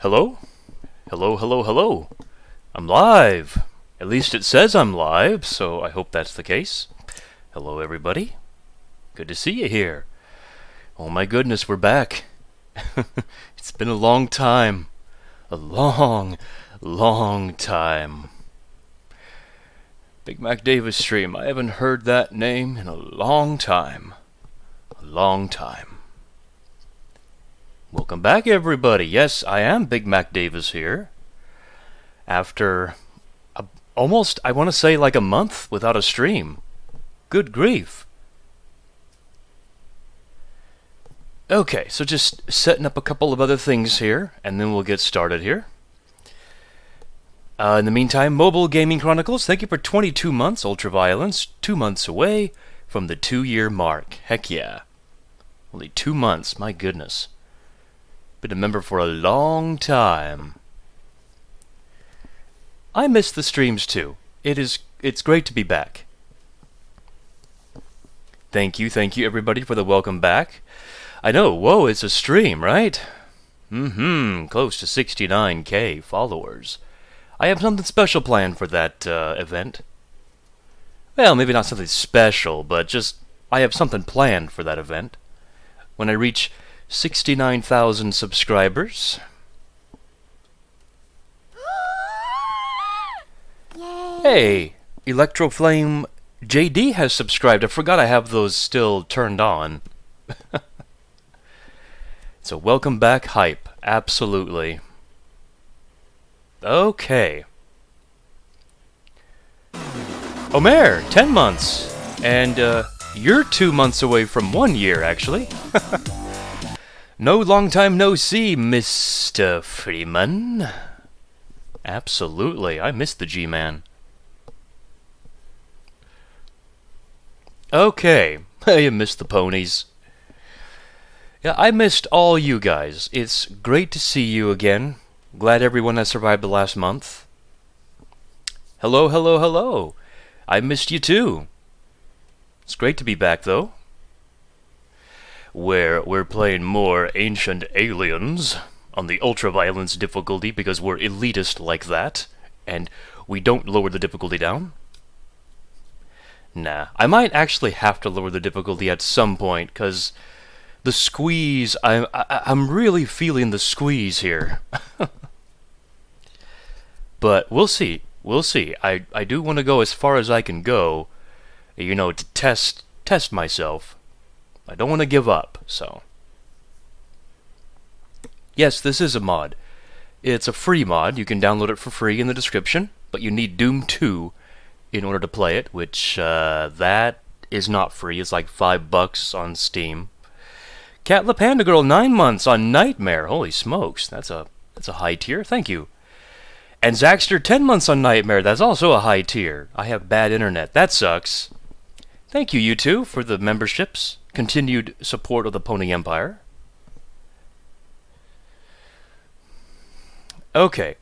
Hello? Hello, hello, hello. I'm live. At least it says I'm live, so I hope that's the case. Hello, everybody. Good to see you here. Oh my goodness, we're back. it's been a long time. A long, long time. Big Mac Davis stream. I haven't heard that name in a long time. A long time. Welcome back, everybody. Yes, I am Big Mac Davis here. After a, almost, I want to say, like a month without a stream. Good grief. Okay, so just setting up a couple of other things here, and then we'll get started here. Uh, in the meantime, Mobile Gaming Chronicles, thank you for 22 months, Ultraviolence, two months away from the two-year mark. Heck yeah. Only two months, my goodness. Been a member for a long time. I miss the streams too. It is it's great to be back. Thank you, thank you everybody for the welcome back. I know, whoa, it's a stream, right? Mm-hmm, close to 69k followers. I have something special planned for that uh, event. Well, maybe not something special, but just I have something planned for that event. When I reach 69,000 subscribers. Hey, Electroflame JD has subscribed. I forgot I have those still turned on. so welcome back, Hype. Absolutely. Okay. Omer, 10 months. And uh, you're two months away from one year, actually. no long time no see, Mr. Freeman. Absolutely, I missed the G-Man. Okay, you missed the ponies. Yeah, I missed all you guys. It's great to see you again. Glad everyone has survived the last month. Hello, hello, hello. I missed you too. It's great to be back, though. Where we're playing more Ancient Aliens on the ultra-violence difficulty because we're elitist like that, and we don't lower the difficulty down. Nah, I might actually have to lower the difficulty at some point, because the squeeze, I'm, I, I'm really feeling the squeeze here. but we'll see. We'll see. I, I do want to go as far as I can go, you know, to test test myself. I don't want to give up, so. Yes, this is a mod. It's a free mod. You can download it for free in the description, but you need Doom 2 in order to play it, which uh, that is not free. It's like five bucks on Steam. Cat La Panda Girl, nine months on Nightmare. Holy smokes, that's a that's a high tier. Thank you. And Zaxter, ten months on Nightmare. That's also a high tier. I have bad internet. That sucks. Thank you, you two, for the memberships. Continued support of the Pony Empire. Okay.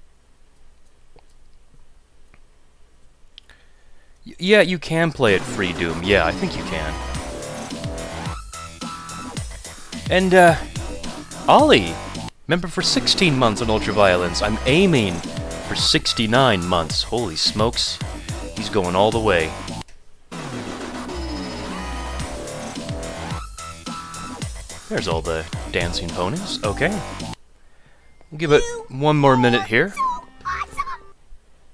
Yeah, you can play it free, Doom. Yeah, I think you can. And, uh, Ollie, member for 16 months on Ultraviolence. I'm aiming for 69 months. Holy smokes. He's going all the way. There's all the dancing ponies. Okay. Give it one more minute here.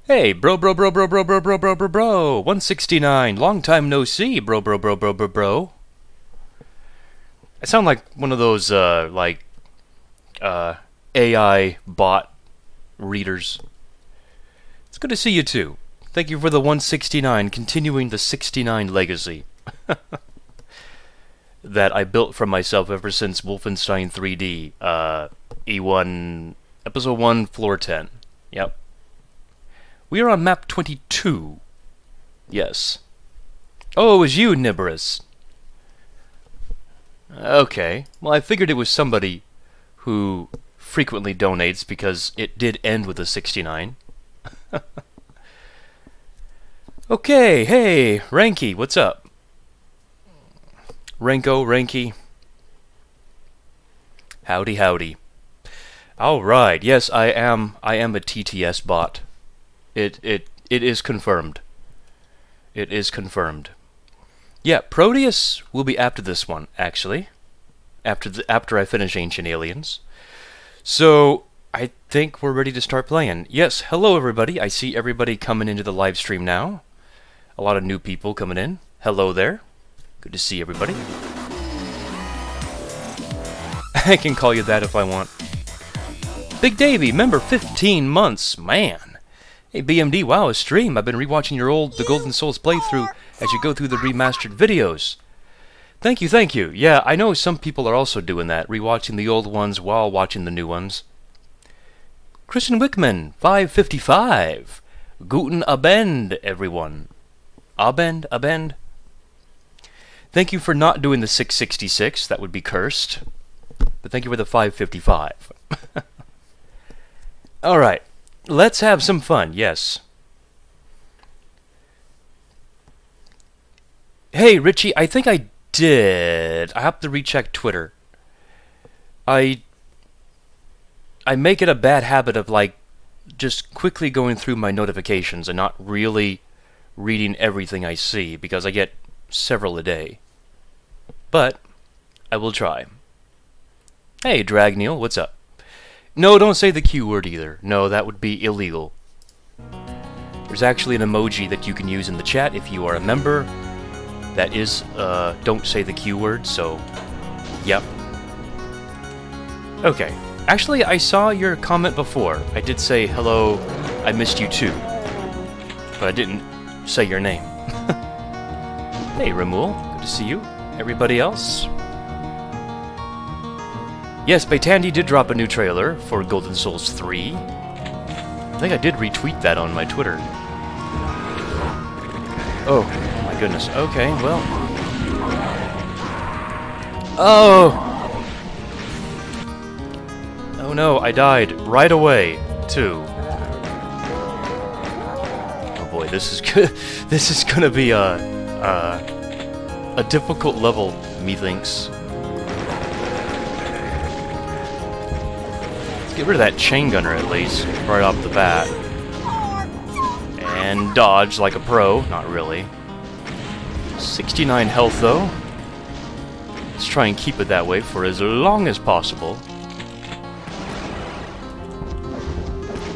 Hey, bro, bro, bro, bro, bro, bro, bro, bro, bro, bro. 169. Long time no see, bro, bro, bro, bro, bro, bro. I sound like one of those, uh, like, uh, AI bot readers. It's good to see you too. Thank you for the 169, continuing the 69 legacy. That I built for myself ever since Wolfenstein 3D, uh, E1, Episode 1, Floor 10. Yep. We are on map 22. Yes. Oh, it was you, Niborus. Okay. Well, I figured it was somebody who frequently donates because it did end with a 69. okay, hey, Ranky, what's up? Ranko, Ranky. Howdy, howdy. All right. Yes, I am. I am a TTS bot. It it it is confirmed. It is confirmed. Yeah, Proteus will be after this one, actually. After the, after I finish Ancient Aliens. So I think we're ready to start playing. Yes, hello everybody. I see everybody coming into the live stream now. A lot of new people coming in. Hello there. Good to see everybody. I can call you that if I want. Big Davy, member 15 months. Man. Hey, BMD, wow, a stream. I've been rewatching your old The Golden Souls playthrough as you go through the remastered videos. Thank you, thank you. Yeah, I know some people are also doing that, rewatching the old ones while watching the new ones. Christian Wickman, 555. Guten Abend, everyone. Abend? Abend? Thank you for not doing the 666. That would be cursed. But thank you for the 555. Alright. Let's have some fun, yes. Hey, Richie, I think I did. I have to recheck Twitter. I I make it a bad habit of like just quickly going through my notifications and not really reading everything I see because I get several a day. But I will try. Hey, Dragneil, what's up? No, don't say the Q word either. No, that would be illegal. There's actually an emoji that you can use in the chat if you are a member. That is, uh, don't say the Q word, so, yep. Okay. Actually, I saw your comment before. I did say, hello, I missed you too. But I didn't say your name. Hey, Ramul, good to see you. Everybody else? Yes, Batandy did drop a new trailer for Golden Souls 3. I think I did retweet that on my Twitter. Oh, my goodness. Okay, well. Oh! Oh no, I died right away, too. Oh boy, this is good. this is gonna be a, a, a difficult level, methinks. Let's get rid of that chain gunner at least, right off the bat. And dodge like a pro. Not really. 69 health though. Let's try and keep it that way for as long as possible.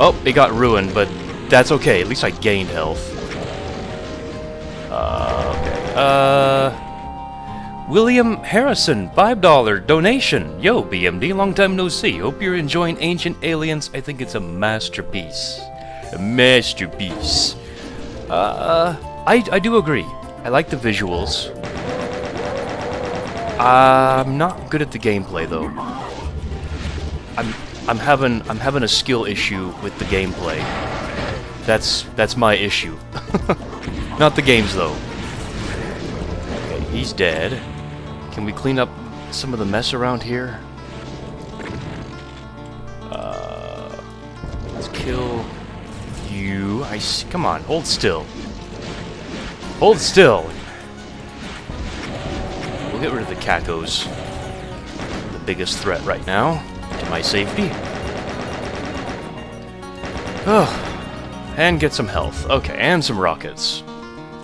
Oh, it got ruined, but that's okay. At least I gained health. Uh, okay. Uh... William Harrison, $5 donation. Yo, BMD, long time no see. Hope you're enjoying Ancient Aliens. I think it's a masterpiece. A masterpiece. Uh, I, I do agree. I like the visuals. I'm not good at the gameplay though. I'm I'm having I'm having a skill issue with the gameplay. That's that's my issue. not the games though. Okay, he's dead. Can we clean up some of the mess around here? Uh, let's kill you. I see. Come on, hold still. Hold still. We'll get rid of the cacos. The biggest threat right now to my safety. Oh, and get some health. Okay, and some rockets.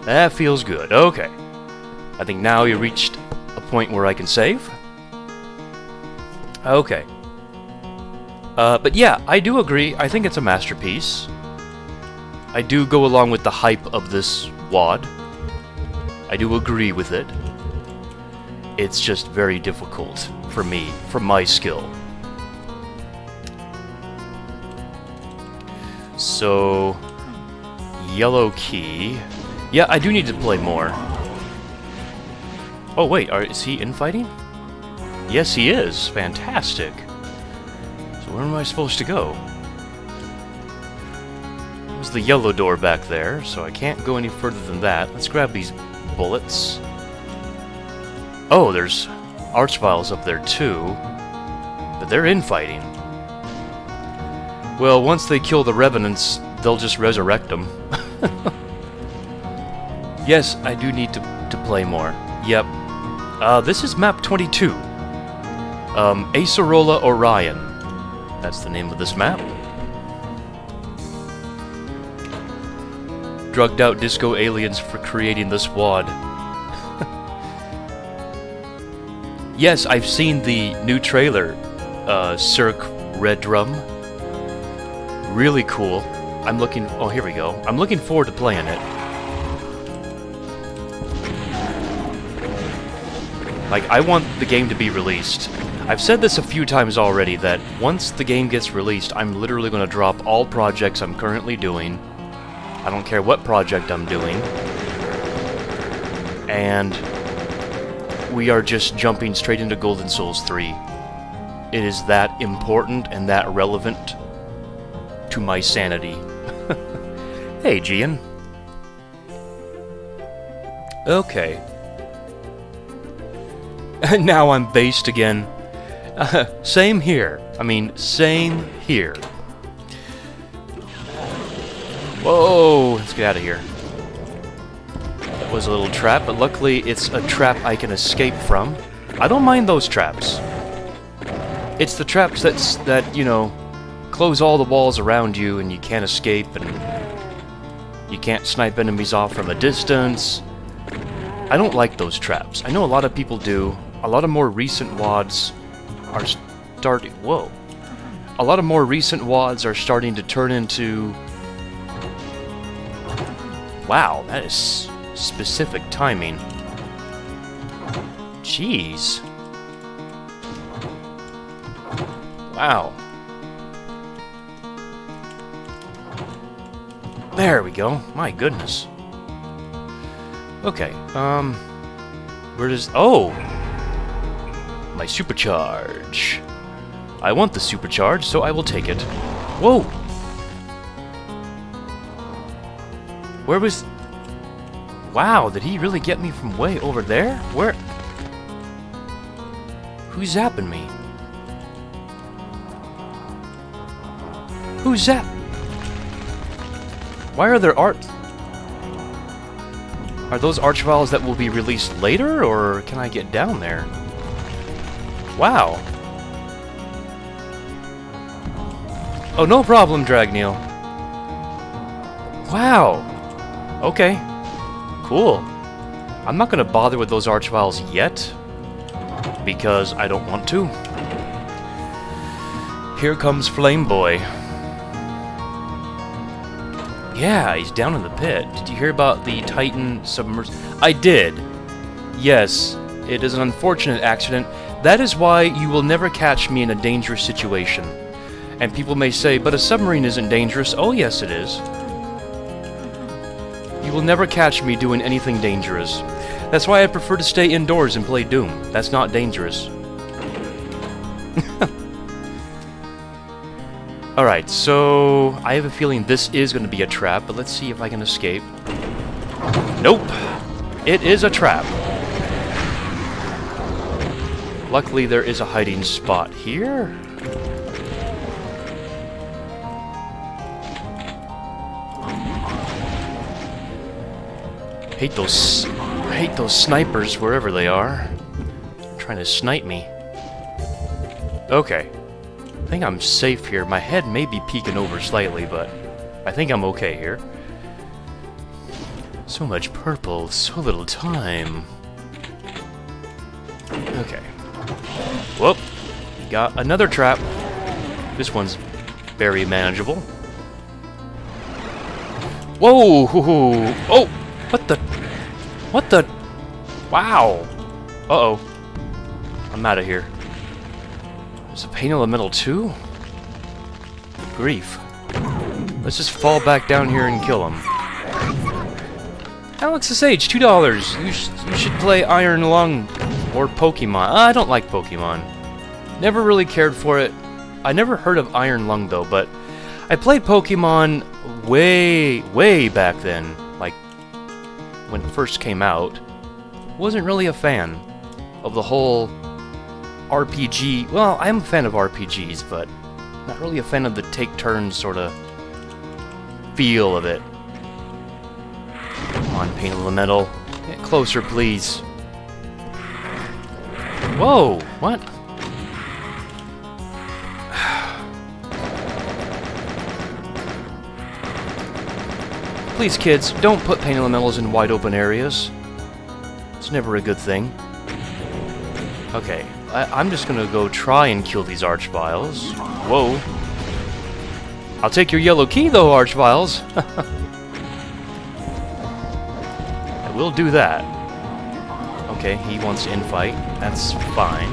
That feels good. Okay. I think now you reached a point where I can save. Okay. Uh, but yeah, I do agree. I think it's a masterpiece. I do go along with the hype of this WAD. I do agree with it. It's just very difficult for me, for my skill. So, yellow key. Yeah, I do need to play more. Oh wait, are, is he infighting? Yes, he is. Fantastic. So where am I supposed to go? There's the yellow door back there, so I can't go any further than that. Let's grab these bullets. Oh, there's archviles up there too. But they're infighting. Well, once they kill the revenants, they'll just resurrect them. yes, I do need to, to play more. Yep, uh, this is map 22. Um, Acerola Orion. That's the name of this map. Drugged out disco aliens for creating this wad. yes, I've seen the new trailer, uh, Cirque Red Drum. Really cool. I'm looking... Oh, here we go. I'm looking forward to playing it. Like, I want the game to be released. I've said this a few times already, that once the game gets released, I'm literally going to drop all projects I'm currently doing. I don't care what project I'm doing. And we are just jumping straight into Golden Souls 3. It is that important and that relevant to my sanity. hey, Gian. Okay. now I'm based again. Uh, same here. I mean, same here. Whoa! Let's get out of here. That was a little trap, but luckily it's a trap I can escape from. I don't mind those traps. It's the traps that's that, you know, close all the walls around you and you can't escape and you can't snipe enemies off from a distance. I don't like those traps. I know a lot of people do a lot of more recent WADs are starting... Whoa. A lot of more recent WADs are starting to turn into... Wow, that is specific timing. Jeez. Wow. There we go. My goodness. Okay, um... Where does... Oh! my supercharge. I want the supercharge, so I will take it. Whoa! Where was... Wow, did he really get me from way over there? Where... Who's zapping me? Who's zap? Why are there art... Are those archviles that will be released later, or can I get down there? Wow. Oh, no problem, Dragneel. Wow. Okay. Cool. I'm not going to bother with those archviles yet, because I don't want to. Here comes Flame Boy. Yeah, he's down in the pit. Did you hear about the Titan submersible? I did. Yes, it is an unfortunate accident that is why you will never catch me in a dangerous situation. And people may say, but a submarine isn't dangerous. Oh, yes, it is. You will never catch me doing anything dangerous. That's why I prefer to stay indoors and play Doom. That's not dangerous. Alright, so I have a feeling this is going to be a trap, but let's see if I can escape. Nope! It is a trap. Luckily, there is a hiding spot here. Hate those... Hate those snipers wherever they are. trying to snipe me. Okay. I think I'm safe here. My head may be peeking over slightly, but I think I'm okay here. So much purple, so little time. Okay. Whoop. Got another trap. This one's very manageable. Whoa! Oh! What the? What the? Wow! Uh-oh. I'm out of here. There's a pain too? Grief. Let's just fall back down here and kill him. Alex's Sage, $2. You, sh you should play Iron Lung or Pokemon. Uh, I don't like Pokemon. Never really cared for it. I never heard of Iron Lung though, but I played Pokemon way, way back then. Like, when it first came out. Wasn't really a fan of the whole RPG. Well, I'm a fan of RPGs, but not really a fan of the take turns sort of feel of it. Come on, Pain Elemental. Get closer, please. Whoa! What? Please, kids, don't put pain elementals in wide open areas. It's never a good thing. Okay, I am just gonna go try and kill these Archviles. Whoa. I'll take your yellow key, though, Archviles. I will do that. Okay, he wants to infight. That's fine.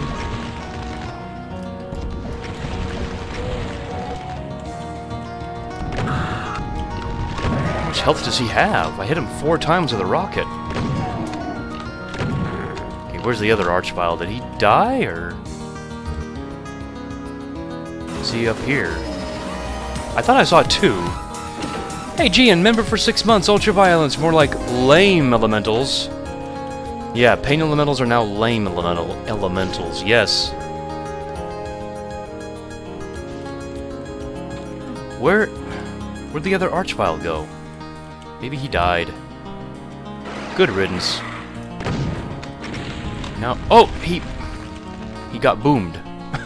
How much health does he have? I hit him four times with a rocket. Where's the other Archvile? Did he die, or... Is he up here? I thought I saw two. Hey, Gian, member for six months, Ultraviolence, more like lame elementals. Yeah, pain elementals are now lame elemental elementals, yes. Where... Where'd the other Archvile go? Maybe he died. Good riddance. Now... Oh! He... He got boomed.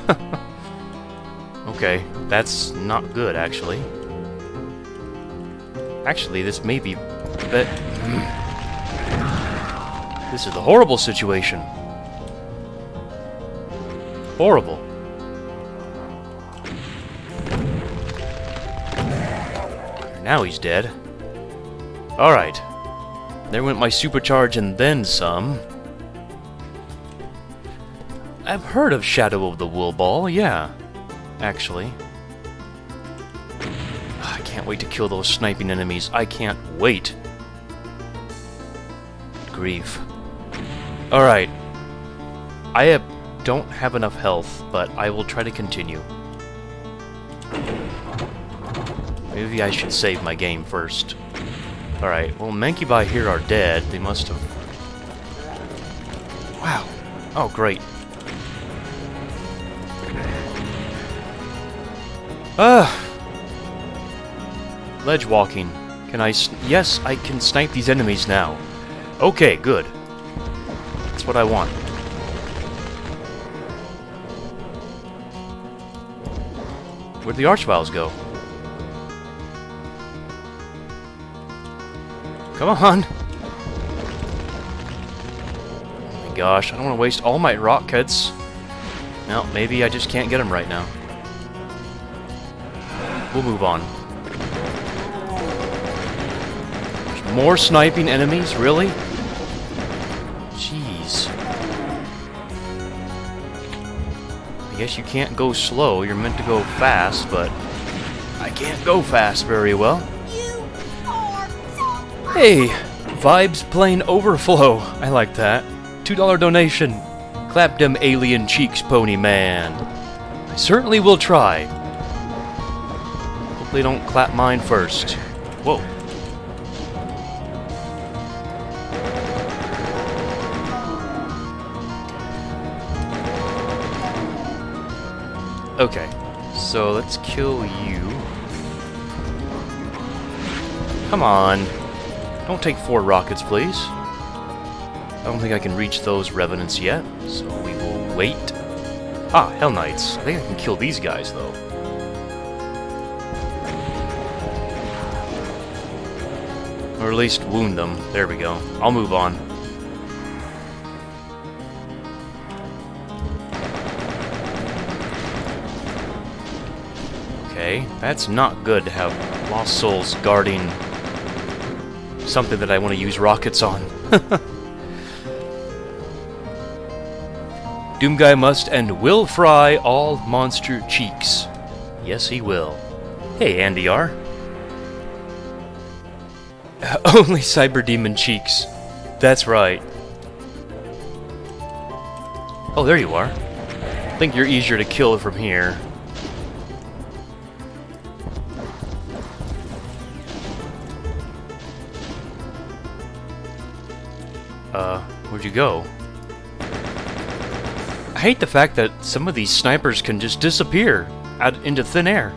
okay, that's not good, actually. Actually, this may be... But... Hmm. This is a horrible situation. Horrible. Now he's dead. Alright. There went my supercharge and then some. I've heard of Shadow of the Wool Ball, yeah. Actually. I can't wait to kill those sniping enemies. I can't wait. Grief. Alright. I have, don't have enough health, but I will try to continue. Maybe I should save my game first. Alright, well, Mancubi here are dead. They must have... Wow. Oh, great. Ah! Ledge walking. Can I... Yes, I can snipe these enemies now. Okay, good. That's what I want. Where'd the Archviles go? Come on! Oh my gosh, I don't want to waste all my rockets. No, maybe I just can't get them right now. We'll move on. More sniping enemies? Really? Jeez. I guess you can't go slow. You're meant to go fast, but I can't go fast very well. Hey, Vibes Plane Overflow. I like that. $2 donation. Clap them alien cheeks, Pony Man. I certainly will try. Don't clap mine first. Whoa. Okay, so let's kill you. Come on. Don't take four rockets, please. I don't think I can reach those revenants yet, so we will wait. Ah, Hell Knights. I think I can kill these guys, though. Or at least wound them. There we go. I'll move on. Okay, that's not good to have Lost Souls guarding something that I want to use rockets on. Doomguy must and will fry all monster cheeks. Yes, he will. Hey, Andy R. Only Cyber Demon cheeks. That's right. Oh, there you are. I think you're easier to kill from here. Uh, where'd you go? I hate the fact that some of these snipers can just disappear out into thin air.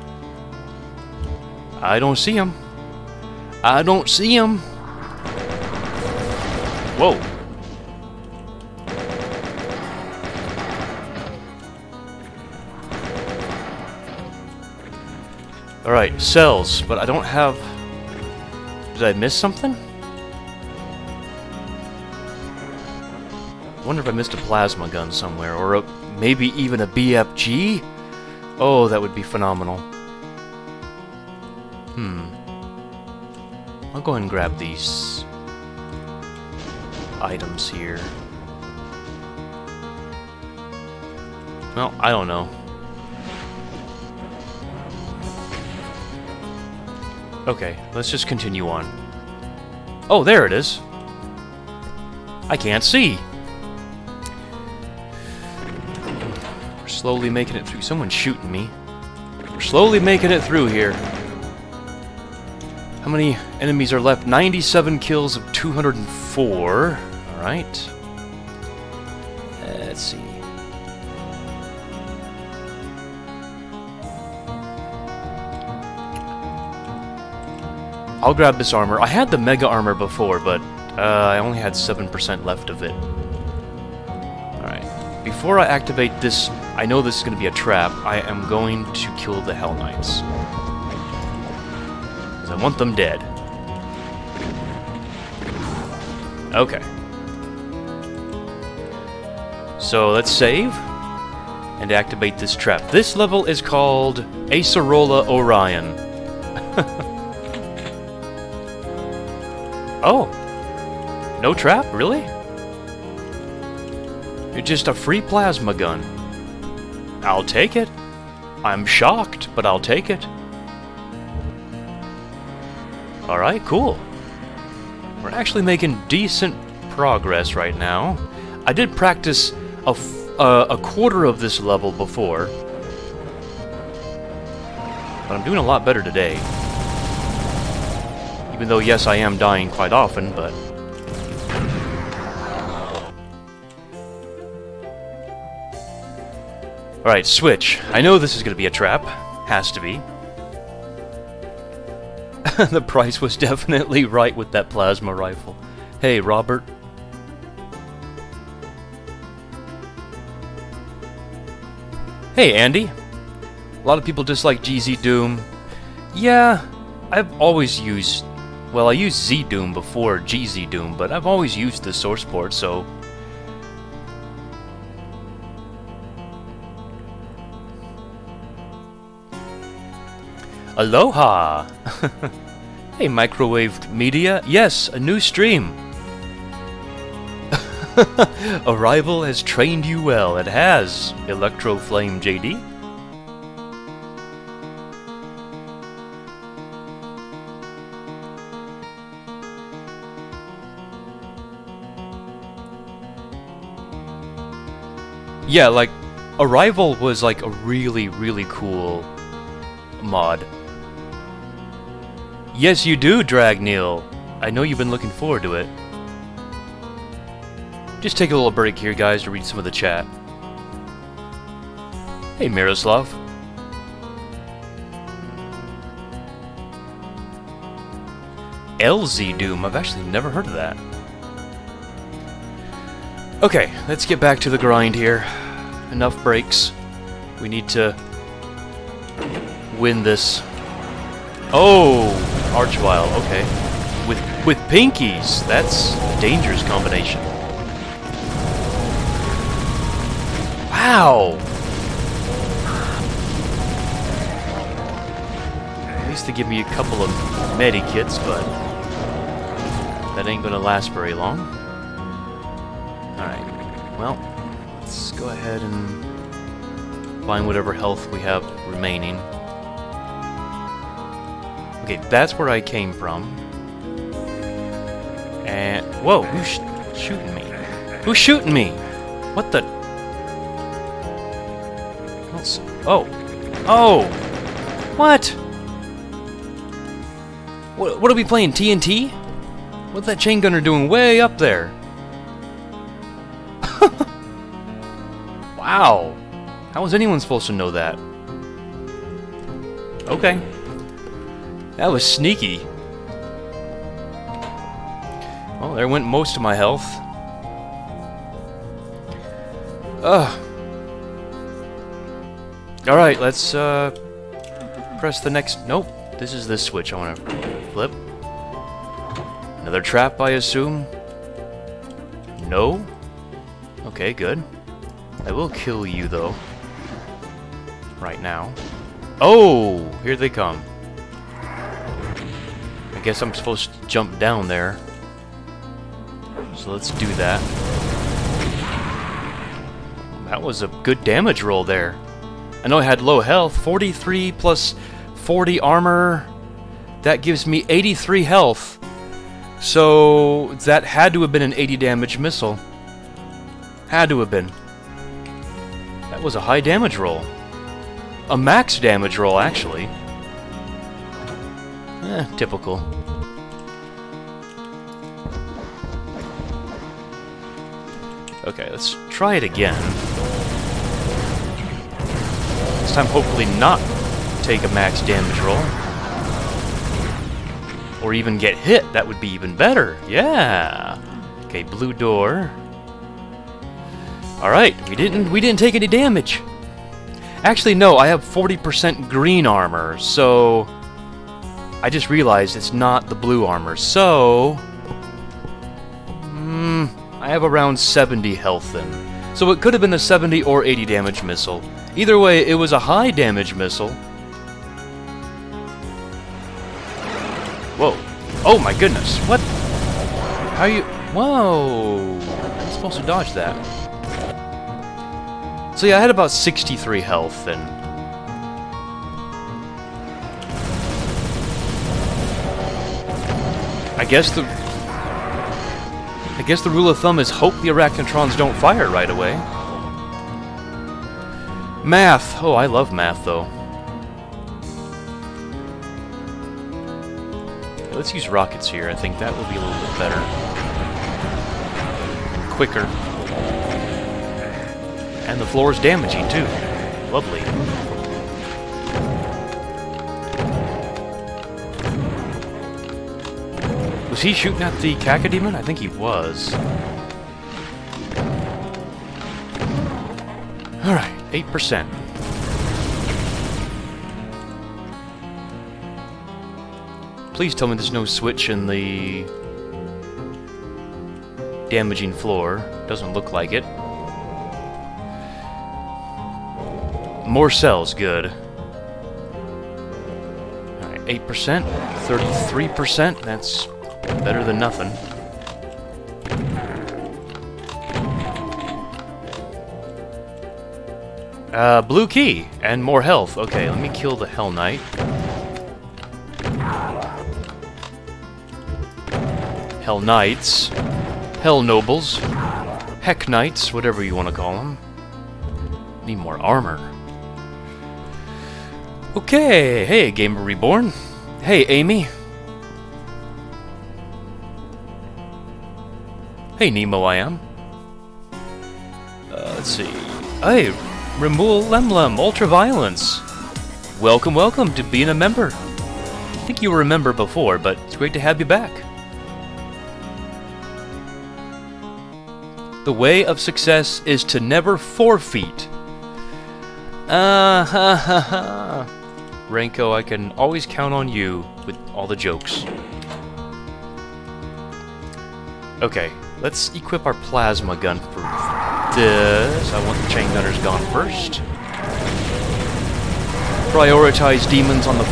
I don't see them. I don't see him. Whoa. Alright, cells, but I don't have... Did I miss something? I wonder if I missed a plasma gun somewhere, or a, maybe even a BFG? Oh, that would be phenomenal. Hmm. I'll go ahead and grab these items here. Well, I don't know. Okay, let's just continue on. Oh, there it is. I can't see. We're slowly making it through. Someone's shooting me. We're slowly making it through here. How many enemies are left? 97 kills of 204. Alright. Let's see. I'll grab this armor. I had the Mega Armor before, but uh, I only had 7% left of it. Alright. Before I activate this, I know this is going to be a trap, I am going to kill the Hell Knights. Because I want them dead. Okay. So let's save and activate this trap. This level is called Acerola Orion. Oh. No trap? Really? It's just a free plasma gun. I'll take it. I'm shocked, but I'll take it. Alright, cool. Actually making decent progress right now. I did practice a, uh, a quarter of this level before. But I'm doing a lot better today. Even though, yes, I am dying quite often, but... Alright, switch. I know this is going to be a trap. Has to be. the price was definitely right with that plasma rifle. Hey, Robert. Hey, Andy. A lot of people dislike GZ Doom. Yeah, I've always used well, I used Z-Doom before GZ-Doom, but I've always used the source port, so... Aloha! hey, microwaved Media. Yes, a new stream. Arrival has trained you well. It has, Electro Flame JD. yeah, like, Arrival was like a really, really cool mod. Yes, you do, Dragneil. I know you've been looking forward to it. Just take a little break here, guys, to read some of the chat. Hey, Miroslav. LZ Doom. I've actually never heard of that. Okay, let's get back to the grind here enough breaks. We need to win this. Oh, Archvile, okay. With with pinkies, that's a dangerous combination. Wow! At least they give me a couple of medikits, but that ain't gonna last very long. Alright, well, Let's go ahead and find whatever health we have remaining. Okay, that's where I came from. And... Whoa, who's sh shooting me? Who's shooting me? What the... Oh. Oh! What? What, what are we playing, TNT? What's that chain gunner doing way up there? Wow! How was anyone supposed to know that? Okay. That was sneaky. Well, there went most of my health. Ugh. Alright, let's, uh... Press the next... Nope. This is this switch I want to flip. Another trap, I assume? No? Okay, good. I will kill you, though. Right now. Oh! Here they come. Guess I'm supposed to jump down there. So let's do that. That was a good damage roll there. I know I had low health. 43 plus 40 armor. That gives me 83 health. So that had to have been an 80 damage missile. Had to have been. That was a high damage roll. A max damage roll, actually. Eh, typical. Okay, let's try it again. This time hopefully not take a max damage roll. Or even get hit, that would be even better. Yeah. Okay, blue door. Alright, we didn't we didn't take any damage. Actually no, I have 40% green armor, so I just realized it's not the blue armor. So hmm, I have around 70 health then. So it could have been a 70 or 80 damage missile. Either way, it was a high damage missile. Whoa. Oh my goodness. What? How you... Whoa. I'm supposed to dodge that. So yeah, I had about 63 health and... I guess the... I guess the rule of thumb is hope the Arachnotrons don't fire right away. Math! Oh, I love math, though. Let's use rockets here. I think that will be a little bit better. And quicker. And the floor is damaging, too. Lovely. He shooting at the Cacodemon? I think he was. Alright, 8%. Please tell me there's no switch in the damaging floor. Doesn't look like it. More cells, good. Alright, 8%, 33%, that's better than nothing. Uh, blue key, and more health. Okay, let me kill the Hell Knight. Hell Knights. Hell Nobles. Heck Knights, whatever you want to call them. Need more armor. Okay, hey, Gamer Reborn. Hey, Amy. Hey, Nemo, I am. Uh, let's see. Hey, Remul Lemlem, Ultraviolence. Welcome, welcome to being a member. I think you were a member before, but it's great to have you back. The way of success is to never forfeit. Ah ha ha ha. Renko, I can always count on you with all the jokes. Okay, let's equip our plasma gun for this. I want the chain gunners gone first. Prioritize demons on the...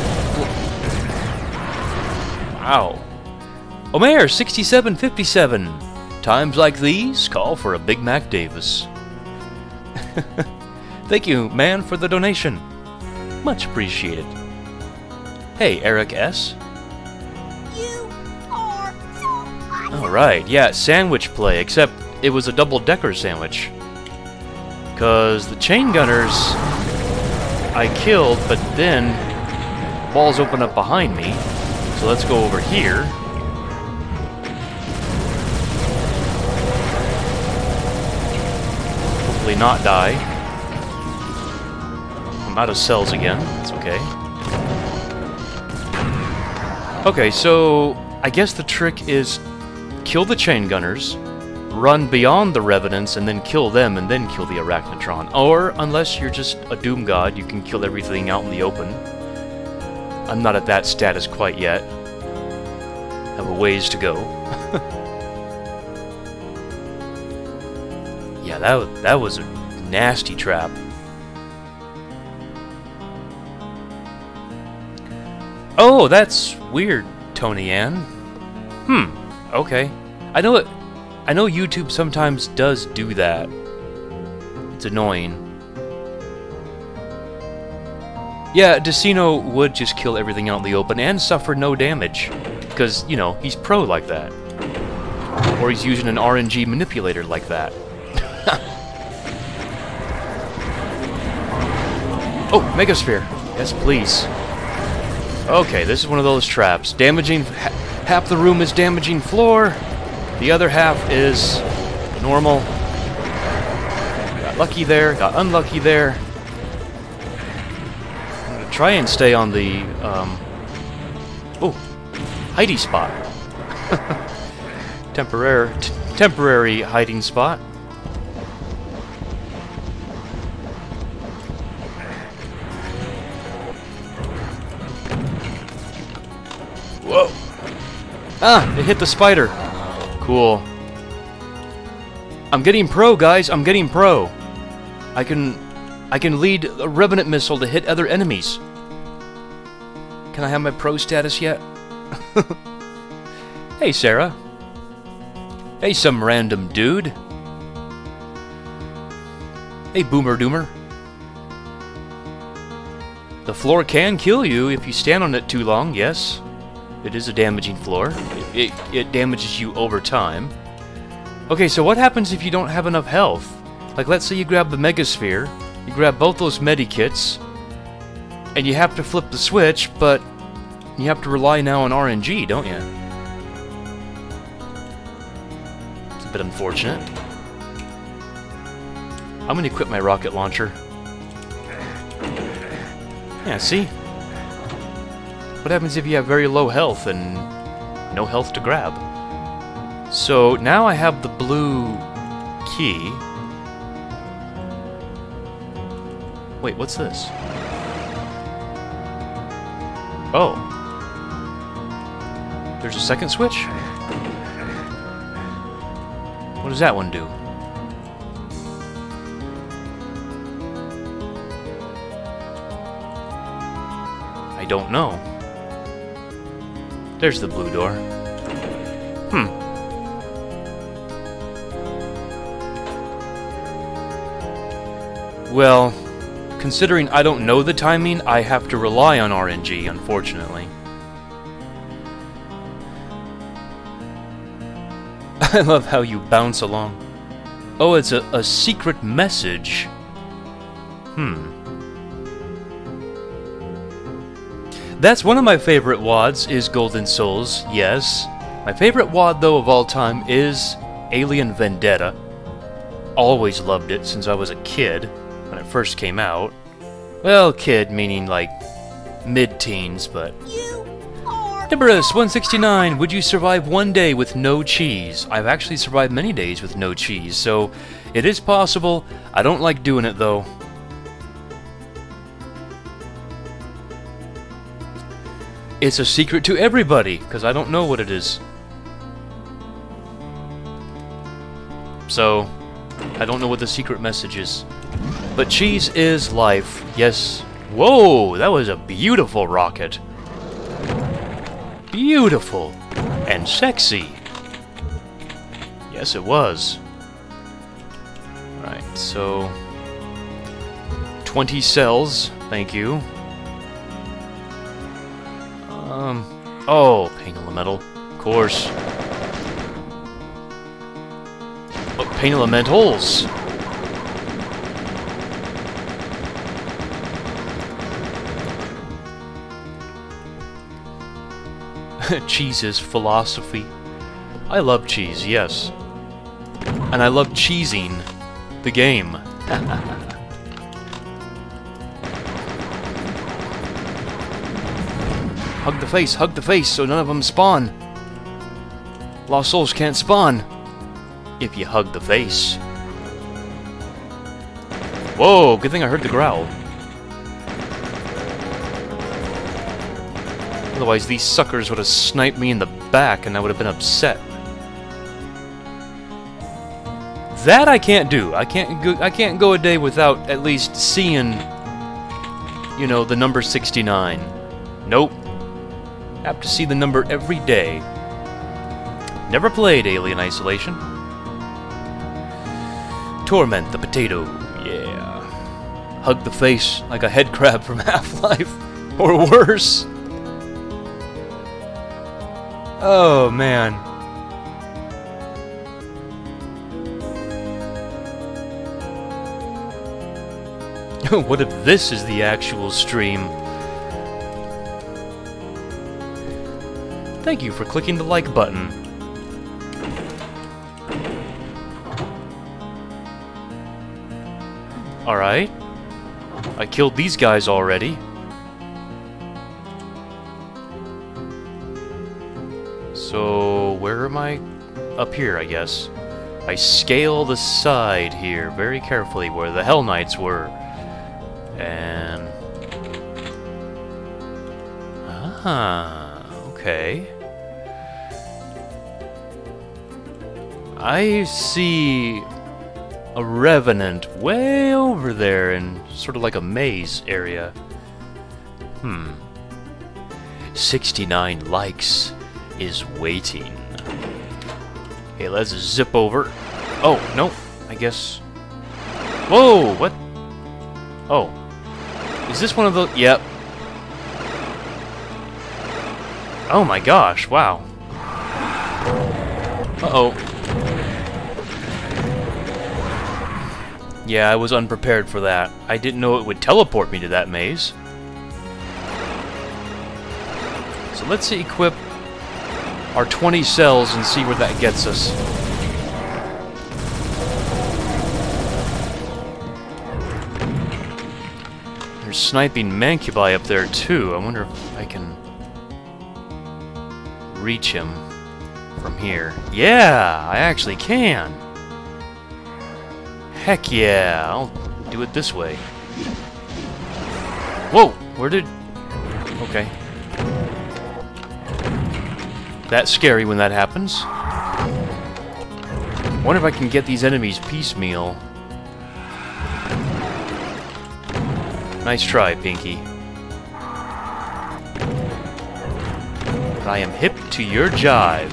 Wow. Omer, 6757. Times like these call for a Big Mac Davis. Thank you, man, for the donation. Much appreciated. Hey, Eric S. Alright, yeah, sandwich play, except it was a double-decker sandwich. Because the chain gunners I killed, but then walls open up behind me. So let's go over here. Hopefully not die. I'm out of cells again. It's okay. Okay, so I guess the trick is kill the chain gunners, run beyond the Revenants, and then kill them, and then kill the Arachnotron. Or, unless you're just a Doom God, you can kill everything out in the open. I'm not at that status quite yet. have a ways to go. yeah, that, that was a nasty trap. Oh, that's weird, Tony Ann. Hmm, okay. I know it. I know YouTube sometimes does do that. It's annoying. Yeah, Decino would just kill everything out in the open and suffer no damage. Because, you know, he's pro like that. Or he's using an RNG manipulator like that. oh, Megasphere! Yes, please. Okay, this is one of those traps. Damaging... Ha half the room is damaging floor. The other half is normal. Got lucky there, got unlucky there. I'm gonna try and stay on the, um... Oh, hidey spot. temporary, temporary hiding spot. Ah, it hit the spider. Cool. I'm getting pro, guys. I'm getting pro. I can... I can lead a Revenant missile to hit other enemies. Can I have my pro status yet? hey, Sarah. Hey, some random dude. Hey, Boomer Doomer. The floor can kill you if you stand on it too long, yes. It is a damaging floor. It, it, it, damages you over time. Okay, so what happens if you don't have enough health? Like, let's say you grab the Megasphere, you grab both those medikits, and you have to flip the switch, but you have to rely now on RNG, don't you? It's a bit unfortunate. I'm gonna equip my rocket launcher. Yeah, see? What happens if you have very low health and no health to grab? So now I have the blue key. Wait, what's this? Oh. There's a second switch? What does that one do? I don't know. There's the blue door. Hmm. Well, considering I don't know the timing, I have to rely on RNG, unfortunately. I love how you bounce along. Oh, it's a, a secret message. Hmm. That's one of my favorite WADs, is Golden Souls, yes. My favorite WAD, though, of all time is Alien Vendetta. Always loved it since I was a kid, when it first came out. Well, kid meaning like mid-teens, but... Deborahs, 169, would you survive one day with no cheese? I've actually survived many days with no cheese, so it is possible. I don't like doing it, though. It's a secret to everybody, because I don't know what it is. So, I don't know what the secret message is. But cheese is life. Yes. Whoa, that was a beautiful rocket. Beautiful. And sexy. Yes, it was. Right, so... 20 cells, thank you. Um, oh, Pain Elemental, of course. But pain cheese is philosophy. I love cheese, yes. And I love cheesing the game. Hug the face, hug the face, so none of them spawn. Lost souls can't spawn. If you hug the face. Whoa, good thing I heard the growl. Otherwise, these suckers would have sniped me in the back and I would have been upset. That I can't do. I can't go, I can't go a day without at least seeing, you know, the number 69. Nope. Have to see the number every day. Never played Alien Isolation. Torment the potato. Yeah. Hug the face like a head crab from Half-Life. Or worse. Oh, man. what if this is the actual stream? Thank you for clicking the like button. Alright. I killed these guys already. So, where am I? Up here, I guess. I scale the side here very carefully where the Hell Knights were. And... Ah, okay. I see a revenant way over there in sort of like a maze area. Hmm. 69 likes is waiting. Okay, let's zip over. Oh, no. I guess... Whoa, what? Oh. Is this one of the... Yep. Oh my gosh, wow. Uh-oh. Yeah, I was unprepared for that. I didn't know it would teleport me to that maze. So let's equip our 20 cells and see where that gets us. There's sniping Mancubi up there too. I wonder if I can reach him from here. Yeah, I actually can. Heck yeah, I'll do it this way. Whoa, where did... Okay. That's scary when that happens. wonder if I can get these enemies piecemeal. Nice try, Pinky. I am hip to your jive.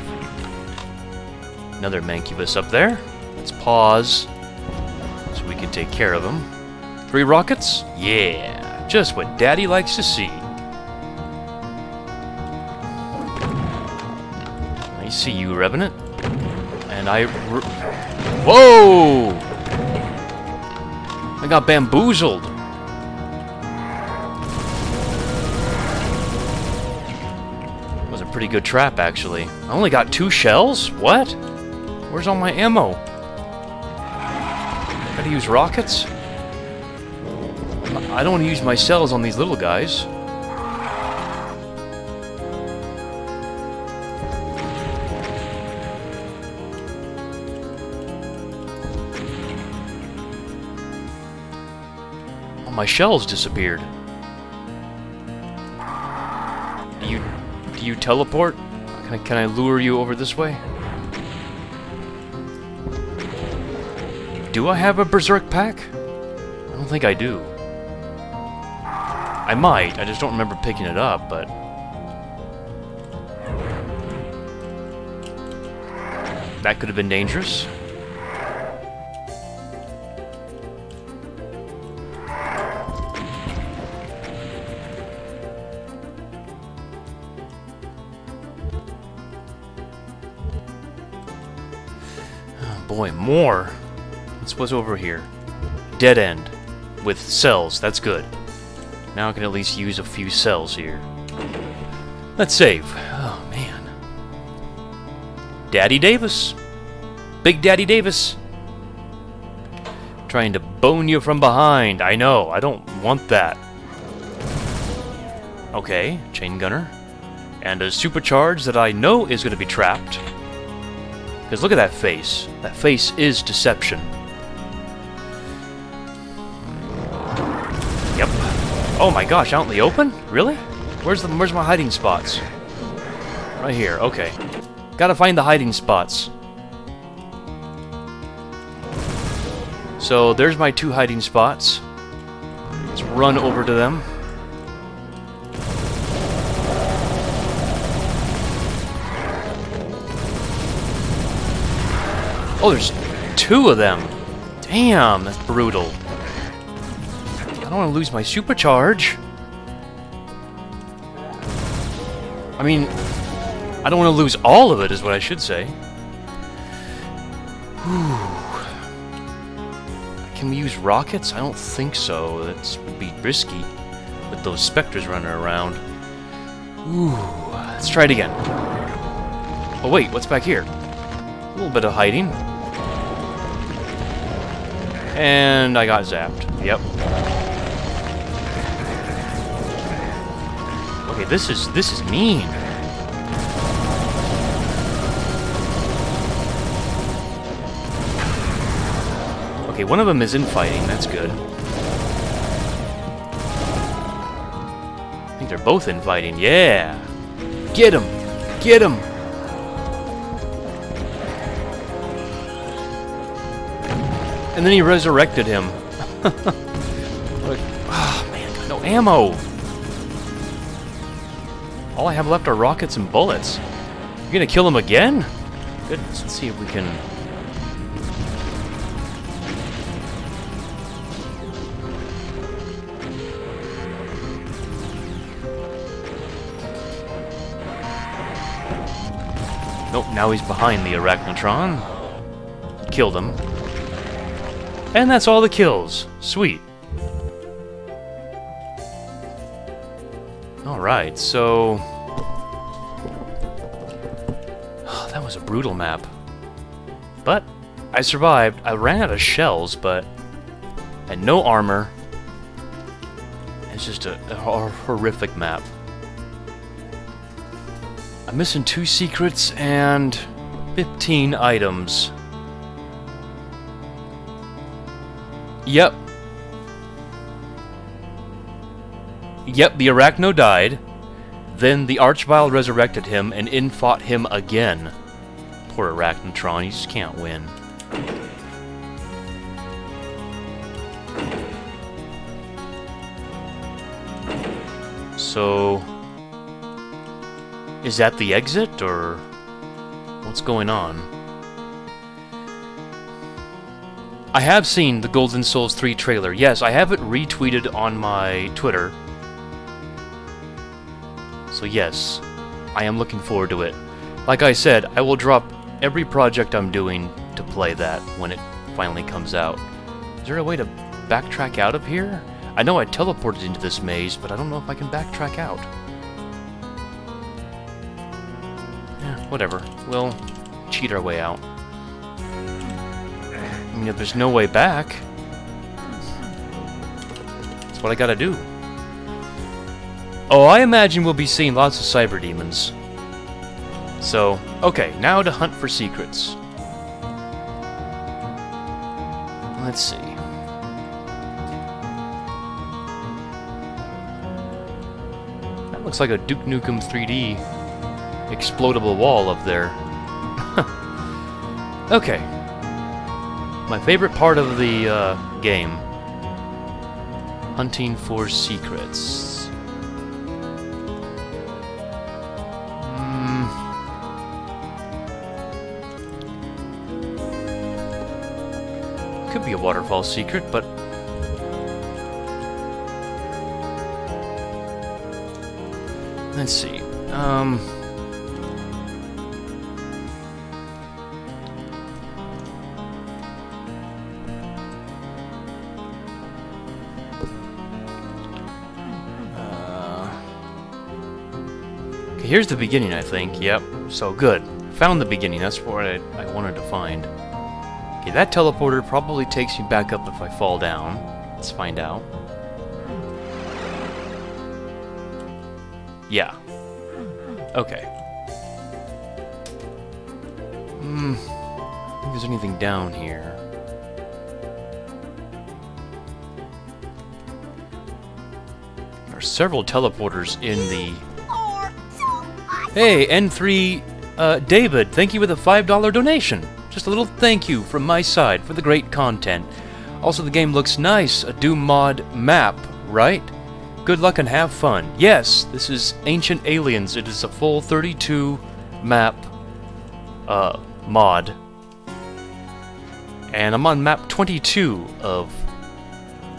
Another Mancubus up there. Let's pause we can take care of them. Three rockets? Yeah, just what Daddy likes to see. I see you, Revenant. And I... Whoa! I got bamboozled. Was a pretty good trap, actually. I only got two shells? What? Where's all my ammo? Gotta use rockets? I don't want to use my cells on these little guys. Oh, my shells disappeared. Do you, do you teleport? Can I, can I lure you over this way? Do I have a Berserk pack? I don't think I do. I might, I just don't remember picking it up, but... That could have been dangerous. Oh, boy, more. What's over here? Dead end. With cells, that's good. Now I can at least use a few cells here. Let's save. Oh, man. Daddy Davis. Big Daddy Davis. Trying to bone you from behind. I know, I don't want that. Okay, chain gunner. And a supercharge that I know is going to be trapped. Because look at that face. That face is deception. Oh my gosh, out in the open? Really? Where's the where's my hiding spots? Right here. Okay. Gotta find the hiding spots. So there's my two hiding spots. Let's run over to them. Oh, there's two of them. Damn, that's brutal. I don't want to lose my supercharge. I mean, I don't want to lose all of it, is what I should say. Whew. Can we use rockets? I don't think so. That would be risky with those specters running around. Ooh, let's try it again. Oh wait, what's back here? A little bit of hiding. And I got zapped. Yep. Okay, this is this is mean. Okay, one of them is infighting. That's good. I think they're both infighting. Yeah. Get him. Get him. And then he resurrected him. like, oh ah, man, no ammo. All I have left are rockets and bullets. You're gonna kill him again? Goodness, let's see if we can... Nope, now he's behind the Arachnotron. Killed him. And that's all the kills. Sweet. Alright, so... that was a brutal map. But, I survived. I ran out of shells, but... And no armor. It's just a, a horrific map. I'm missing two secrets and 15 items. Yep. Yep, the Arachno died. Then the Archvile resurrected him and in-fought him again. Poor Arachnotron, he just can't win. So... Is that the exit, or... What's going on? I have seen the Golden Souls 3 trailer. Yes, I have it retweeted on my Twitter. So yes, I am looking forward to it. Like I said, I will drop every project I'm doing to play that when it finally comes out. Is there a way to backtrack out of here? I know I teleported into this maze, but I don't know if I can backtrack out. Yeah, whatever. We'll cheat our way out. I mean, if there's no way back, that's what I gotta do. Oh, I imagine we'll be seeing lots of cyber demons. So, okay, now to hunt for secrets. Let's see. That looks like a Duke Nukem 3D explodable wall up there. okay. My favorite part of the uh, game. Hunting for secrets. Be a waterfall secret, but... Let's see. Um... Okay, here's the beginning, I think. Yep. So good. Found the beginning. That's what I, I wanted to find. Okay, that teleporter probably takes me back up if I fall down. Let's find out. Yeah. Okay. Hmm. I think there's anything down here. There are several teleporters in the... Hey, N3 uh, David, thank you with a $5 donation. Just a little thank you from my side for the great content. Also, the game looks nice. A Doom mod map, right? Good luck and have fun. Yes, this is Ancient Aliens. It is a full 32 map uh, mod. And I'm on map 22 of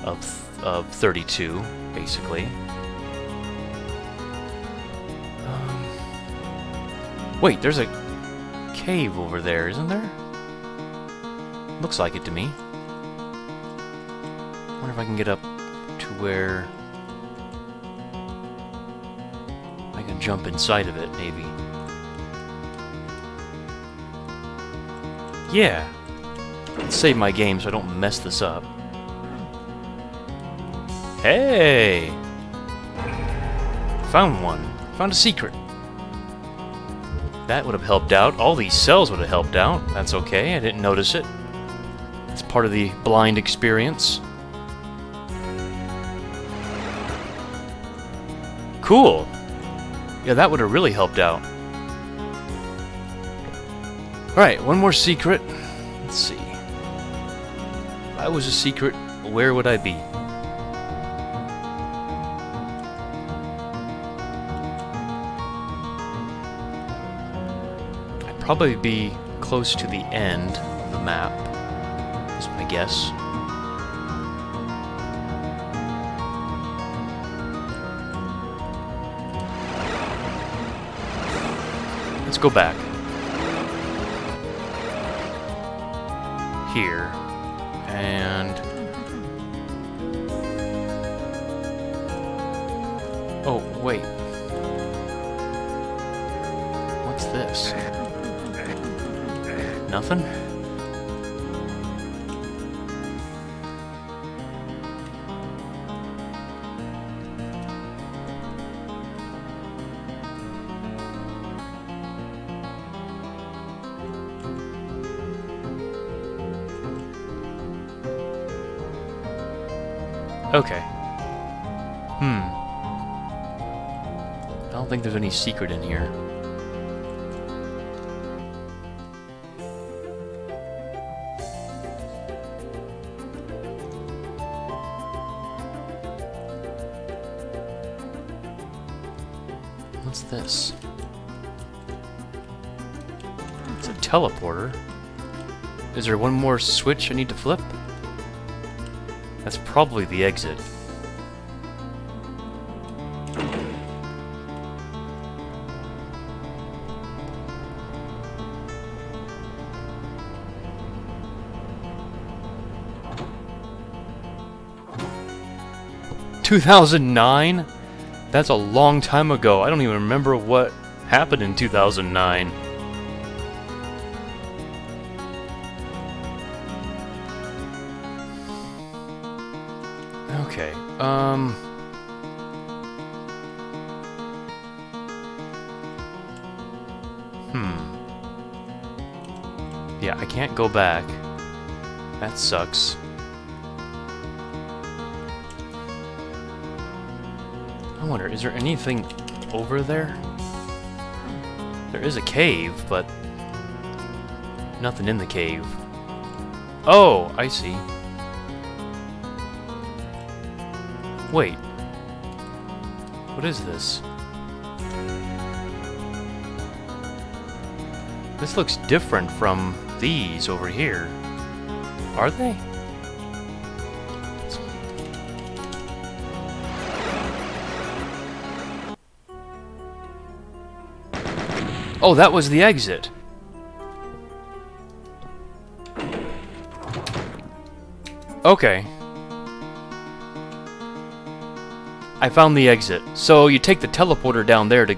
of of 32, basically. Um, wait, there's a cave over there, isn't there? Looks like it to me. wonder if I can get up to where I can jump inside of it, maybe. Yeah. Let's save my game so I don't mess this up. Hey! Found one. Found a secret. That would have helped out. All these cells would have helped out. That's okay, I didn't notice it. Part of the blind experience. Cool! Yeah, that would have really helped out. Alright, one more secret. Let's see. If I was a secret, where would I be? I'd probably be close to the end of the map, guess. Let's go back. Here. Secret in here. What's this? It's a teleporter. Is there one more switch I need to flip? That's probably the exit. Two thousand nine? That's a long time ago. I don't even remember what happened in 2009. Okay, um... Hmm. Yeah, I can't go back. That sucks. Wonder, is there anything over there? There is a cave, but nothing in the cave. Oh, I see. Wait. What is this? This looks different from these over here. Are they? Oh, that was the exit. Okay. I found the exit. So you take the teleporter down there to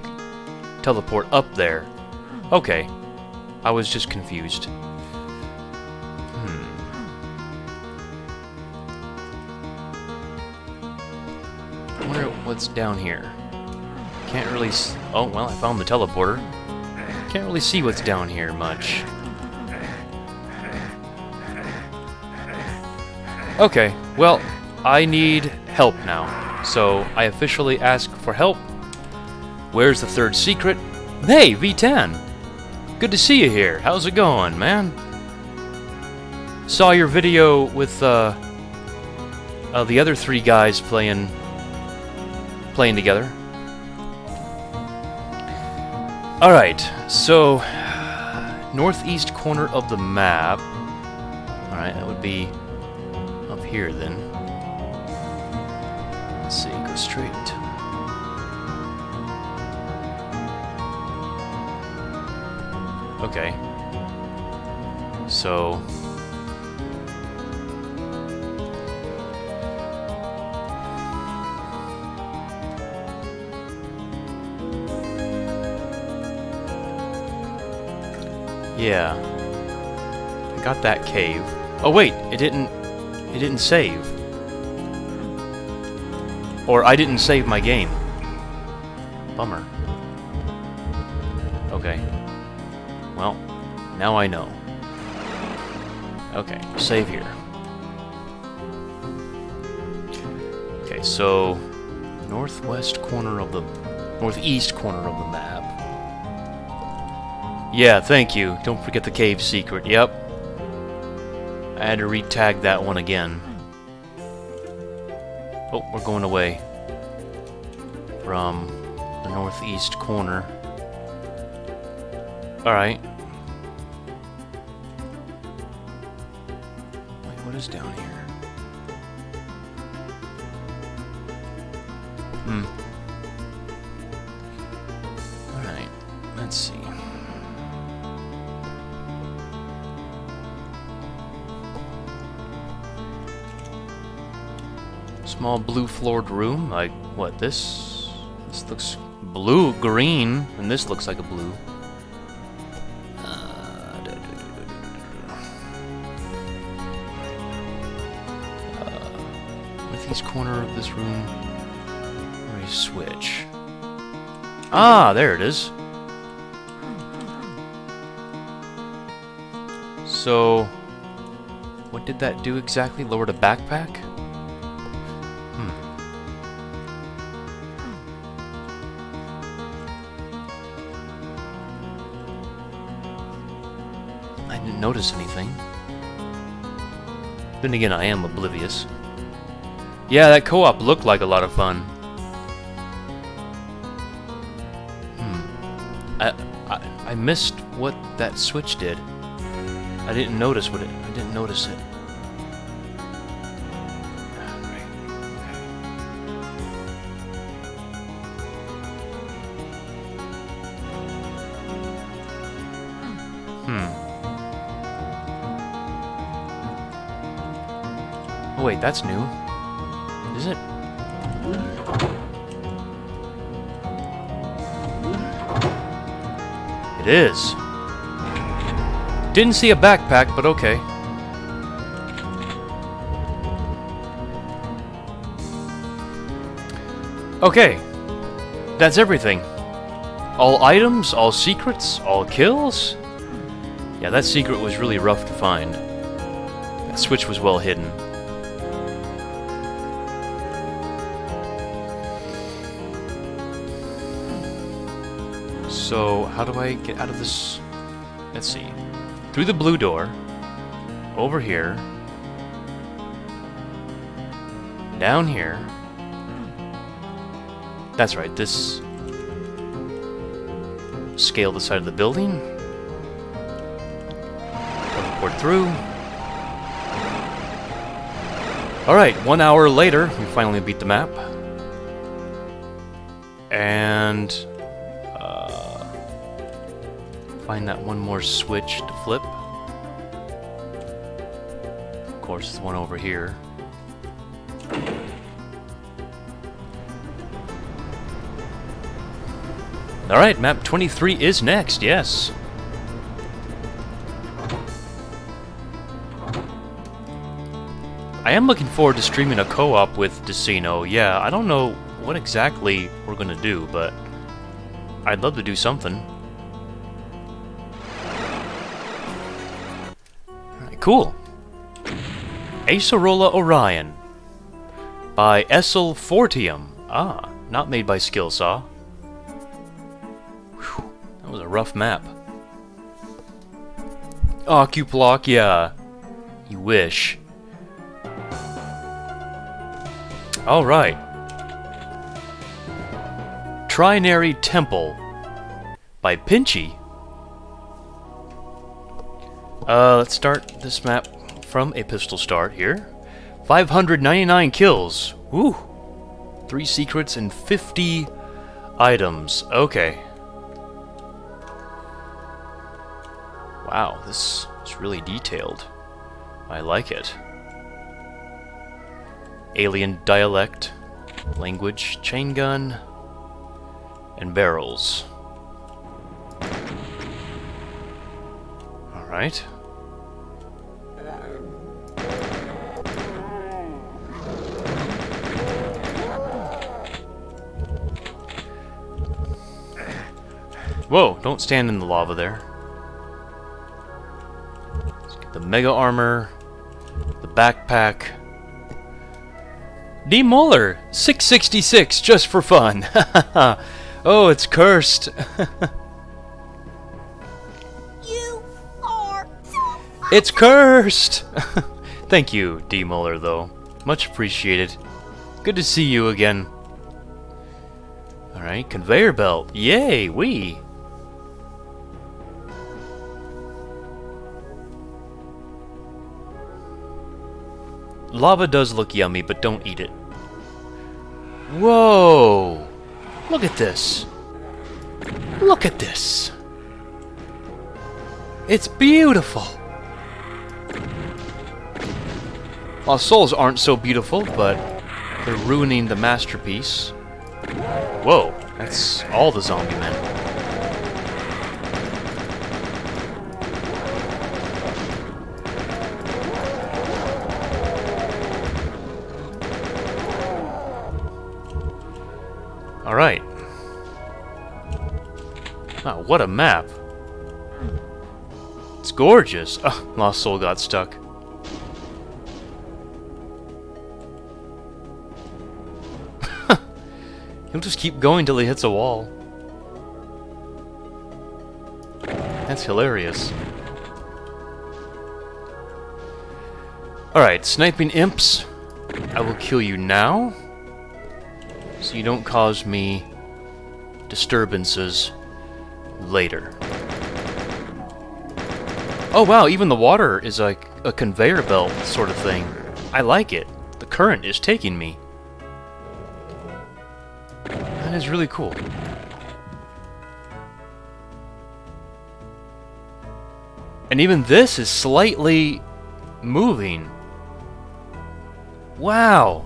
teleport up there. Okay. I was just confused. Hmm. I wonder what's down here. Can't really Oh, well, I found the teleporter. Can't really see what's down here much. Okay, well, I need help now. So I officially ask for help. Where's the third secret? Hey, V10! Good to see you here. How's it going, man? Saw your video with uh, uh, the other three guys playing playing together. All right, so northeast corner of the map. All right, that would be up here then. Let's see, go straight. Okay. So Yeah. I got that cave. Oh wait, it didn't it didn't save. Or I didn't save my game. Bummer. Okay. Well, now I know. Okay, save here. Okay, so northwest corner of the northeast corner of the map. Yeah, thank you. Don't forget the cave secret. Yep. I had to re-tag that one again. Oh, we're going away from the northeast corner. Alright. Wait, what is down here? Small blue floored room, like what this? This looks blue, green, and this looks like a blue. Uh, corner of this room. Where a switch? Ah, there it is. So, what did that do exactly? Lowered a backpack? Notice anything. Then again, I am oblivious. Yeah, that co-op looked like a lot of fun. Hmm. I, I I missed what that switch did. I didn't notice what it. I didn't notice it. That's new. Is it? It is. Didn't see a backpack, but okay. Okay. That's everything. All items, all secrets, all kills? Yeah, that secret was really rough to find. That switch was well hidden. So, how do I get out of this? Let's see. Through the blue door. Over here. Down here. That's right, this... Scale the side of the building. Teleport through. Alright, one hour later, we finally beat the map. And... find that one more switch to flip. Of course, there's one over here. Alright, map 23 is next, yes. I am looking forward to streaming a co-op with Decino. Yeah, I don't know what exactly we're gonna do, but I'd love to do something. Cool. Acerola Orion. by Essel Fortium. Ah, not made by Skillsaw. Whew, that was a rough map. Occuplock, yeah. You wish. Alright. Trinary Temple by Pinchy. Uh, let's start this map from a pistol start here. 599 kills. Woo! Three secrets and 50 items. Okay. Wow, this is really detailed. I like it. Alien dialect, language, chain gun, and barrels. Alright. Whoa, don't stand in the lava there. The mega armor, the backpack. D. Muller, 666, just for fun. oh, it's cursed. You are so it's cursed! Thank you, D. Muller, though. Much appreciated. Good to see you again. Alright, conveyor belt. Yay, we. Lava does look yummy, but don't eat it. Whoa! Look at this. Look at this. It's beautiful. Lost Souls aren't so beautiful, but they're ruining the masterpiece. Whoa, that's all the zombie men. What a map. It's gorgeous. Oh, Lost Soul got stuck. He'll just keep going till he hits a wall. That's hilarious. Alright, sniping imps. I will kill you now. So you don't cause me disturbances later. Oh wow, even the water is like a conveyor belt sort of thing. I like it. The current is taking me. That is really cool. And even this is slightly moving. Wow.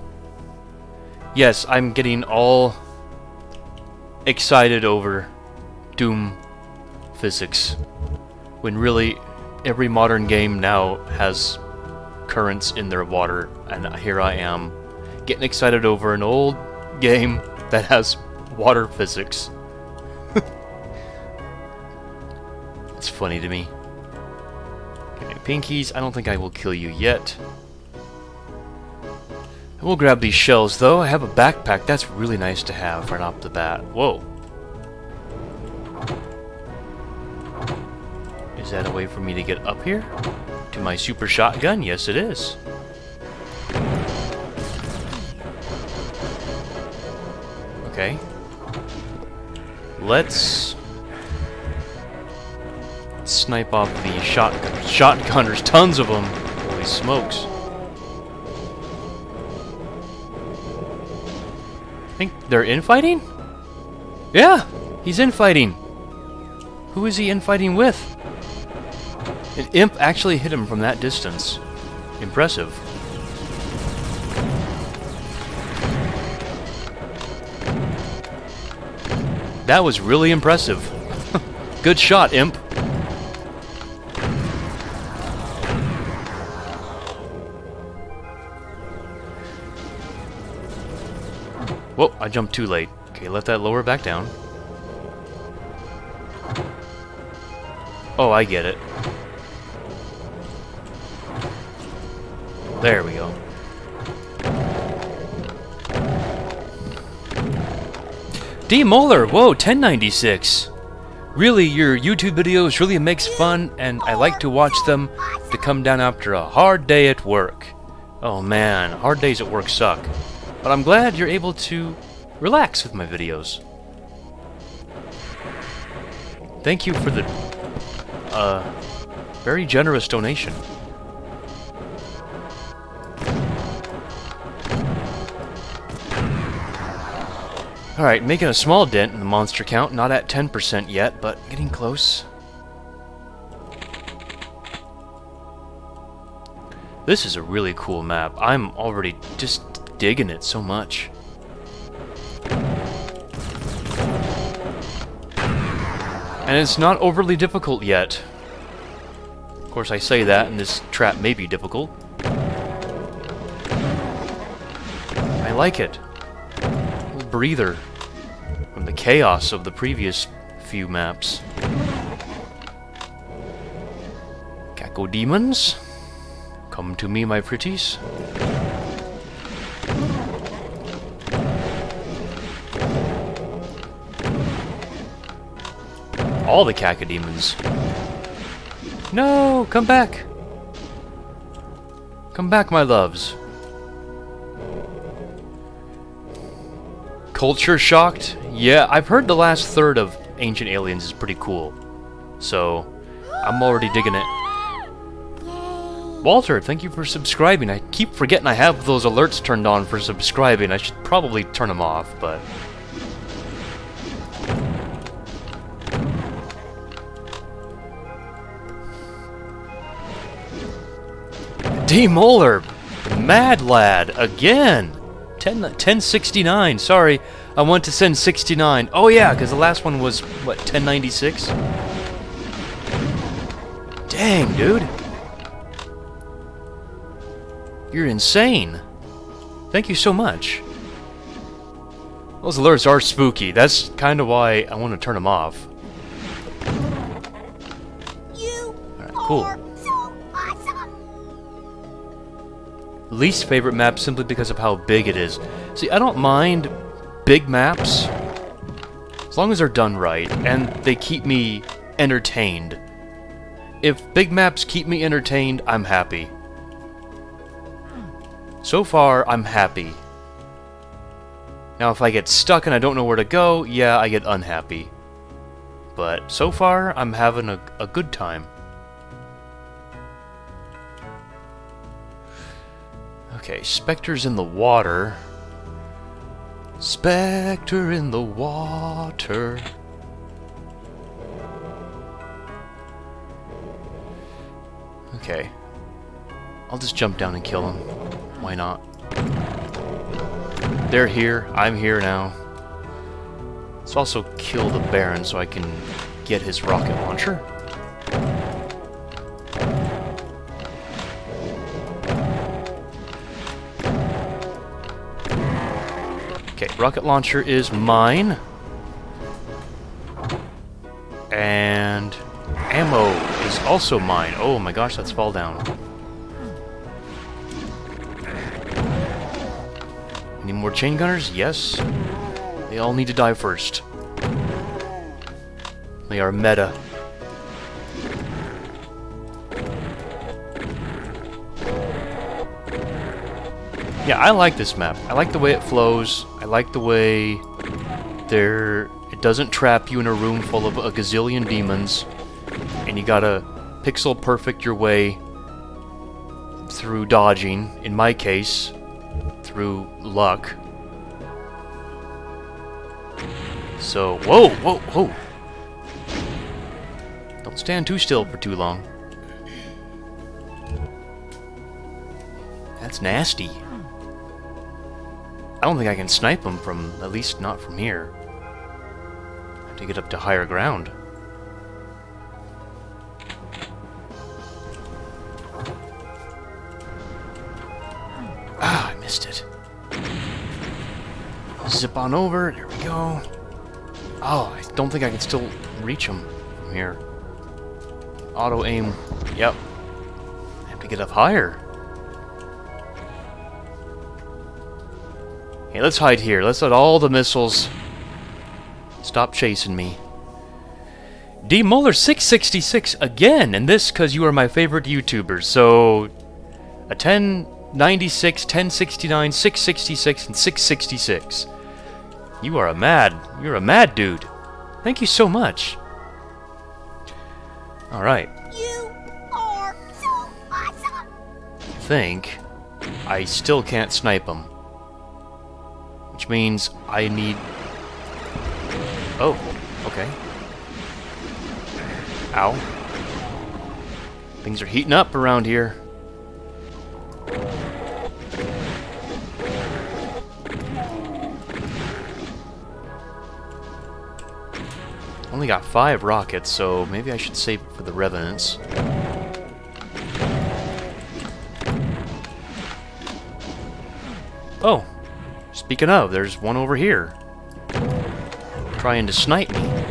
Yes, I'm getting all excited over Doom physics. When really, every modern game now has currents in their water, and here I am getting excited over an old game that has water physics. it's funny to me. Okay, pinkies, I don't think I will kill you yet. We'll grab these shells, though. I have a backpack. That's really nice to have right off the bat. Whoa. Is that a way for me to get up here? To my super shotgun? Yes, it is. Okay. Let's snipe off the shotgun shotgunners. Tons of them. Holy smokes. I think they're infighting? Yeah, he's infighting. Who is he infighting with? An imp actually hit him from that distance. Impressive. That was really impressive. Good shot, imp. Whoa, I jumped too late. Okay, let that lower back down. Oh, I get it. There we go. D. Moeller, whoa, 1096. Really, your YouTube videos really makes fun, and I like to watch them to come down after a hard day at work. Oh man, hard days at work suck. But I'm glad you're able to relax with my videos. Thank you for the uh, very generous donation. Alright, making a small dent in the monster count, not at 10% yet, but getting close. This is a really cool map. I'm already just digging it so much. And it's not overly difficult yet. Of course, I say that, and this trap may be difficult. I like it breather from the chaos of the previous few maps. Cacodemons, come to me, my pretties. All the cacodemons. No, come back. Come back, my loves. Culture shocked? Yeah, I've heard the last third of Ancient Aliens is pretty cool. So, I'm already digging it. Walter, thank you for subscribing. I keep forgetting I have those alerts turned on for subscribing. I should probably turn them off, but... D. Muller! Mad Lad, again! 10, 1069, sorry. I want to send 69. Oh yeah, because the last one was, what, 1096? Dang, dude. You're insane. Thank you so much. Those alerts are spooky. That's kind of why I want to turn them off. You Alright, cool. Least favorite map simply because of how big it is. See, I don't mind big maps as long as they're done right and they keep me entertained. If big maps keep me entertained, I'm happy. So far, I'm happy. Now, if I get stuck and I don't know where to go, yeah, I get unhappy. But so far, I'm having a, a good time. Okay, Spectre's in the water. Spectre in the water. Okay. I'll just jump down and kill him. Why not? They're here. I'm here now. Let's also kill the Baron so I can get his rocket launcher. Rocket launcher is mine. And ammo is also mine. Oh my gosh, that's fall down. Any more chain gunners? Yes. They all need to die first. They are meta. Yeah, I like this map. I like the way it flows. I like the way there it doesn't trap you in a room full of a gazillion demons and you gotta pixel perfect your way through dodging, in my case, through luck. So, whoa, whoa, whoa. Don't stand too still for too long. That's nasty. I don't think I can snipe them from, at least not from here. I have to get up to higher ground. Ah, I missed it. Zip on over, there we go. Oh, I don't think I can still reach them from here. Auto aim, yep. I have to get up higher. Hey, let's hide here. Let's let all the missiles Stop chasing me. D Muller 666 again, and this because you are my favorite YouTuber. So, a 1096, 1069, 666, and 666. You are a mad, you're a mad dude. Thank you so much. All right, You are so awesome. think I still can't snipe him, which means I need. Oh, okay. Ow. Things are heating up around here. Only got five rockets, so maybe I should save for the Revenants. Oh, speaking of, there's one over here. Trying to snipe me.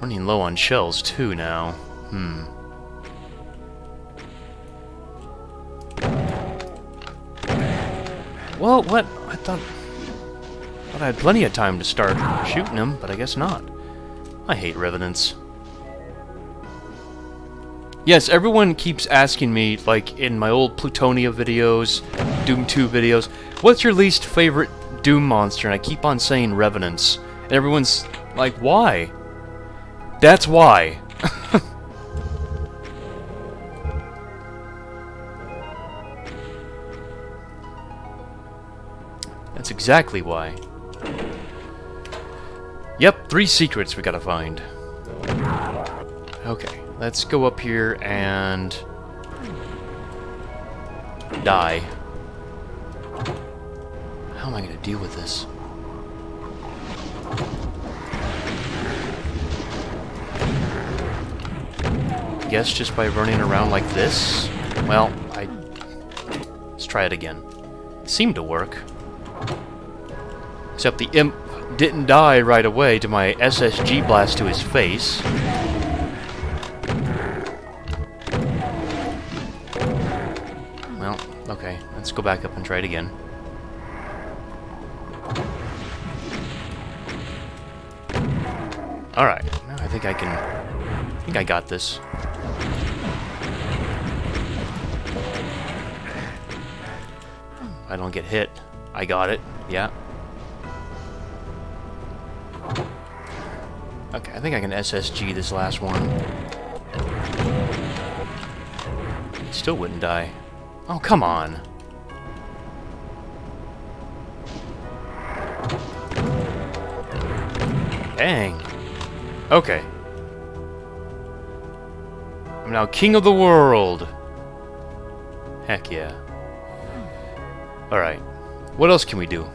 Running low on shells too now. Hmm. Well, what? I thought... thought I had plenty of time to start shooting him, but I guess not. I hate Revenants. Yes, everyone keeps asking me, like in my old Plutonia videos, Doom 2 videos, what's your least favorite Doom monster? And I keep on saying Revenants. And everyone's like, why? That's why. That's exactly why. Yep, three secrets we gotta find. Okay, let's go up here and... die. How am I gonna deal with this? Guess just by running around like this? Well, I... Let's try it again. It seemed to work. Except the imp didn't die right away to my SSG blast to his face. Okay, let's go back up and try it again. Alright, now I think I can... I think I got this. I don't get hit. I got it. Yeah. Okay, I think I can SSG this last one. Still wouldn't die. Oh, come on. Dang. Okay. I'm now king of the world. Heck yeah. Alright. What else can we do?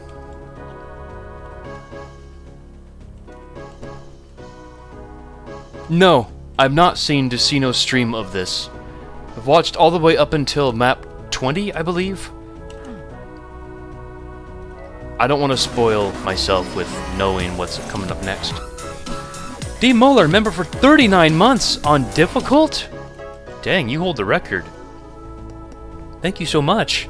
No, I've not seen Decino's stream of this. I've watched all the way up until map 20, I believe. I don't want to spoil myself with knowing what's coming up next. D. Muller, member for 39 months on difficult? Dang, you hold the record. Thank you so much.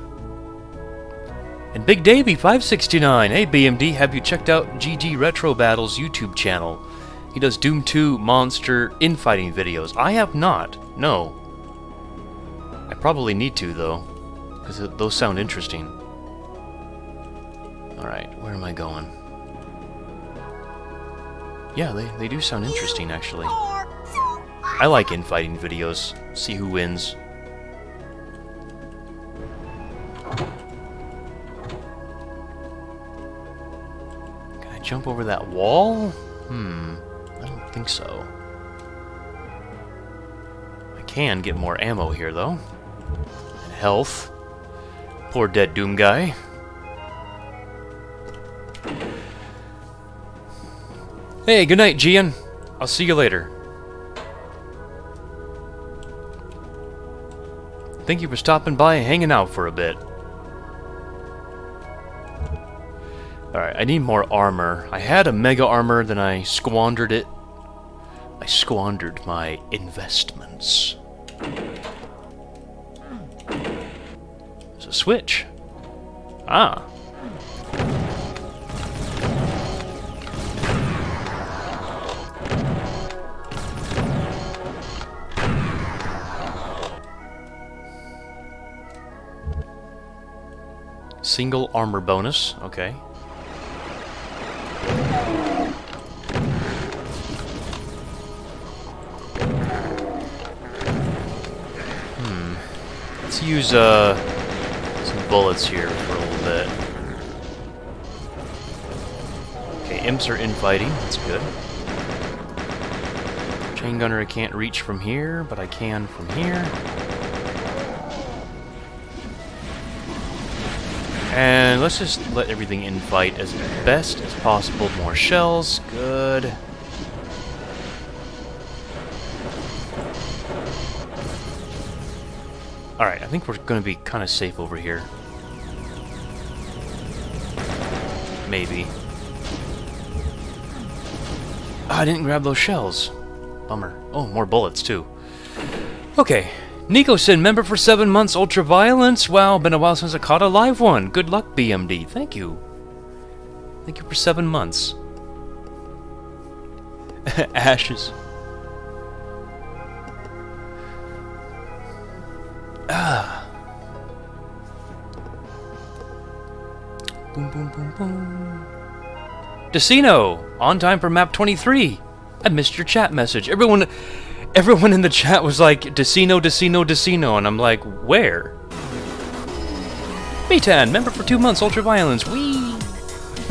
And Big Davey 569. Hey BMD, have you checked out GG Retro Battles YouTube channel? He does Doom 2 monster infighting videos. I have not. No. I probably need to though, because those sound interesting. All right, where am I going? Yeah, they they do sound interesting actually. I like infighting videos. See who wins. Can I jump over that wall? Hmm. I don't think so. I can get more ammo here, though. And health. Poor dead Doom guy. Hey, good night, Gian. I'll see you later. Thank you for stopping by and hanging out for a bit. Alright, I need more armor. I had a mega armor, then I squandered it. I squandered my investments. A switch. Ah. Single armor bonus, okay. Hmm. let's use uh, bullets here for a little bit. Okay, imps are infighting. That's good. Chain gunner I can't reach from here, but I can from here. And let's just let everything infight as best as possible. More shells. Good. Alright, I think we're going to be kind of safe over here. Maybe. Ah, I didn't grab those shells. Bummer. Oh, more bullets, too. Okay. Nico said, member for seven months, Ultra Violence. Wow, been a while since I caught a live one. Good luck, BMD. Thank you. Thank you for seven months. Ashes. Ah. Boom, boom, boom, boom. Decino, on time for map 23. I missed your chat message. Everyone, everyone in the chat was like, Decino, Decino, Decino, and I'm like, where? Metan, member for two months, Ultraviolence, wee!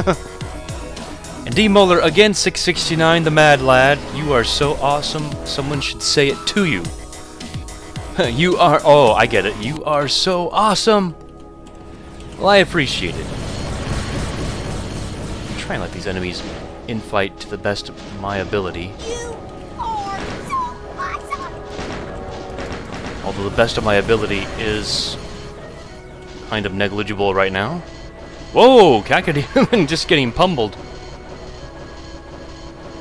and D. Muller, again 669, the mad lad. You are so awesome, someone should say it to you. you are, oh, I get it. You are so awesome! Well, I appreciate it. Try and let these enemies infight to the best of my ability. So awesome. Although the best of my ability is kind of negligible right now. Whoa, Cacodemon just getting pummeled.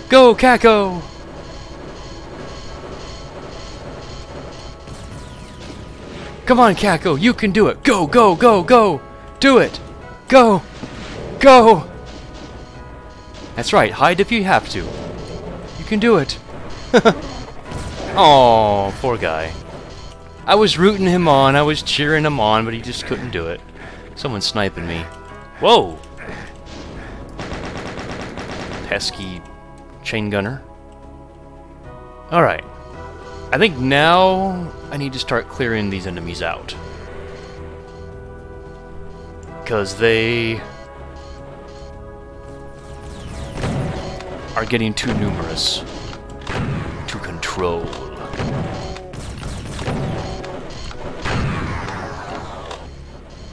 Go, Caco! Come on, Caco, you can do it. Go, go, go, go! Do it! Go! Go! That's right, hide if you have to. You can do it. Oh, poor guy. I was rooting him on, I was cheering him on, but he just couldn't do it. Someone's sniping me. Whoa! Pesky chain gunner. Alright. I think now I need to start clearing these enemies out. Because they are getting too numerous to control.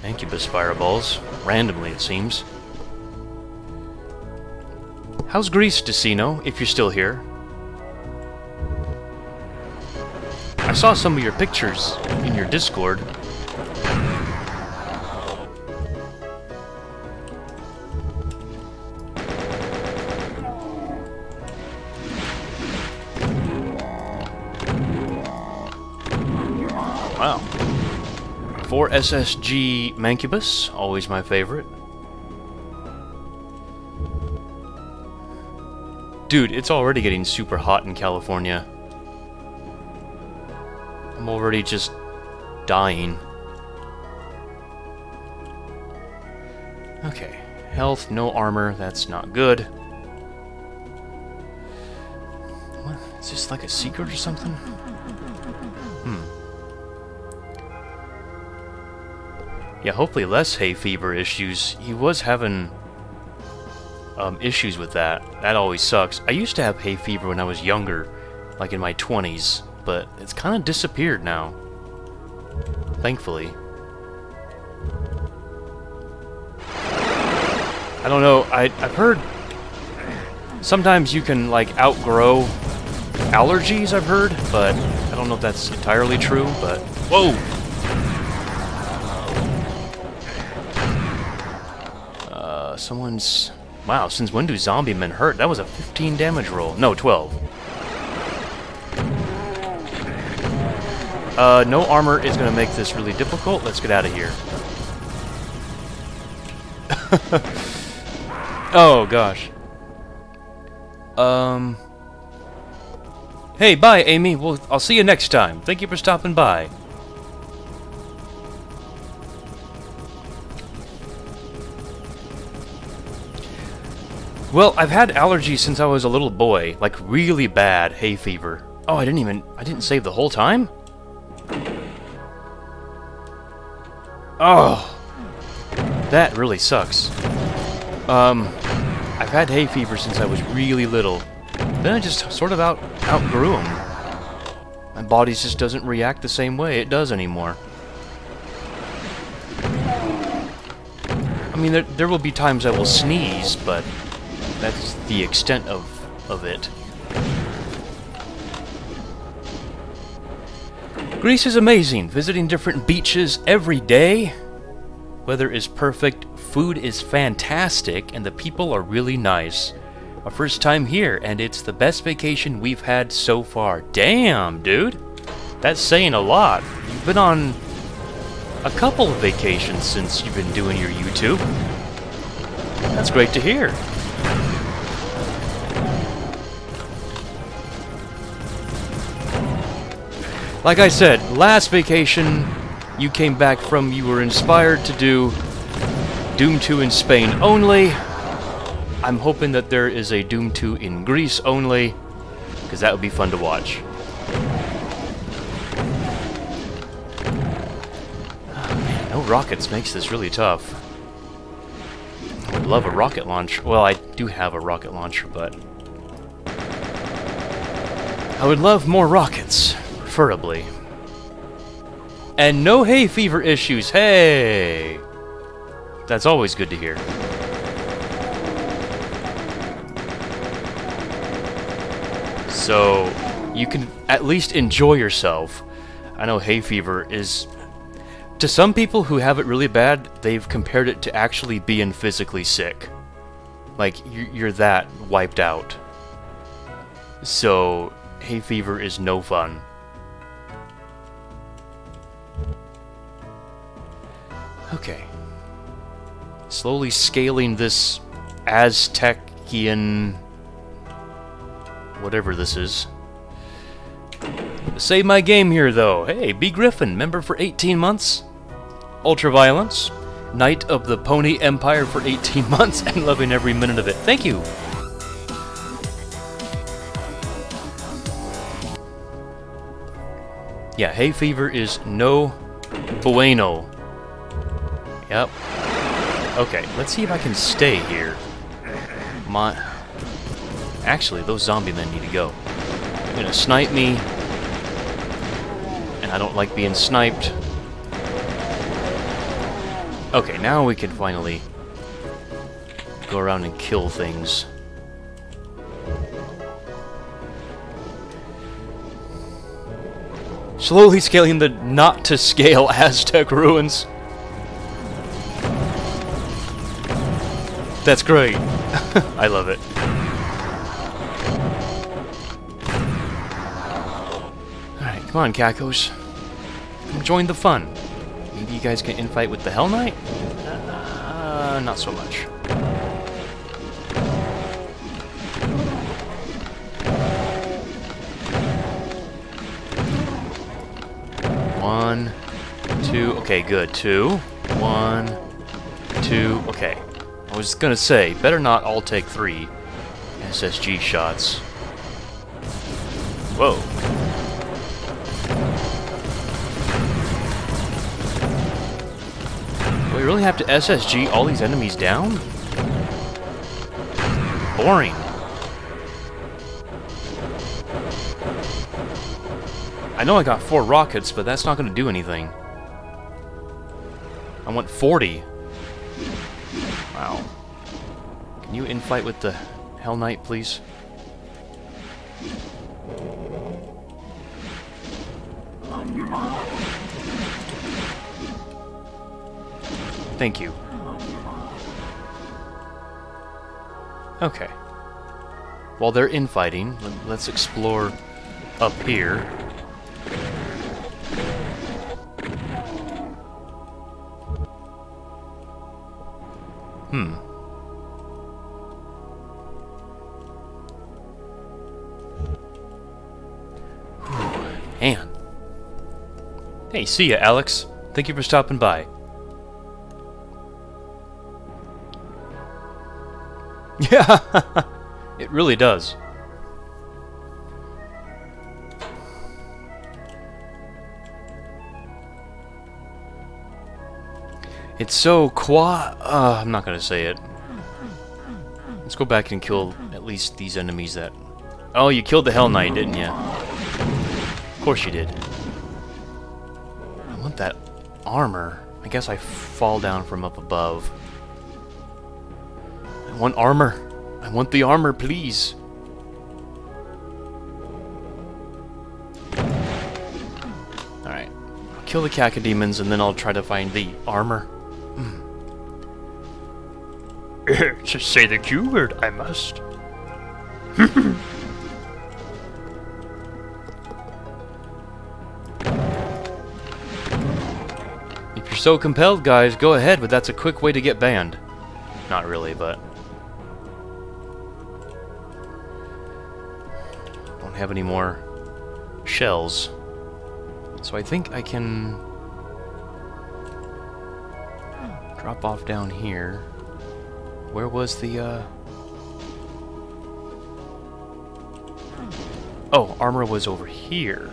Incubus fireballs. Randomly, it seems. How's Greece, Decino, if you're still here? I saw some of your pictures in your Discord. 4 SSG Mancubus, always my favorite. Dude, it's already getting super hot in California. I'm already just dying. Okay. Health, no armor, that's not good. What? Is this like a secret or something? Yeah, hopefully less hay fever issues. He was having um, issues with that. That always sucks. I used to have hay fever when I was younger, like in my 20s, but it's kind of disappeared now. Thankfully. I don't know, I, I've heard sometimes you can like outgrow allergies, I've heard, but I don't know if that's entirely true, but... Whoa! Someone's... Wow, since when do zombie men hurt? That was a 15 damage roll. No, 12. Uh, no armor is going to make this really difficult. Let's get out of here. oh, gosh. Um... Hey, bye, Amy. Well, I'll see you next time. Thank you for stopping by. Well, I've had allergies since I was a little boy, like really bad hay fever. Oh, I didn't even I didn't save the whole time? Oh. That really sucks. Um I've had hay fever since I was really little. Then I just sort of out outgrew them. My body just doesn't react the same way it does anymore. I mean, there, there will be times I will sneeze, but that's the extent of, of it. Greece is amazing. Visiting different beaches every day. Weather is perfect, food is fantastic, and the people are really nice. Our first time here, and it's the best vacation we've had so far. Damn, dude! That's saying a lot. You've been on a couple of vacations since you've been doing your YouTube. That's great to hear. Like I said, last vacation you came back from, you were inspired to do Doom 2 in Spain only. I'm hoping that there is a Doom 2 in Greece only, because that would be fun to watch. No rockets makes this really tough. I would love a rocket launcher. Well, I do have a rocket launcher, but... I would love more rockets, preferably. And no hay fever issues, hey! That's always good to hear. So, you can at least enjoy yourself. I know hay fever is... To some people who have it really bad, they've compared it to actually being physically sick. Like, you're that wiped out. So, hay fever is no fun. Okay. Slowly scaling this Aztecian... whatever this is. Save my game here, though. Hey, B. Griffin, member for 18 months. Ultraviolence, Knight of the Pony Empire for 18 months, and loving every minute of it. Thank you. Yeah, hay fever is no bueno. Yep. Okay, let's see if I can stay here. My... Actually, those zombie men need to go. They're gonna snipe me. And I don't like being sniped. Okay, now we can finally go around and kill things. Slowly scaling the not-to-scale Aztec ruins. That's great. I love it. Alright, come on, Cacos. Come join the fun. Maybe you guys can infight with the Hell Knight? Uh, not so much. One, two, okay, good. Two, one, two, okay. Was gonna say, better not all take three SSG shots. Whoa. We really have to SSG all these enemies down? Boring. I know I got four rockets, but that's not going to do anything. I want 40. Wow. Can you infight with the Hell Knight, please? Thank you. Okay. While they're infighting, let's explore up here. Hmm. Hey, see ya, Alex. Thank you for stopping by. Yeah, it really does. It's so qua. Uh, I'm not gonna say it. Let's go back and kill at least these enemies that. Oh, you killed the Hell Knight, didn't you? Of course you did. That armor. I guess I fall down from up above. I want armor. I want the armor, please. Alright. I'll kill the cacodemons and then I'll try to find the armor. to say the Q word, I must. so compelled, guys, go ahead, but that's a quick way to get banned. Not really, but... Don't have any more shells. So I think I can drop off down here. Where was the, uh... Oh, armor was over here.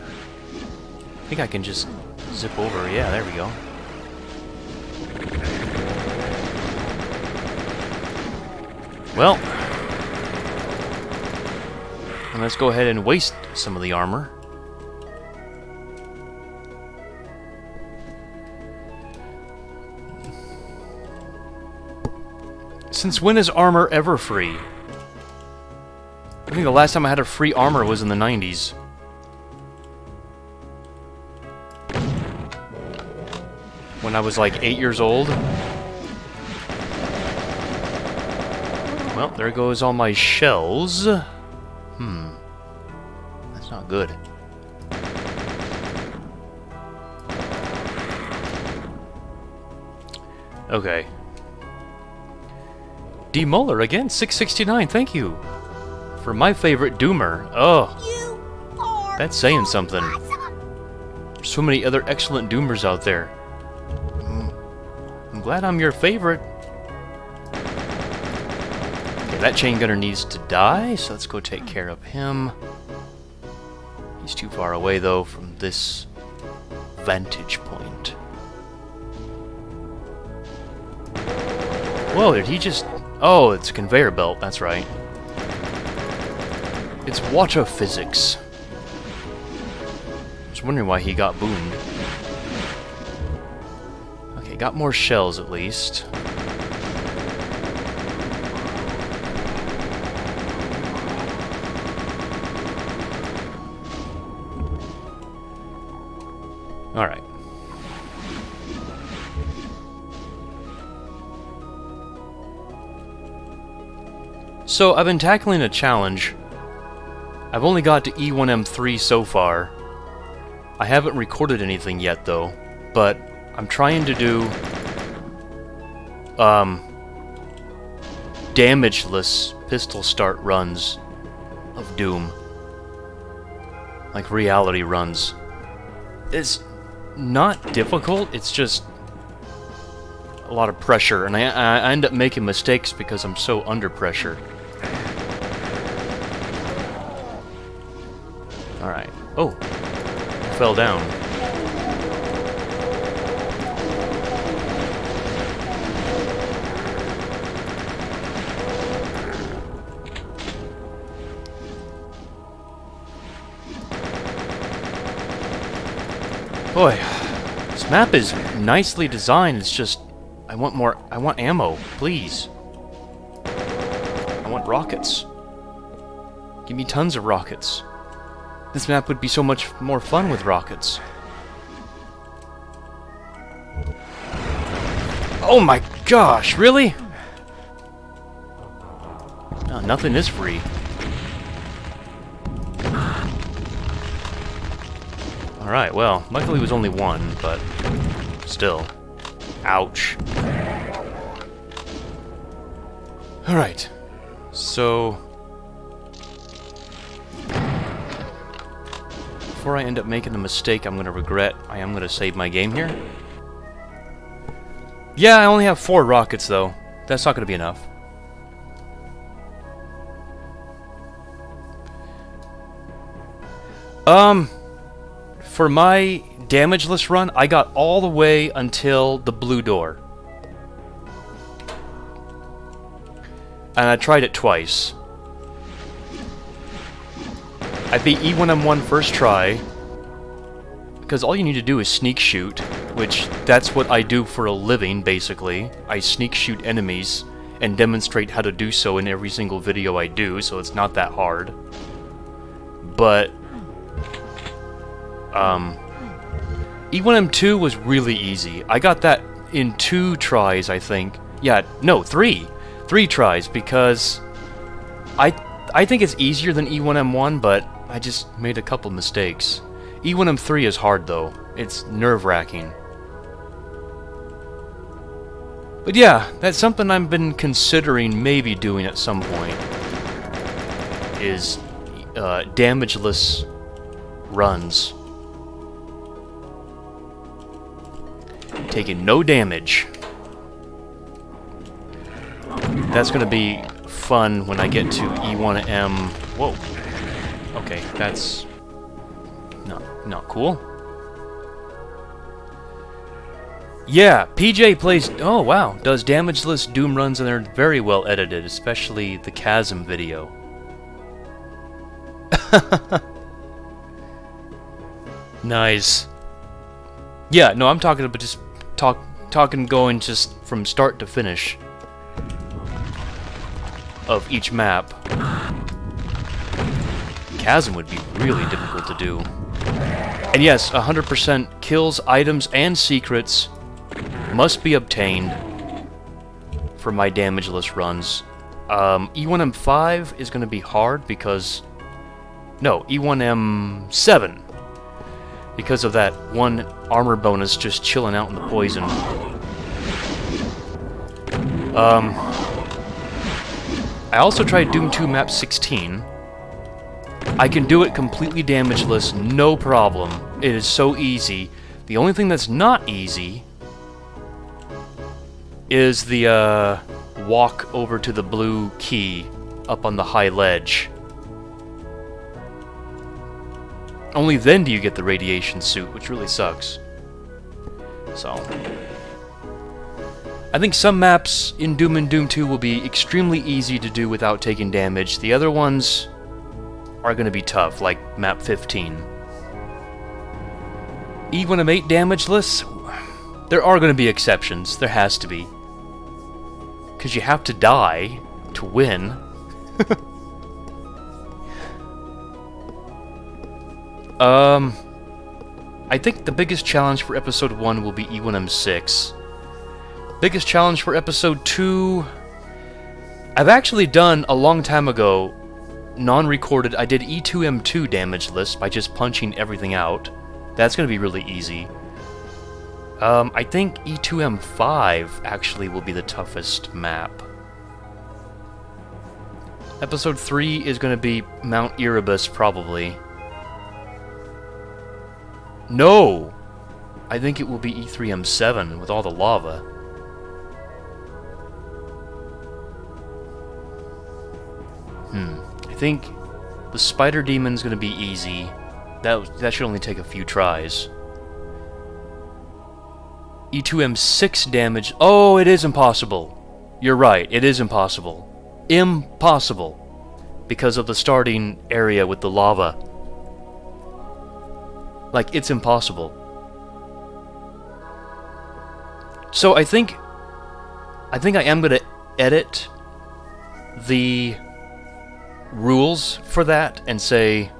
I think I can just zip over. Yeah, there we go. Well, let's go ahead and waste some of the armor. Since when is armor ever free? I think the last time I had a free armor was in the 90s. When I was like 8 years old. Well, there goes all my shells. Hmm. That's not good. Okay. D. Muller again, 669, thank you. For my favorite Doomer. Oh, that's saying something. There's so many other excellent Doomers out there. Glad I'm your favorite. Okay, that chain gunner needs to die, so let's go take care of him. He's too far away, though, from this vantage point. Whoa, did he just... Oh, it's a conveyor belt, that's right. It's water physics. I was wondering why he got boomed. Okay, got more shells at least. Alright. So, I've been tackling a challenge. I've only got to E1M3 so far. I haven't recorded anything yet, though, but I'm trying to do, um, damageless pistol start runs of Doom. Like reality runs. It's not difficult, it's just a lot of pressure, and I, I end up making mistakes because I'm so under pressure. Alright. Oh! Fell down. Boy, this map is nicely designed, it's just... I want more... I want ammo, please. I want rockets. Give me tons of rockets. This map would be so much more fun with rockets. Oh my gosh, really? No, nothing is free. Alright, well, luckily it was only one, but still. Ouch. Alright, so... Before I end up making a mistake I'm going to regret, I am going to save my game here. Yeah, I only have four rockets, though. That's not going to be enough. Um, for my damageless run, I got all the way until the blue door. And I tried it twice. I beat E1M1 first try, because all you need to do is sneak shoot, which that's what I do for a living, basically. I sneak shoot enemies and demonstrate how to do so in every single video I do, so it's not that hard. But, um, E1M2 was really easy. I got that in two tries, I think. Yeah, no, three. Three tries, because I, I think it's easier than E1M1, but I just made a couple mistakes. E1M3 is hard, though. It's nerve-wracking. But yeah, that's something I've been considering maybe doing at some point. Is uh, damageless runs. Taking no damage. That's gonna be fun when I get to E1M. Whoa. Okay, that's not not cool. Yeah, PJ plays. Oh wow, does damageless Doom runs and they're very well edited, especially the Chasm video. nice. Yeah, no, I'm talking about just talk, talking going just from start to finish of each map. Chasm would be really difficult to do. And yes, 100% kills, items, and secrets must be obtained for my damageless runs. Um, E1M5 is going to be hard because... No, E1M7. Because of that one armor bonus just chilling out in the poison. Um, I also tried Doom 2 map 16. I can do it completely damageless, no problem. It is so easy. The only thing that's not easy is the uh, walk over to the blue key up on the high ledge. Only then do you get the radiation suit, which really sucks. So... I think some maps in Doom and Doom 2 will be extremely easy to do without taking damage. The other ones are going to be tough, like map 15. Even a 8 damageless, there are going to be exceptions. There has to be. Because you have to die to win. um, I think the biggest challenge for episode 1 will be E1M6. Biggest challenge for episode 2... I've actually done, a long time ago, non-recorded, I did E2M2 damageless by just punching everything out. That's going to be really easy. Um, I think E2M5 actually will be the toughest map. Episode 3 is going to be Mount Erebus, probably. No! I think it will be E3M7 with all the lava. Hmm. I think the Spider Demon's going to be easy. That, that should only take a few tries. E2M6 damage. Oh, it is impossible. You're right, it is impossible. Impossible. Because of the starting area with the lava. Like, it's impossible. So I think... I think I am going to edit the rules for that and say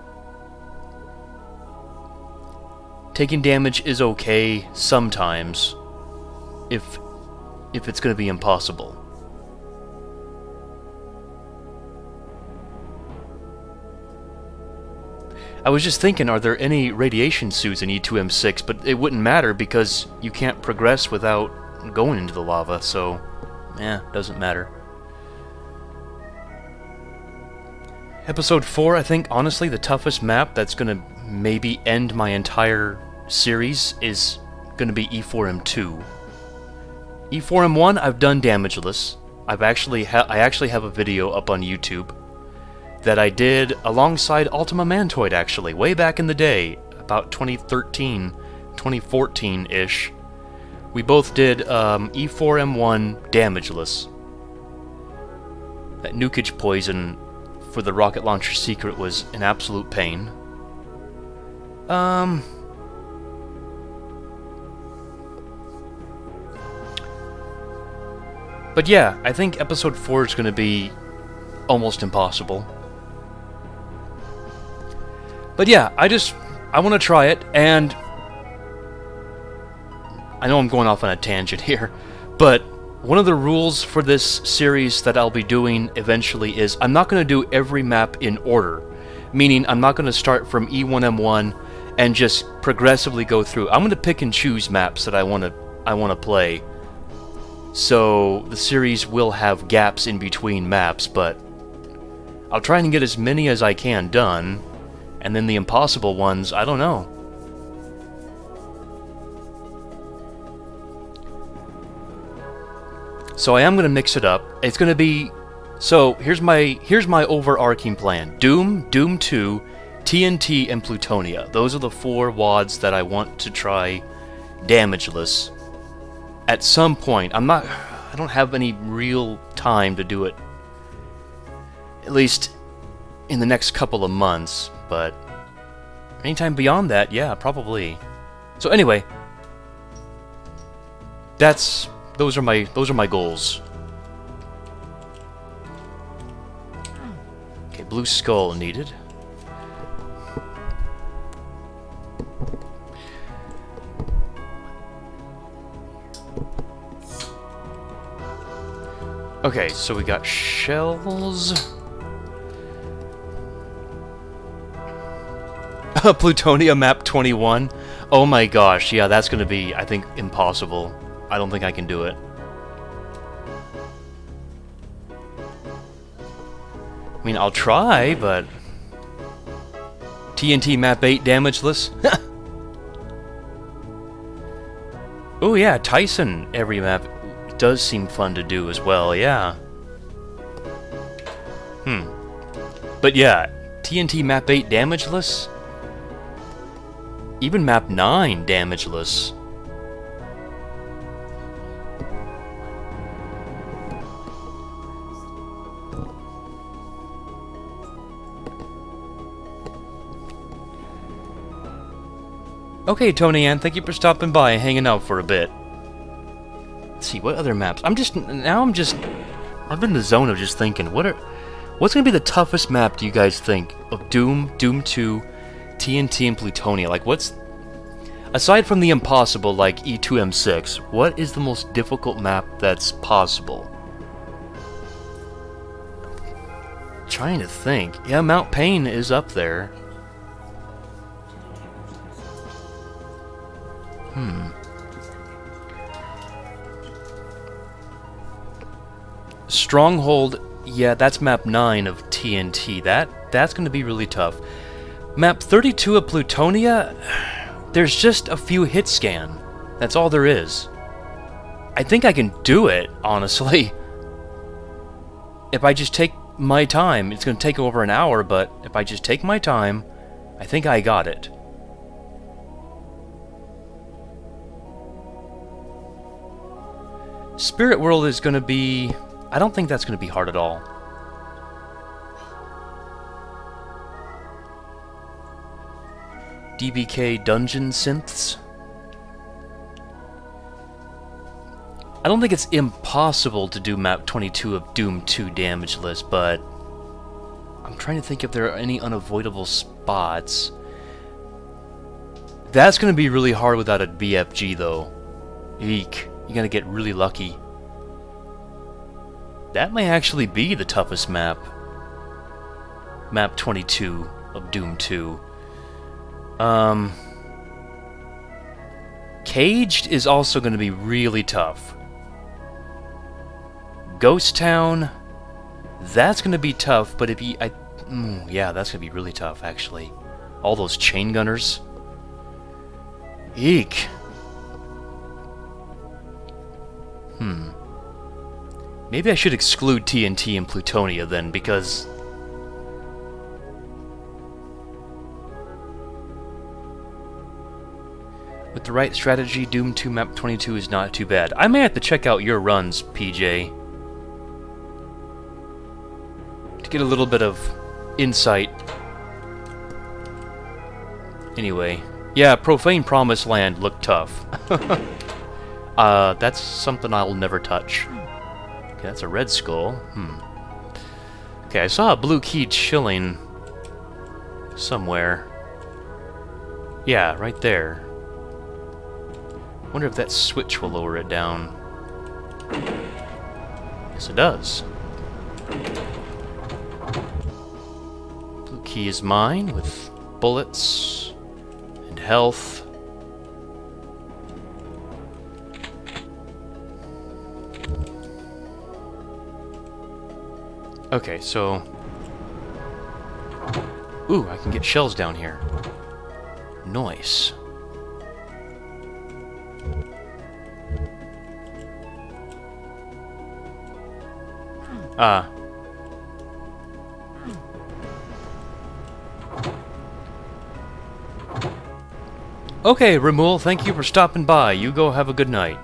taking damage is okay sometimes if if it's going to be impossible. I was just thinking, are there any radiation suits in E2M6? But it wouldn't matter because you can't progress without going into the lava, so, yeah, doesn't matter. Episode 4, I think, honestly, the toughest map that's gonna maybe end my entire series is gonna be E4M2. E4M1, I've done damageless. I've actually I actually have a video up on YouTube that I did alongside Ultima Mantoid, actually, way back in the day, about 2013, 2014 ish. We both did um, E4M1 damageless. That nukage poison for the rocket launcher secret was an absolute pain. Um. But yeah, I think episode 4 is going to be almost impossible. But yeah, I just I want to try it and I know I'm going off on a tangent here, but one of the rules for this series that I'll be doing eventually is I'm not going to do every map in order, meaning I'm not going to start from E1M1 and just progressively go through. I'm going to pick and choose maps that I want to I want to play. So the series will have gaps in between maps, but I'll try and get as many as I can done, and then the impossible ones, I don't know. So I am going to mix it up. It's going to be so here's my here's my overarching plan. Doom, Doom 2, TNT and Plutonia. Those are the four wads that I want to try damageless. At some point, I'm not I don't have any real time to do it. At least in the next couple of months, but anytime beyond that, yeah, probably. So anyway, that's those are my those are my goals. Okay, blue skull needed. Okay, so we got shells. Plutonia map 21. Oh my gosh, yeah, that's gonna be, I think, impossible. I don't think I can do it. I mean, I'll try, but... TNT map 8 damageless? oh yeah, Tyson every map does seem fun to do as well, yeah. Hmm. But yeah, TNT map 8 damageless? Even map 9 damageless. Okay, Tony Ann, thank you for stopping by and hanging out for a bit. Let's see, what other maps? I'm just, now I'm just, I'm in the zone of just thinking, what are, what's going to be the toughest map do you guys think? Of Doom, Doom 2, TNT, and Plutonia? Like, what's, aside from the impossible, like E2M6, what is the most difficult map that's possible? Trying to think. Yeah, Mount Pain is up there. Hmm. Stronghold, yeah, that's map 9 of TNT. That That's going to be really tough. Map 32 of Plutonia, there's just a few hit scan. That's all there is. I think I can do it, honestly. If I just take my time, it's going to take over an hour, but if I just take my time, I think I got it. Spirit World is going to be... I don't think that's going to be hard at all. DBK Dungeon Synths. I don't think it's impossible to do map 22 of Doom 2 damageless, but I'm trying to think if there are any unavoidable spots. That's going to be really hard without a BFG, though. Eek. You're gonna get really lucky. That may actually be the toughest map. Map 22 of Doom 2. Um... Caged is also going to be really tough. Ghost Town, that's going to be tough, but if you... I, mm, yeah, that's going to be really tough, actually. All those chain gunners. Eek. Hmm. Maybe I should exclude TNT and Plutonia then, because With the right strategy, Doom 2 Map 22 is not too bad. I may have to check out your runs, PJ. To get a little bit of insight. Anyway, yeah, Profane Promised Land looked tough. uh, that's something I'll never touch. Okay, that's a red skull. Hmm. Okay, I saw a blue key chilling somewhere. Yeah, right there. Wonder if that switch will lower it down. Yes, it does. Blue key is mine with bullets and health. Okay, so... Ooh, I can get shells down here. Nice. Ah. Okay, Ramul, thank you for stopping by. You go have a good night.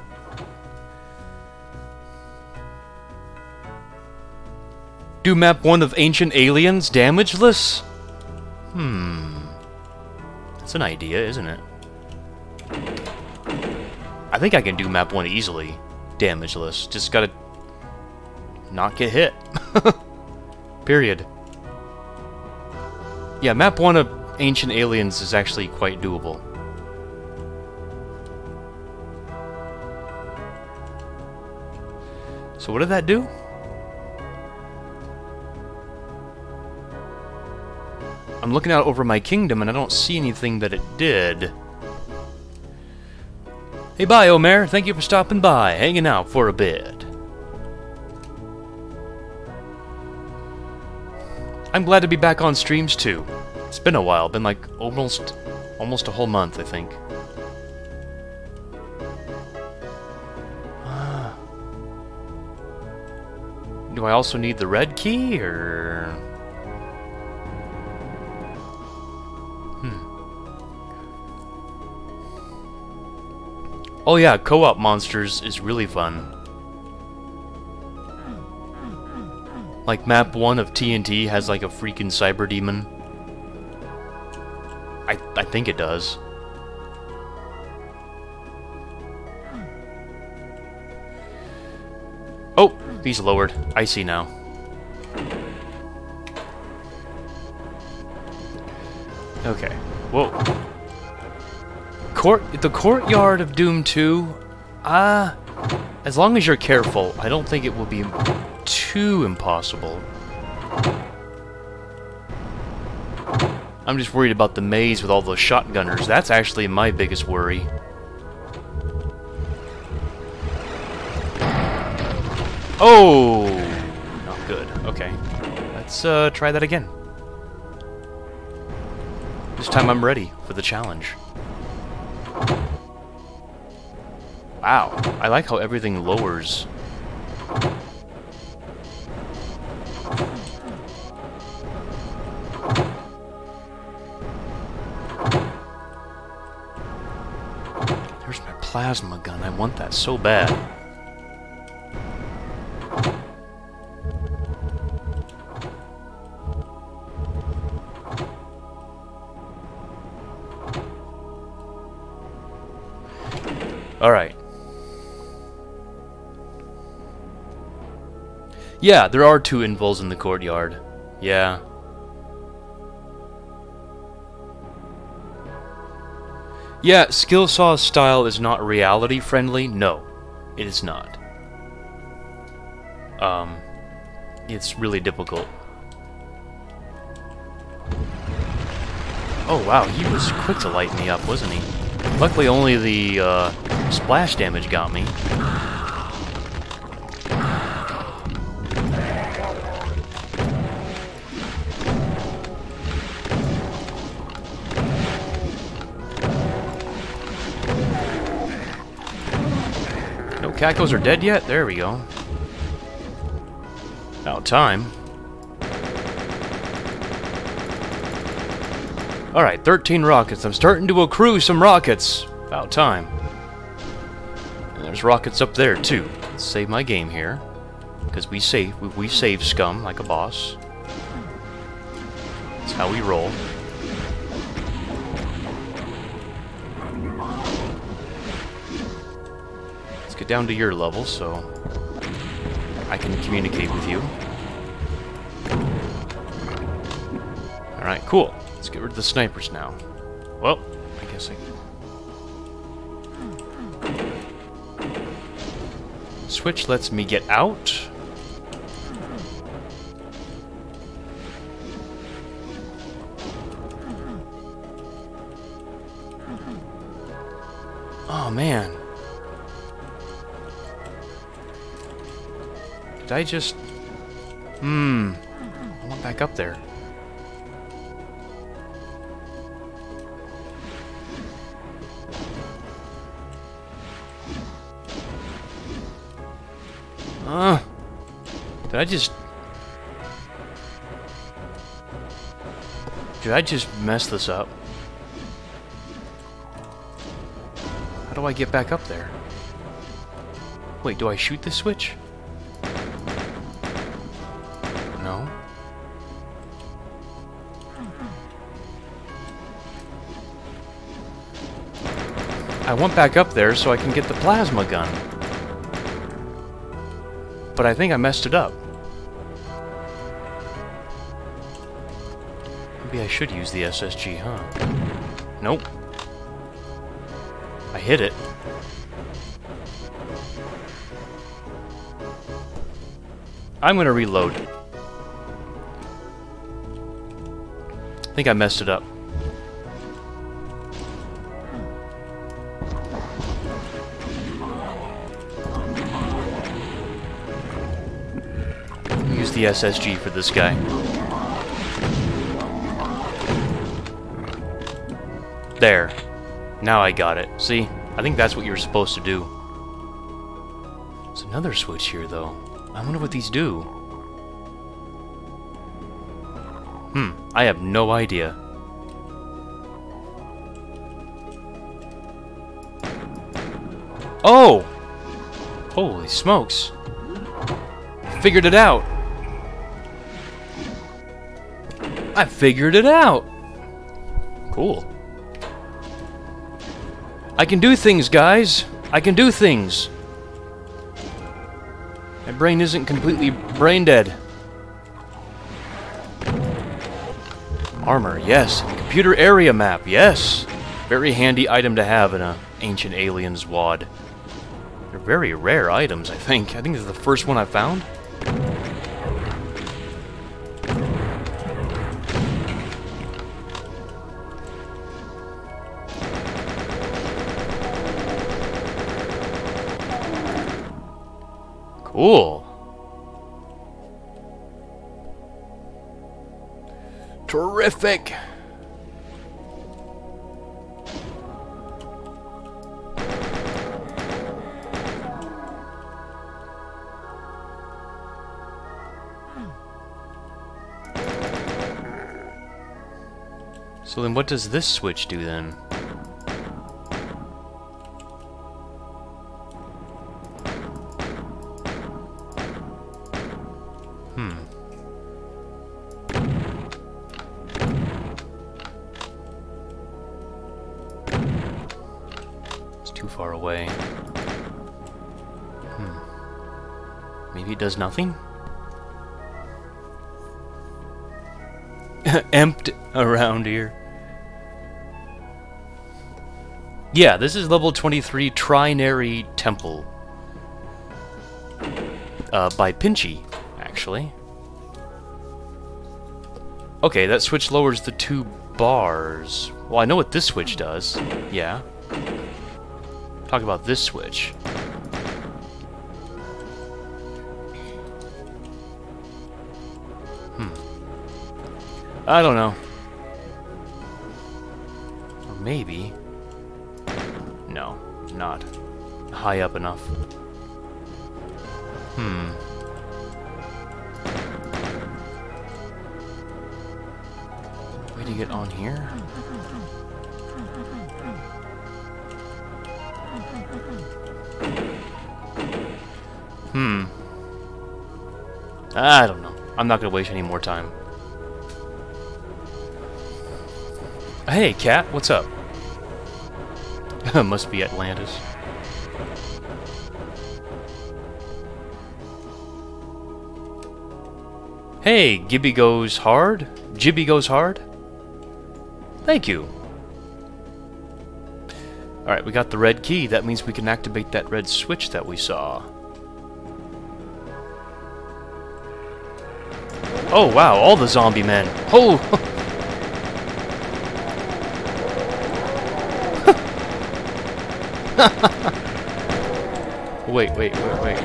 Do map 1 of Ancient Aliens damageless? Hmm. That's an idea, isn't it? I think I can do map 1 easily. Damageless. Just gotta not get hit. Period. Yeah, map 1 of Ancient Aliens is actually quite doable. So what did that do? I'm looking out over my kingdom and I don't see anything that it did. Hey, bye, Omer. Thank you for stopping by, hanging out for a bit. I'm glad to be back on streams too. It's been a while, been like almost almost a whole month, I think. Ah. Do I also need the red key or Oh yeah, co-op monsters is really fun. Like map 1 of TNT has like a freaking cyber demon. I, I think it does. Oh, he's lowered. I see now. Okay. Whoa court, the courtyard of Doom 2, uh, as long as you're careful, I don't think it will be too impossible. I'm just worried about the maze with all those shotgunners. That's actually my biggest worry. Oh! Not good. Okay. Let's uh, try that again. This time I'm ready for the challenge. Wow, I like how everything lowers. There's my plasma gun. I want that so bad. Yeah, there are two invuls in the courtyard. Yeah. Yeah, Skillsaw's style is not reality friendly. No, it is not. Um, it's really difficult. Oh wow, he was quick to light me up, wasn't he? Luckily only the uh, splash damage got me. Cacos are dead yet? There we go. About time. Alright, 13 rockets. I'm starting to accrue some rockets. About time. And there's rockets up there, too. Let's save my game here. Because we save, we, we save scum like a boss. That's how we roll. Get down to your level so I can communicate with you. Alright, cool. Let's get rid of the snipers now. Well, I guess I... Switch lets me get out. Oh, man. Did I just... Hmm. I went back up there. Uh, did I just... Did I just mess this up? How do I get back up there? Wait, do I shoot the switch? I went back up there so I can get the plasma gun. But I think I messed it up. Maybe I should use the SSG, huh? Nope. I hit it. I'm gonna reload. I think I messed it up. Use the SSG for this guy. There. Now I got it. See? I think that's what you're supposed to do. There's another switch here, though. I wonder what these do. Hmm, I have no idea. Oh! Holy smokes. Figured it out. I figured it out. Cool. I can do things, guys. I can do things. My brain isn't completely brain dead. Armor, yes. Computer area map, yes. Very handy item to have in a Ancient Aliens WAD. They're very rare items, I think. I think this is the first one I found. Cool. Terrific. So then what does this switch do then? Nothing? Empty around here. Yeah, this is level 23 Trinary Temple. Uh, by Pinchy, actually. Okay, that switch lowers the two bars. Well, I know what this switch does. Yeah. Talk about this switch. I don't know. Or maybe. No, not high up enough. Hmm. Way to get on here? Hmm. I don't know. I'm not gonna waste any more time. Hey, cat, what's up? Must be Atlantis. Hey, Gibby goes hard? Jibby goes hard? Thank you. Alright, we got the red key. That means we can activate that red switch that we saw. Oh, wow, all the zombie men. Oh! wait, wait, wait, wait.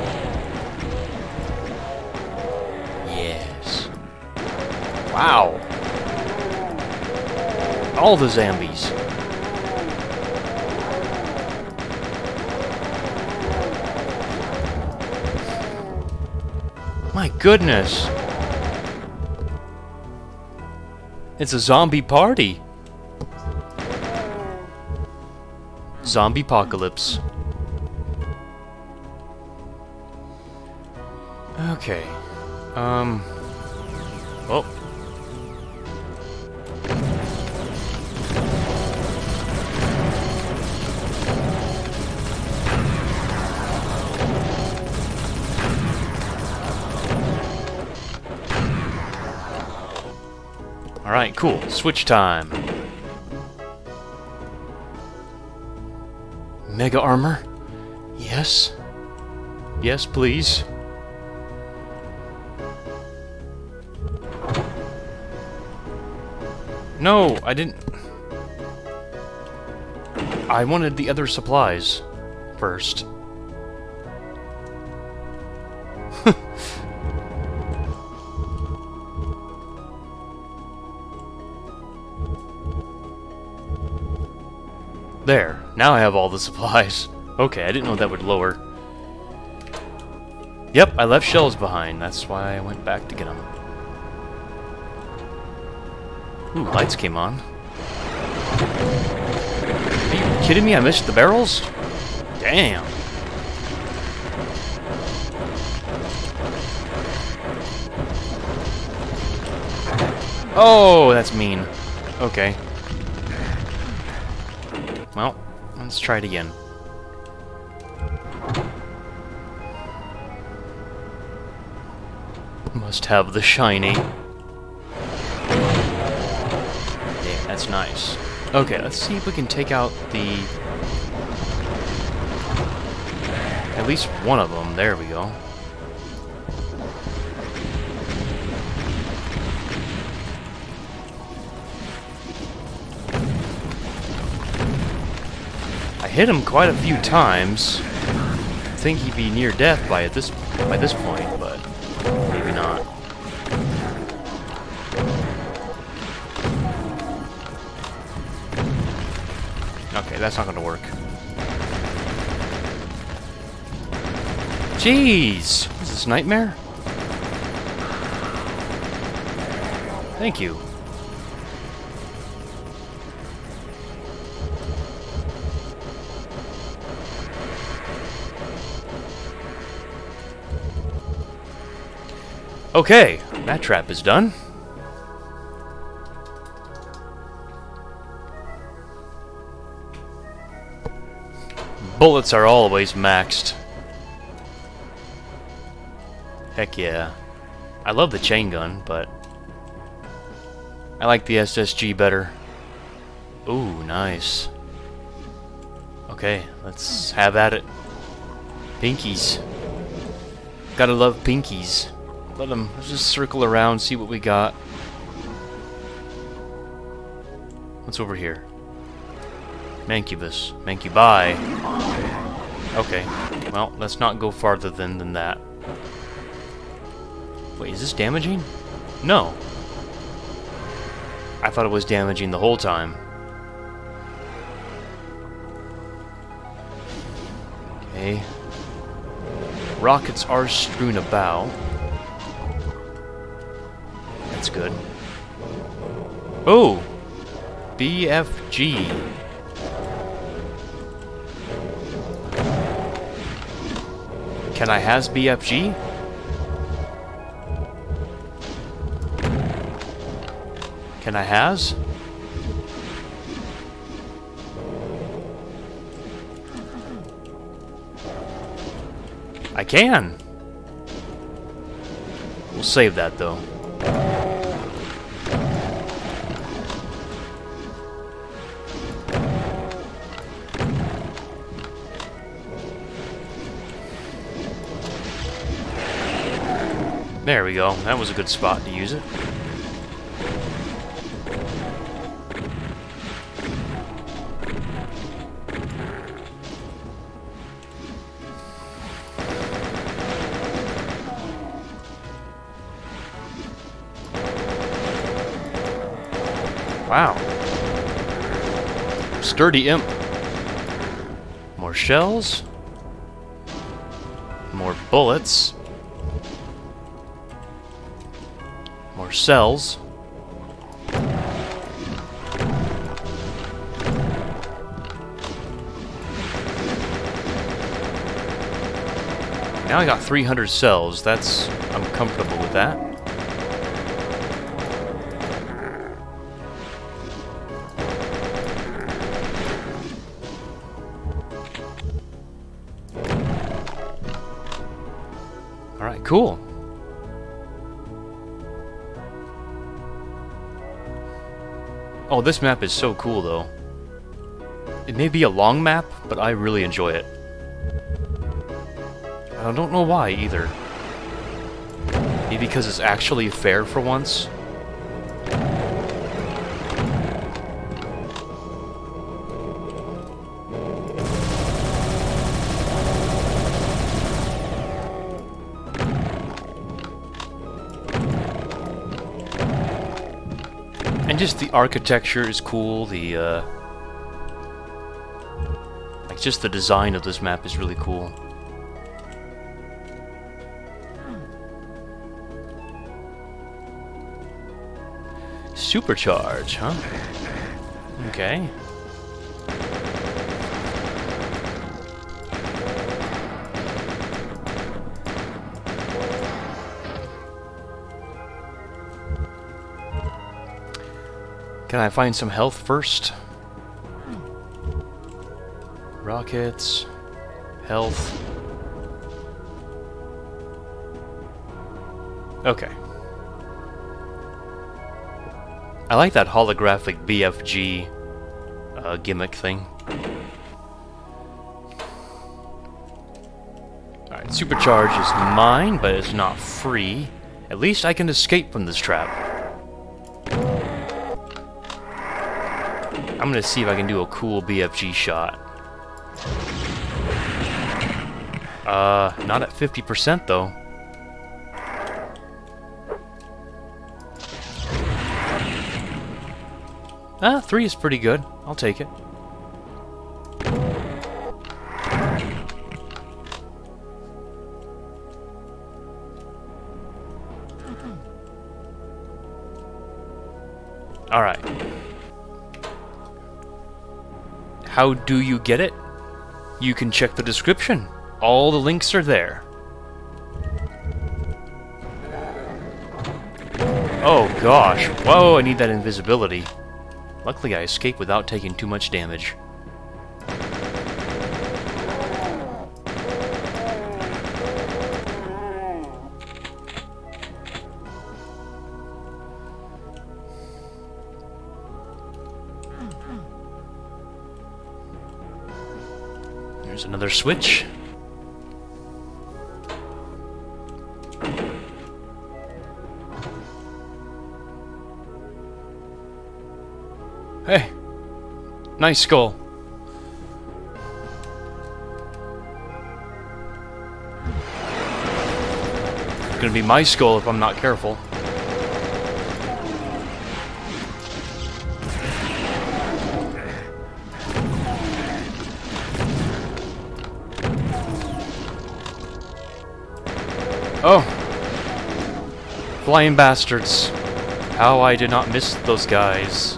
Yes. Wow. All the zombies. My goodness. It's a zombie party. Zombie apocalypse. Okay. Um. Oh. Alright, cool. Switch time. Mega armor? Yes? Yes, please. No, I didn't... I wanted the other supplies first. Now I have all the supplies. Okay, I didn't know that would lower. Yep, I left shells behind. That's why I went back to get them. Ooh, lights came on. Are you kidding me? I missed the barrels? Damn. Oh, that's mean. Okay. Let's try it again. Must have the shiny. Yeah, that's nice. Okay, let's see if we can take out the... At least one of them. There we go. Hit him quite a few times. I think he'd be near death by at this by this point, but maybe not. Okay, that's not gonna work. Jeez! Is this nightmare? Thank you. Okay, that trap is done. Bullets are always maxed. Heck yeah. I love the chain gun, but I like the SSG better. Ooh, nice. Okay, let's have at it. Pinkies. Gotta love pinkies. Let them let's just circle around, see what we got. What's over here? Mancubus. Mancubi. Okay. Well, let's not go farther than, than that. Wait, is this damaging? No. I thought it was damaging the whole time. Okay. Rockets are strewn about. Oh! BFG. Can I has BFG? Can I has? I can! We'll save that though. We go. That was a good spot to use it. Wow. Sturdy imp. More shells. More bullets. Cells. Now I got 300 cells. That's... I'm comfortable with that. Alright, cool. Oh, this map is so cool, though. It may be a long map, but I really enjoy it. I don't know why, either. Maybe because it's actually fair for once? And just the architecture is cool, the, uh... Like, just the design of this map is really cool. Supercharge, huh? Okay. Can I find some health first? Rockets, health. Okay. I like that holographic BFG uh, gimmick thing. Alright, Supercharge is mine, but it's not free. At least I can escape from this trap. I'm gonna see if I can do a cool BFG shot. Uh, not at 50% though. Ah, three is pretty good. I'll take it. How do you get it? You can check the description. All the links are there. Oh gosh. Whoa, I need that invisibility. Luckily I escaped without taking too much damage. Another switch. Hey, nice skull. Gonna be my skull if I'm not careful. Blind bastards. How I did not miss those guys.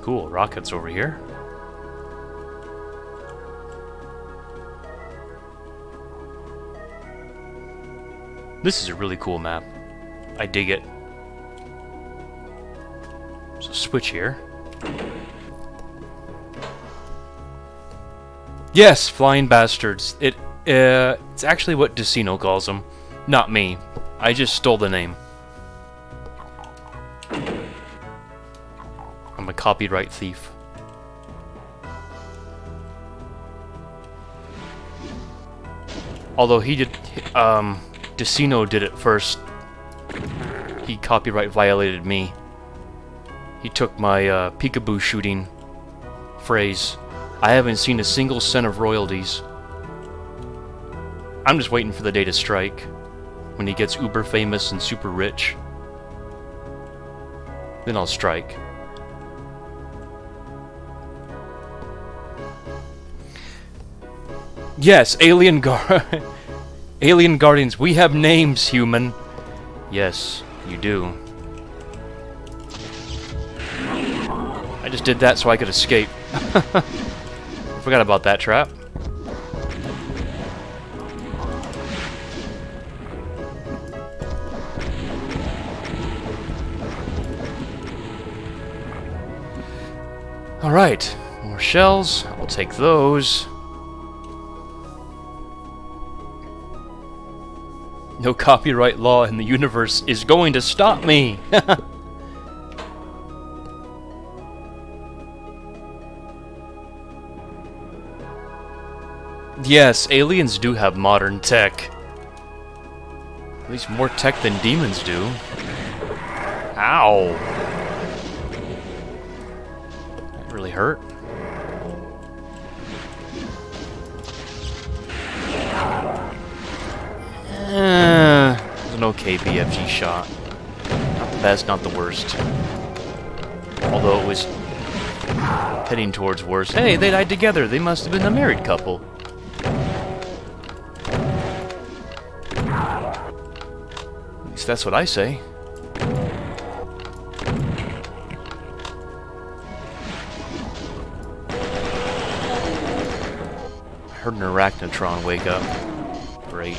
Cool, rockets over here. This is a really cool map. I dig it. So switch here. Yes, flying bastards. It uh, it's actually what Decino calls them, not me. I just stole the name. I'm a copyright thief. Although he did, um, Decino did it first. He copyright violated me. He took my uh, peekaboo shooting phrase. I haven't seen a single cent of royalties. I'm just waiting for the day to strike. When he gets uber famous and super rich. Then I'll strike. Yes, Alien Gar Alien Guardians, we have names, human. Yes, you do. I just did that so I could escape. Forgot about that trap. Alright, more shells. I'll take those. No copyright law in the universe is going to stop me! yes, aliens do have modern tech. At least more tech than demons do. Ow! That really hurt. It was an okay BFG shot. Not the best, not the worst. Although it was heading towards worse. Hey, they died together. They must have been a married couple. At least that's what I say. I heard an arachnotron wake up. Great.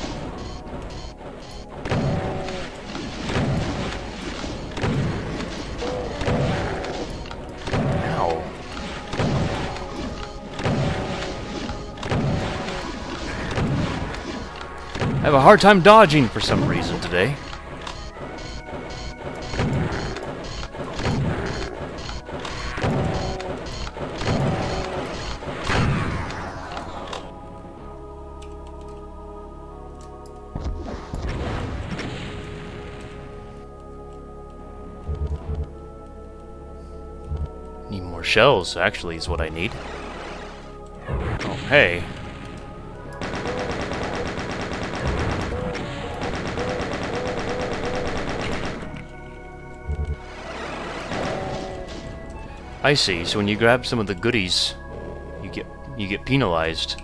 A hard time dodging for some reason today. Need more shells, actually, is what I need. Oh, hey. I see. So when you grab some of the goodies, you get you get penalized.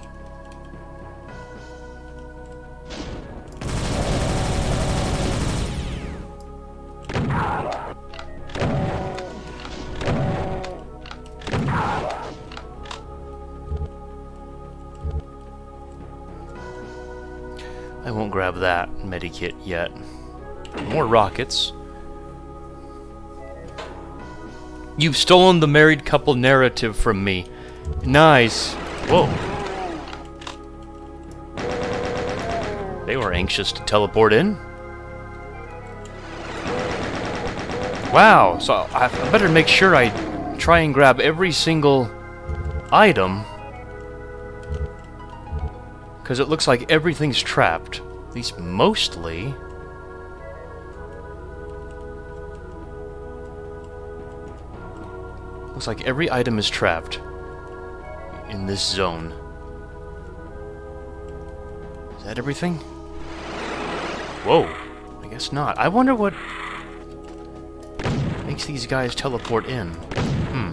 I won't grab that medikit yet. More rockets. You've stolen the married couple narrative from me. Nice. Whoa. They were anxious to teleport in. Wow, so I better make sure I try and grab every single item. Because it looks like everything's trapped. At least mostly. Looks like every item is trapped in this zone. Is that everything? Whoa. I guess not. I wonder what makes these guys teleport in. Hmm.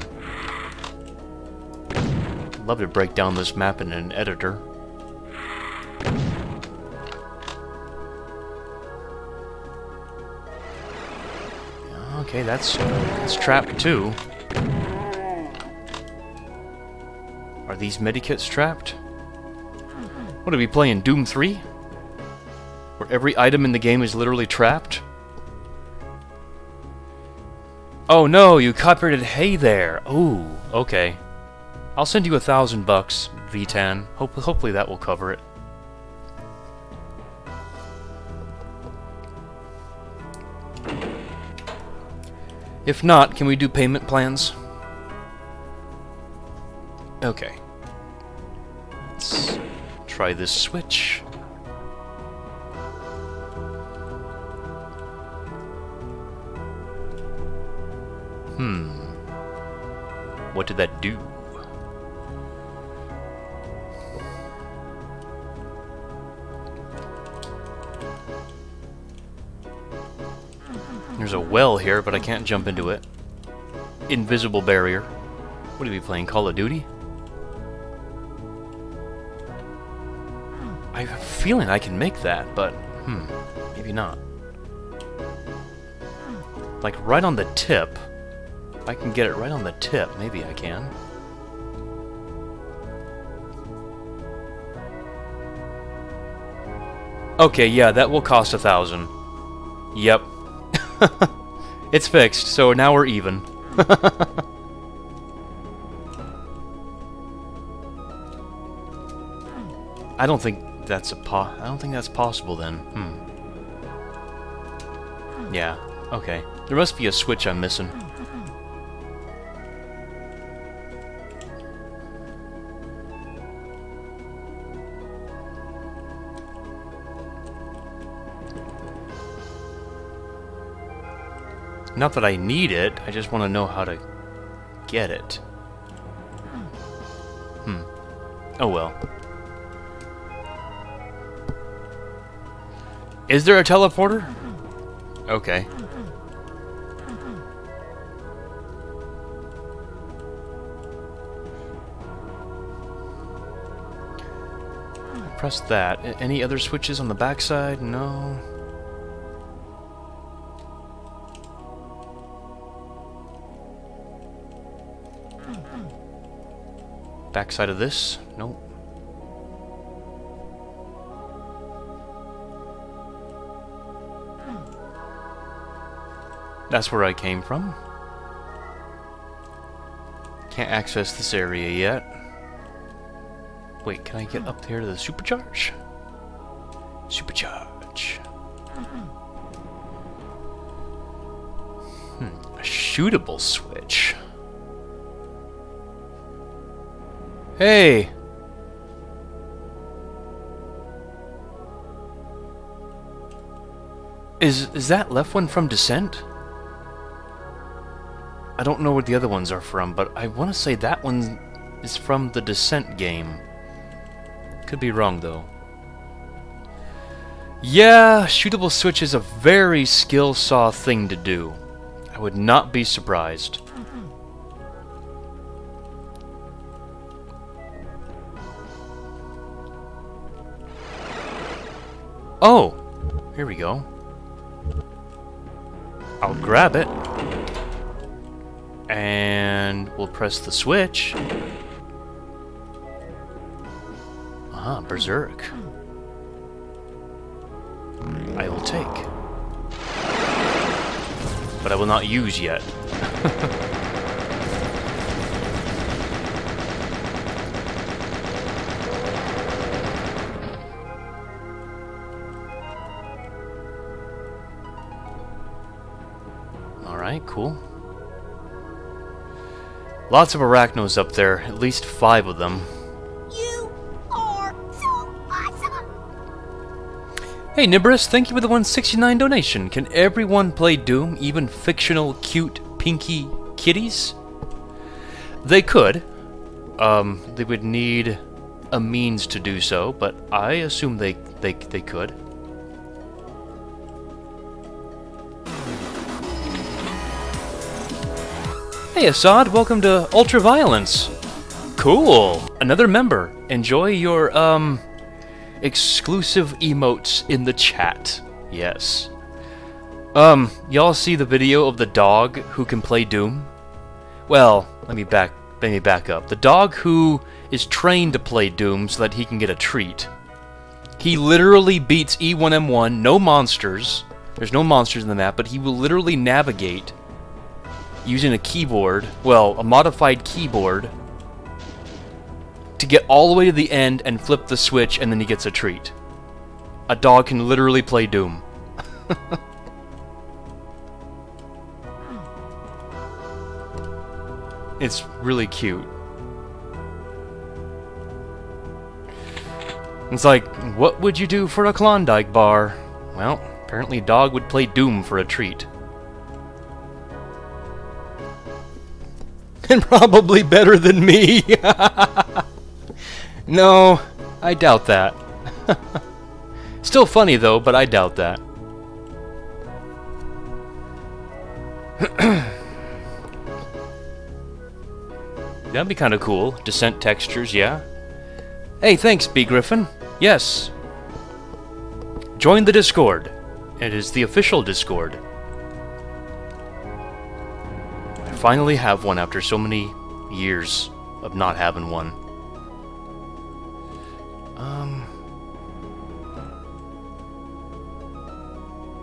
Love to break down this map in an editor. Okay, that's that's trapped too. Are these medikits trapped? What are we playing, Doom 3? Where every item in the game is literally trapped? Oh no, you copyrighted Hey there! Ooh, okay. I'll send you a thousand bucks, VTAN. Hope hopefully that will cover it. If not, can we do payment plans? Okay. Try this switch. Hmm. What did that do? There's a well here, but I can't jump into it. Invisible barrier. What are we playing, Call of Duty? I have a feeling I can make that, but, hmm, maybe not. Like, right on the tip. If I can get it right on the tip, maybe I can. Okay, yeah, that will cost a thousand. Yep. it's fixed, so now we're even. I don't think that's a po- I don't think that's possible then. Hmm. Yeah, okay. There must be a switch I'm missing. Not that I need it, I just want to know how to get it. Hmm. Oh well. Is there a teleporter? Okay. Press that. Any other switches on the backside? No. Backside of this? Nope. That's where I came from. Can't access this area yet. Wait, can I get up there to the supercharge? Supercharge. Hmm, a shootable switch. Hey! Is is that left one from Descent? I don't know where the other ones are from, but I want to say that one is from the Descent game. Could be wrong though. Yeah, shootable switch is a very Skillsaw thing to do. I would not be surprised. Oh, here we go. I'll grab it. And we'll press the switch. Ah, Berserk. I will take. But I will not use yet. Lots of arachnos up there, at least five of them. You are so awesome. Hey Nibris, thank you for the 169 donation. Can everyone play Doom, even fictional, cute, pinky kitties? They could. Um, they would need a means to do so, but I assume they they they could. Hey Assad, welcome to Ultraviolence. Cool, another member. Enjoy your um exclusive emotes in the chat. Yes. Um, y'all see the video of the dog who can play Doom? Well, let me back let me back up. The dog who is trained to play Doom so that he can get a treat. He literally beats E1M1, no monsters. There's no monsters in the map, but he will literally navigate using a keyboard, well, a modified keyboard, to get all the way to the end and flip the switch, and then he gets a treat. A dog can literally play Doom. it's really cute. It's like, what would you do for a Klondike bar? Well, apparently dog would play Doom for a treat. And probably better than me. no, I doubt that. Still funny though, but I doubt that. That'd be kind of cool. Descent textures, yeah. Hey, thanks, B. Griffin. Yes. Join the Discord. It is the official Discord. Finally have one after so many years of not having one. Um.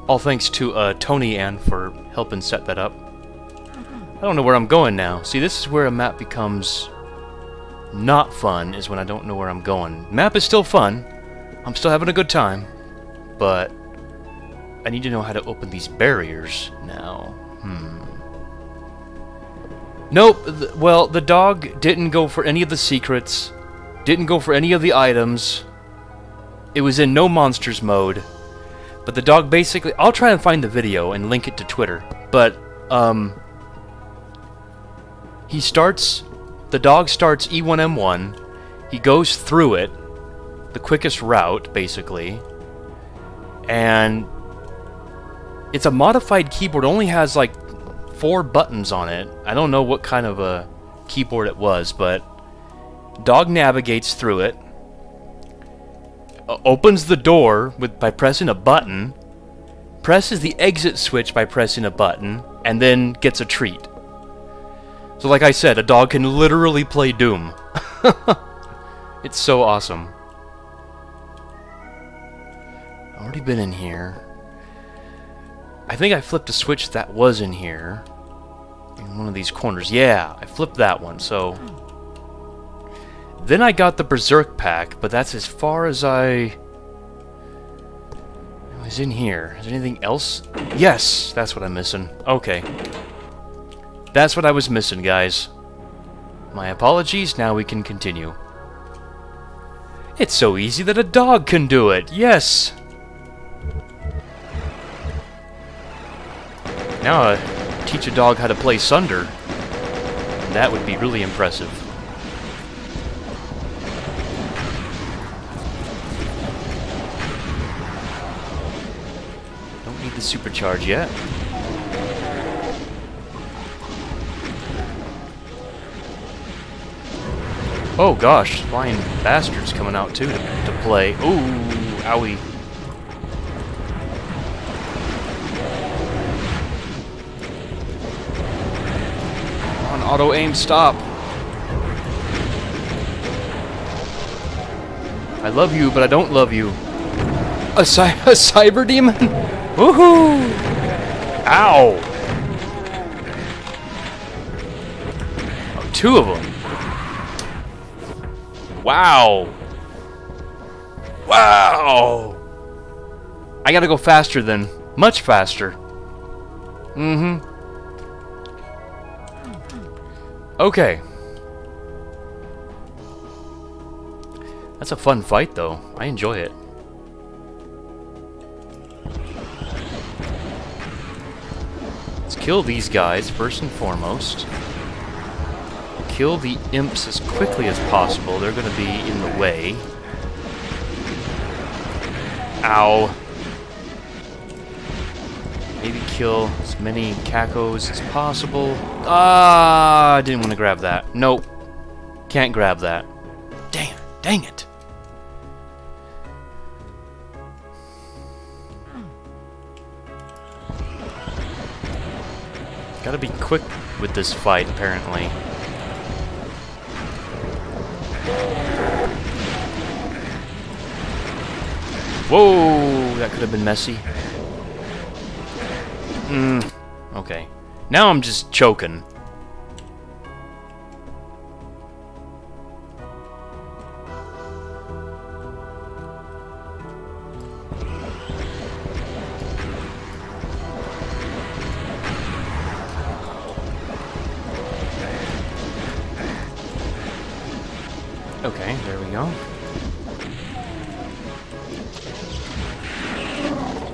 All thanks to uh, Tony Ann for helping set that up. I don't know where I'm going now. See, this is where a map becomes not fun, is when I don't know where I'm going. Map is still fun. I'm still having a good time. But I need to know how to open these barriers now. Hmm. Nope. Th well, the dog didn't go for any of the secrets. Didn't go for any of the items. It was in no monsters mode. But the dog basically... I'll try and find the video and link it to Twitter. But, um... He starts... The dog starts E1M1. He goes through it. The quickest route, basically. And... It's a modified keyboard. Only has, like, four buttons on it. I don't know what kind of a keyboard it was, but... Dog navigates through it opens the door with by pressing a button, presses the exit switch by pressing a button, and then gets a treat. So like I said, a dog can literally play Doom. it's so awesome. Already been in here. I think I flipped a switch that was in here. One of these corners. Yeah, I flipped that one, so... Then I got the Berserk pack, but that's as far as I... was in here. Is there anything else? Yes! That's what I'm missing. Okay. That's what I was missing, guys. My apologies, now we can continue. It's so easy that a dog can do it! Yes! Now uh, teach a dog how to play Sunder. That would be really impressive. Don't need the supercharge yet. Oh gosh, flying bastards coming out too to, to play. Ooh, owie. On auto aim, stop. I love you, but I don't love you. A, cy a cyber demon? Woohoo! Ow! Oh, two of them. Wow! Wow! I gotta go faster then. Much faster. Mm-hmm. Okay. That's a fun fight, though. I enjoy it. Let's kill these guys first and foremost. Kill the imps as quickly as possible. They're going to be in the way. Ow. Maybe kill as many cacos as possible. Ah, I didn't want to grab that. Nope. Can't grab that. Damn, dang it. Gotta be quick with this fight, apparently. Whoa, that could have been messy. Hmm, okay. Now I'm just choking. Okay, there we go.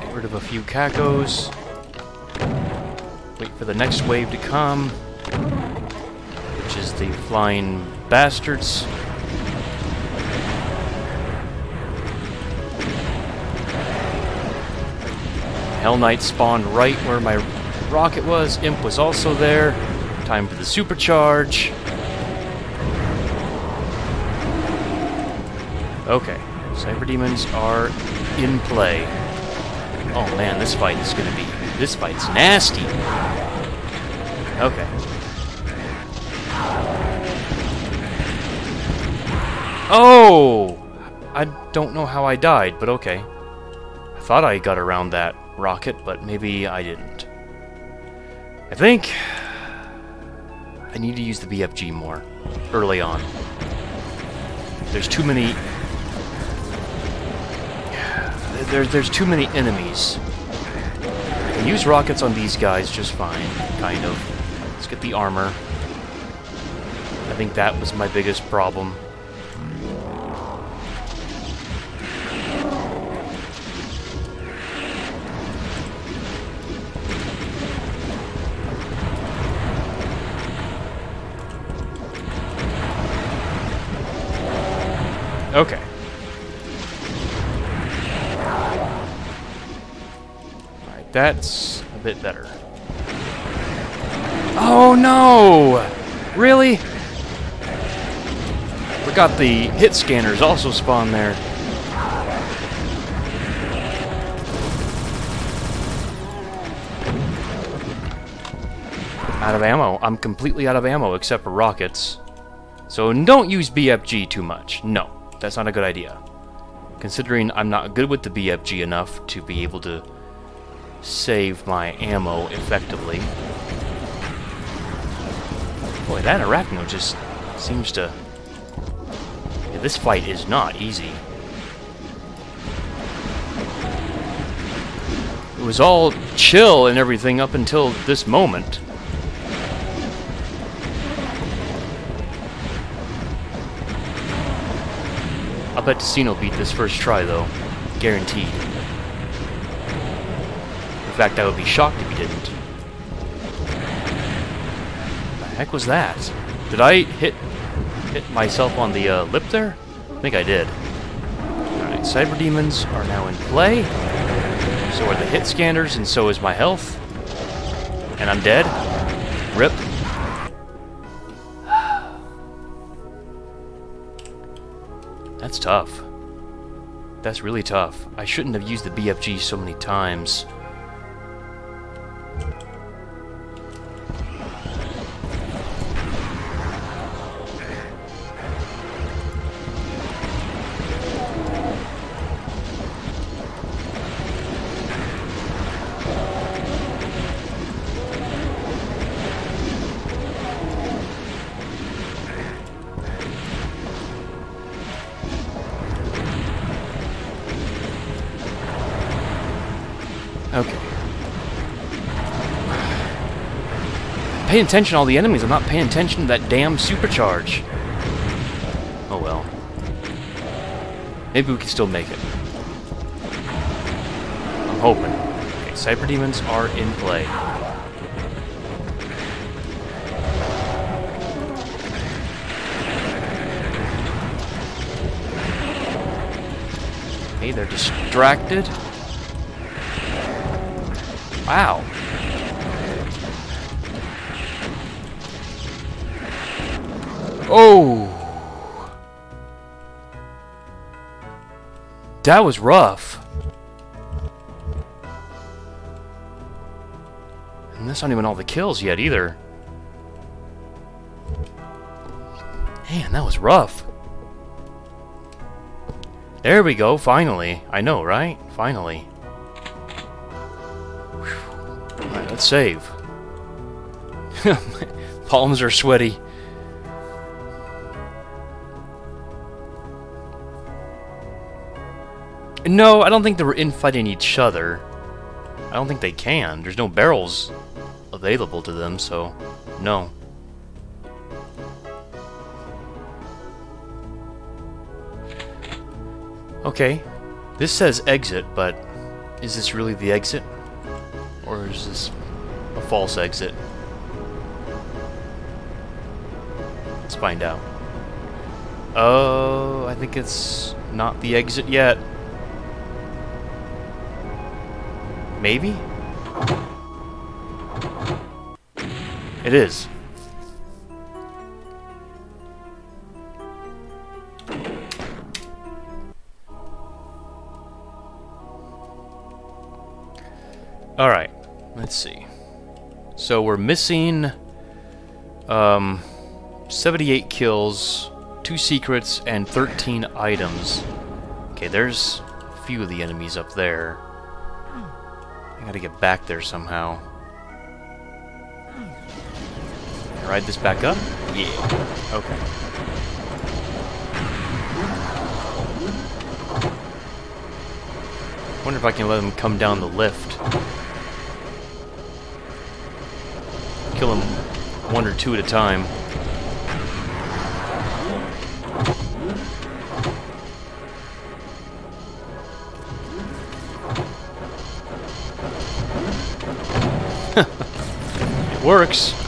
Get rid of a few cacos. Wait for the next wave to come, which is the flying bastards. Hell Knight spawned right where my rocket was. Imp was also there. Time for the supercharge. Okay, Cyber Demons are in play. Oh man, this fight is gonna be. This fight's nasty. Okay. Oh! I don't know how I died, but okay. I thought I got around that rocket, but maybe I didn't. I think I need to use the BFG more early on. There's too many there, there's too many enemies. I can use rockets on these guys just fine, kind of. Let's get the armor. I think that was my biggest problem. Okay. Alright, that's a bit better. Oh no! Really? Forgot the hit scanners also spawn there. Out of ammo. I'm completely out of ammo except for rockets. So don't use BFG too much. No, that's not a good idea. Considering I'm not good with the BFG enough to be able to save my ammo effectively. Boy, that Arachno just seems to... Yeah, this fight is not easy. It was all chill and everything up until this moment. I'll bet Decino beat this first try, though. Guaranteed. In fact, I would be shocked if he didn't. Heck was that? Did I hit hit myself on the uh, lip there? I think I did. Alright, Cyber Demons are now in play. So are the hit scanners, and so is my health. And I'm dead. Rip. That's tough. That's really tough. I shouldn't have used the BFG so many times. Paying attention to all the enemies. I'm not paying attention to that damn supercharge. Oh well. Maybe we can still make it. I'm hoping. Okay, Cyber Demons are in play. Okay, they're distracted. Wow. Oh. That was rough. And that's not even all the kills yet either. Man, that was rough. There we go, finally. I know, right? Finally. Alright, let's save. Palms are sweaty. No, I don't think they were infighting each other. I don't think they can. There's no barrels available to them, so no. Okay, this says exit, but is this really the exit? Or is this a false exit? Let's find out. Oh, I think it's not the exit yet. Maybe? It is. Alright, let's see. So we're missing um, 78 kills, 2 secrets, and 13 items. Okay, there's a few of the enemies up there. I gotta get back there somehow. Ride this back up? Yeah. Okay. Wonder if I can let him come down the lift. Kill him one or two at a time. Works.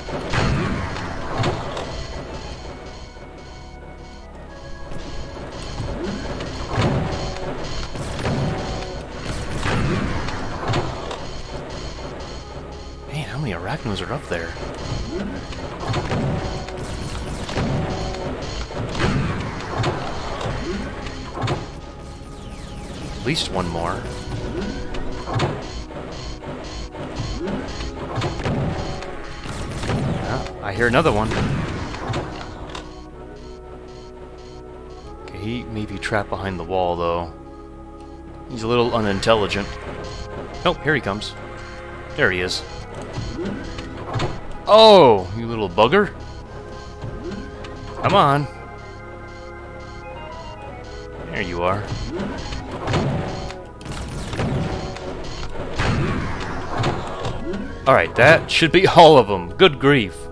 Another one. Okay, he may be trapped behind the wall, though. He's a little unintelligent. Oh, here he comes. There he is. Oh, you little bugger. Come on. There you are. Alright, that should be all of them. Good grief.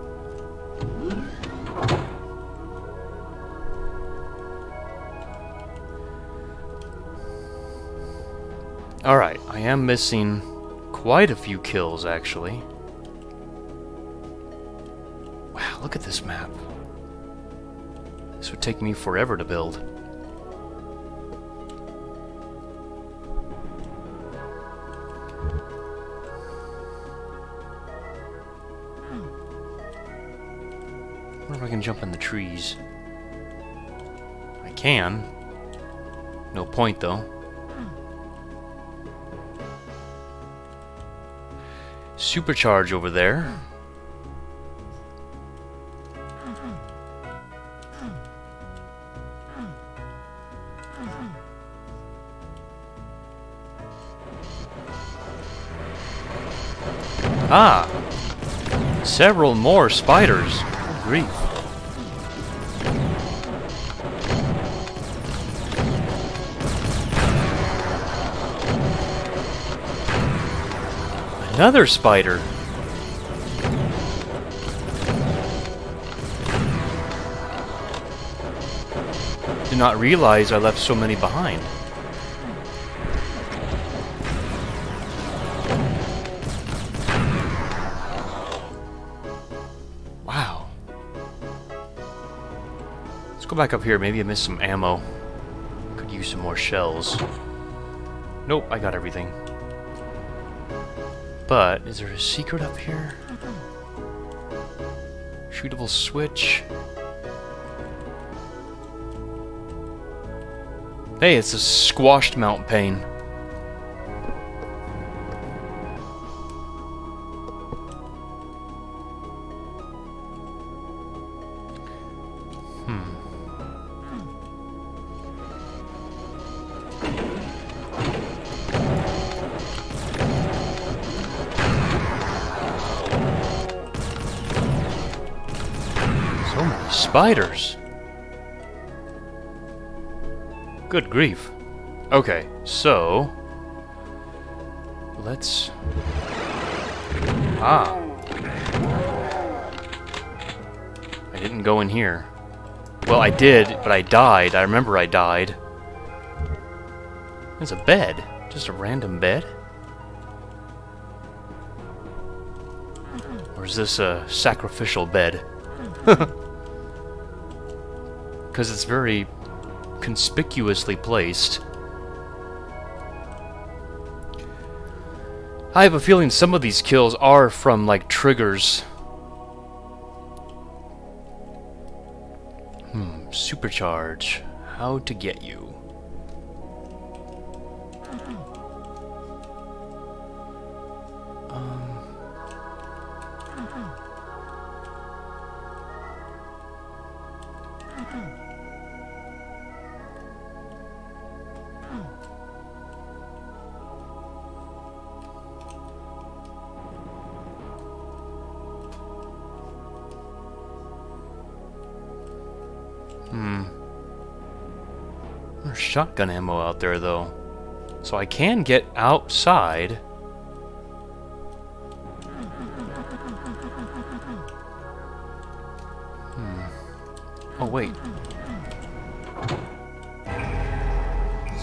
Missing quite a few kills, actually. Wow, look at this map. This would take me forever to build. wonder if I can jump in the trees. I can. No point, though. Supercharge over there. Ah! Several more spiders. Grief. Another spider. Did not realize I left so many behind. Wow. Let's go back up here. Maybe I missed some ammo. Could use some more shells. Nope, I got everything. But, is there a secret up here? Shootable switch. Hey, it's a squashed Mount Pain. Spiders. Good grief. Okay, so... Let's... Ah. I didn't go in here. Well, I did, but I died. I remember I died. There's a bed. Just a random bed? Or is this a sacrificial bed? Because it's very conspicuously placed. I have a feeling some of these kills are from, like, triggers. Hmm, supercharge. How to get you. Shotgun ammo out there, though. So I can get outside. Hmm. Oh, wait.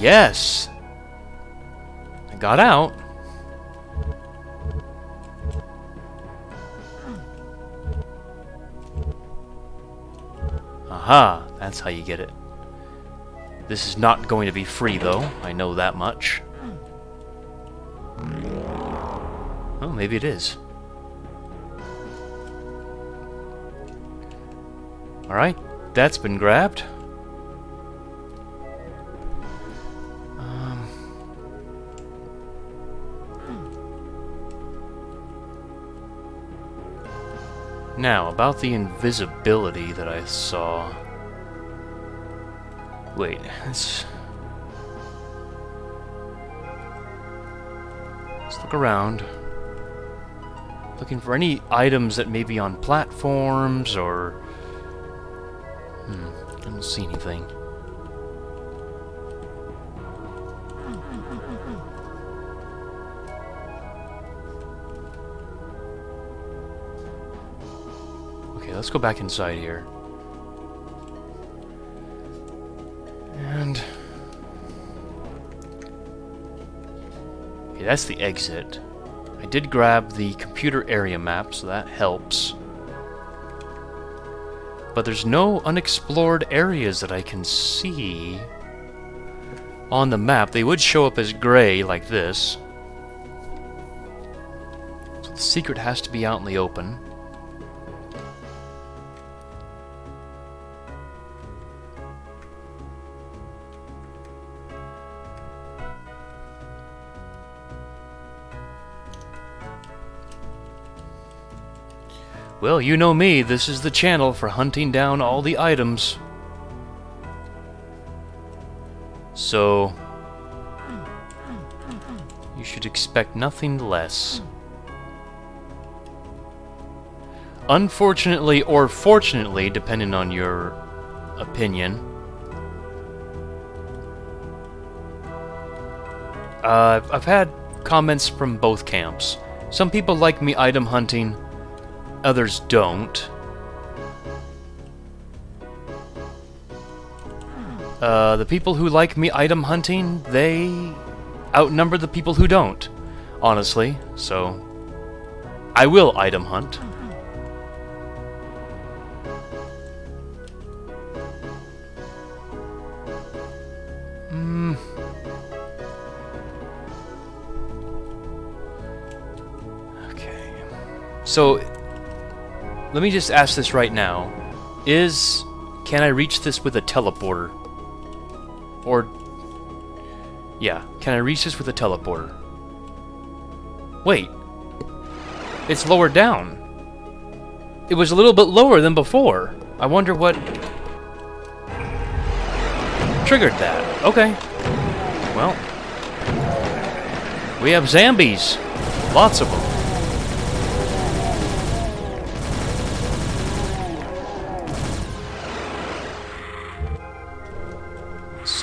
Yes! I got out. Aha! That's how you get it. This is not going to be free, though. I know that much. Oh, maybe it is. Alright, that's been grabbed. Um, now, about the invisibility that I saw. Wait, let's... Let's look around. Looking for any items that may be on platforms or... Hmm, I don't see anything. Okay, let's go back inside here. Okay, that's the exit. I did grab the computer area map, so that helps. But there's no unexplored areas that I can see on the map. They would show up as gray, like this. So the secret has to be out in the open. Well, you know me, this is the channel for hunting down all the items. So... You should expect nothing less. Unfortunately, or fortunately, depending on your opinion, uh, I've had comments from both camps. Some people like me item hunting, others don't. Uh, the people who like me item hunting, they outnumber the people who don't, honestly, so I will item hunt. Hmm. Okay. So, let me just ask this right now. Is... Can I reach this with a teleporter? Or... Yeah, can I reach this with a teleporter? Wait. It's lower down. It was a little bit lower than before. I wonder what... Triggered that. Okay. Well. We have zombies. Lots of them.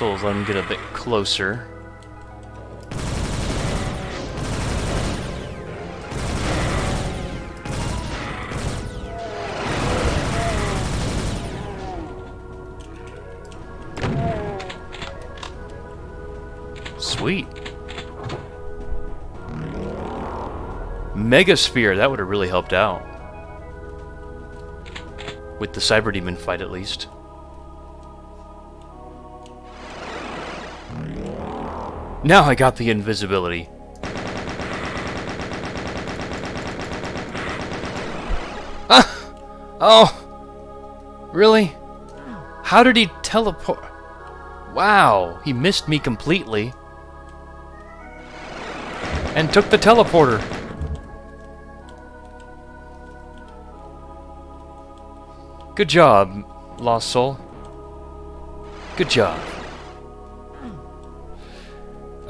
Let him get a bit closer. Sweet. Megasphere, that would have really helped out. With the Cyber Demon fight, at least. Now I got the invisibility. Ah! Oh! Really? How did he teleport? Wow, he missed me completely. And took the teleporter. Good job, Lost Soul. Good job.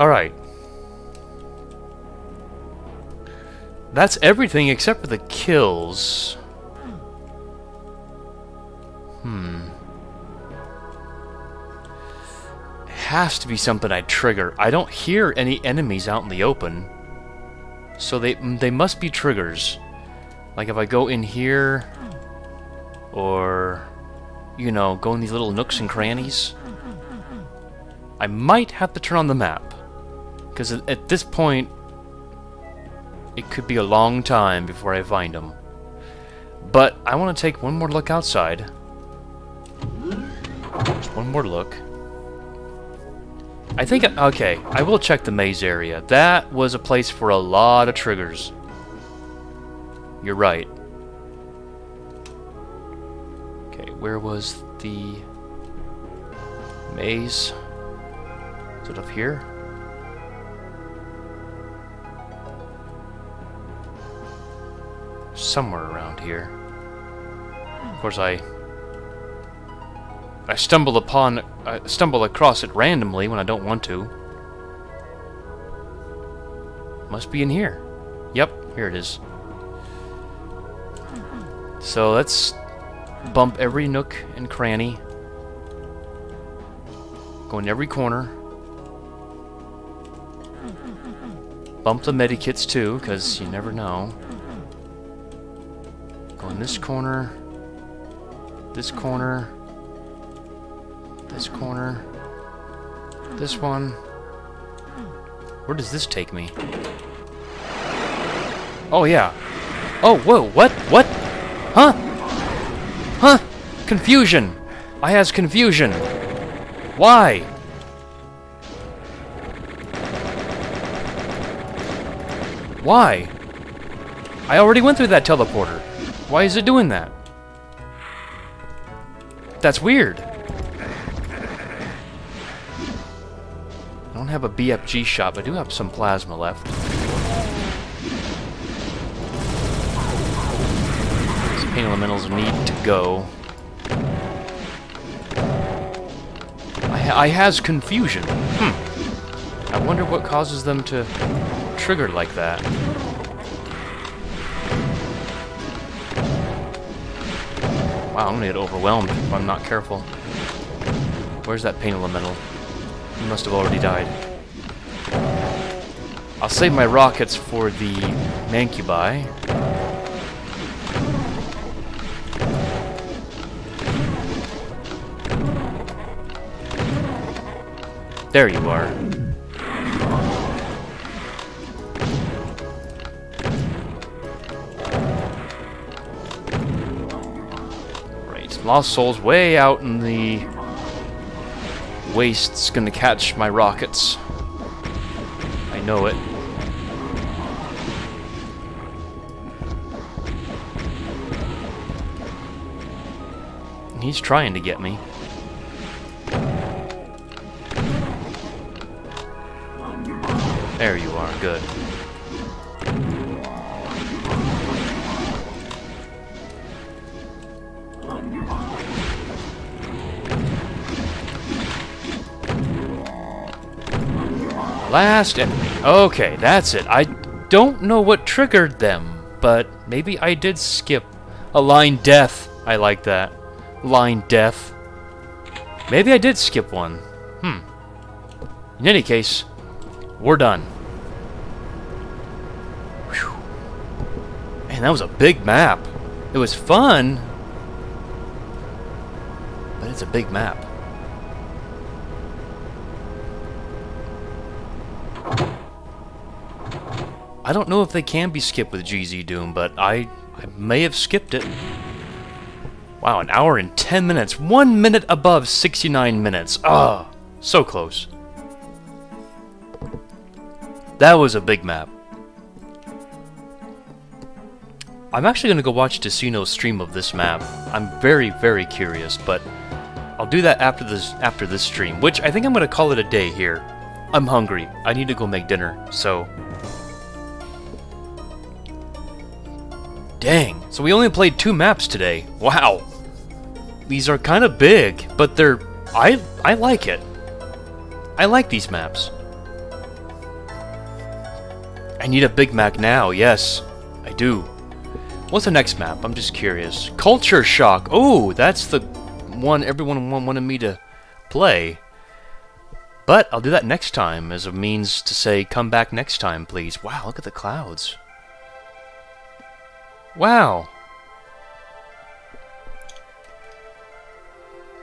Alright. That's everything except for the kills. Hmm. has to be something I trigger. I don't hear any enemies out in the open. So they they must be triggers. Like if I go in here or you know, go in these little nooks and crannies. I might have to turn on the map. Because at this point, it could be a long time before I find them. But I want to take one more look outside. Just one more look. I think, okay, I will check the maze area. That was a place for a lot of triggers. You're right. Okay, where was the maze? Is it up here? Somewhere around here. Of course, I I stumble upon, I stumble across it randomly when I don't want to. Must be in here. Yep, here it is. So let's bump every nook and cranny. Go in every corner. Bump the medikits too, because you never know. Go in this corner. This corner. This corner. This one. Where does this take me? Oh, yeah. Oh, whoa, what? What? Huh? Huh? Confusion! I has confusion. Why? Why? I already went through that teleporter. Why is it doing that? That's weird. I don't have a BFG shot, but I do have some plasma left. These pain elementals need to go. I, ha I has confusion. Hmm. I wonder what causes them to trigger like that. Wow, I'm gonna get overwhelmed if I'm not careful. Where's that pain elemental? He must have already died. I'll save my rockets for the Mancubi. There you are. Lost Soul's way out in the waste's gonna catch my rockets. I know it. He's trying to get me. There you are, good. Last enemy. Okay, that's it. I don't know what triggered them, but maybe I did skip a linedef. I like that. Linedef. Maybe I did skip one. Hmm. In any case, we're done. Whew. Man, that was a big map. It was fun, but it's a big map. I don't know if they can be skipped with GZ Doom, but I, I may have skipped it. Wow, an hour and 10 minutes. One minute above 69 minutes. Ah, oh, so close. That was a big map. I'm actually going to go watch Decino's stream of this map. I'm very, very curious, but I'll do that after this after this stream, which I think I'm going to call it a day here. I'm hungry. I need to go make dinner, so... Dang, so we only played two maps today. Wow. These are kind of big, but they're... I, I like it. I like these maps. I need a Big Mac now, yes. I do. What's the next map? I'm just curious. Culture Shock. Oh, that's the one everyone wanted me to play. But I'll do that next time as a means to say, come back next time, please. Wow, look at the clouds. Wow.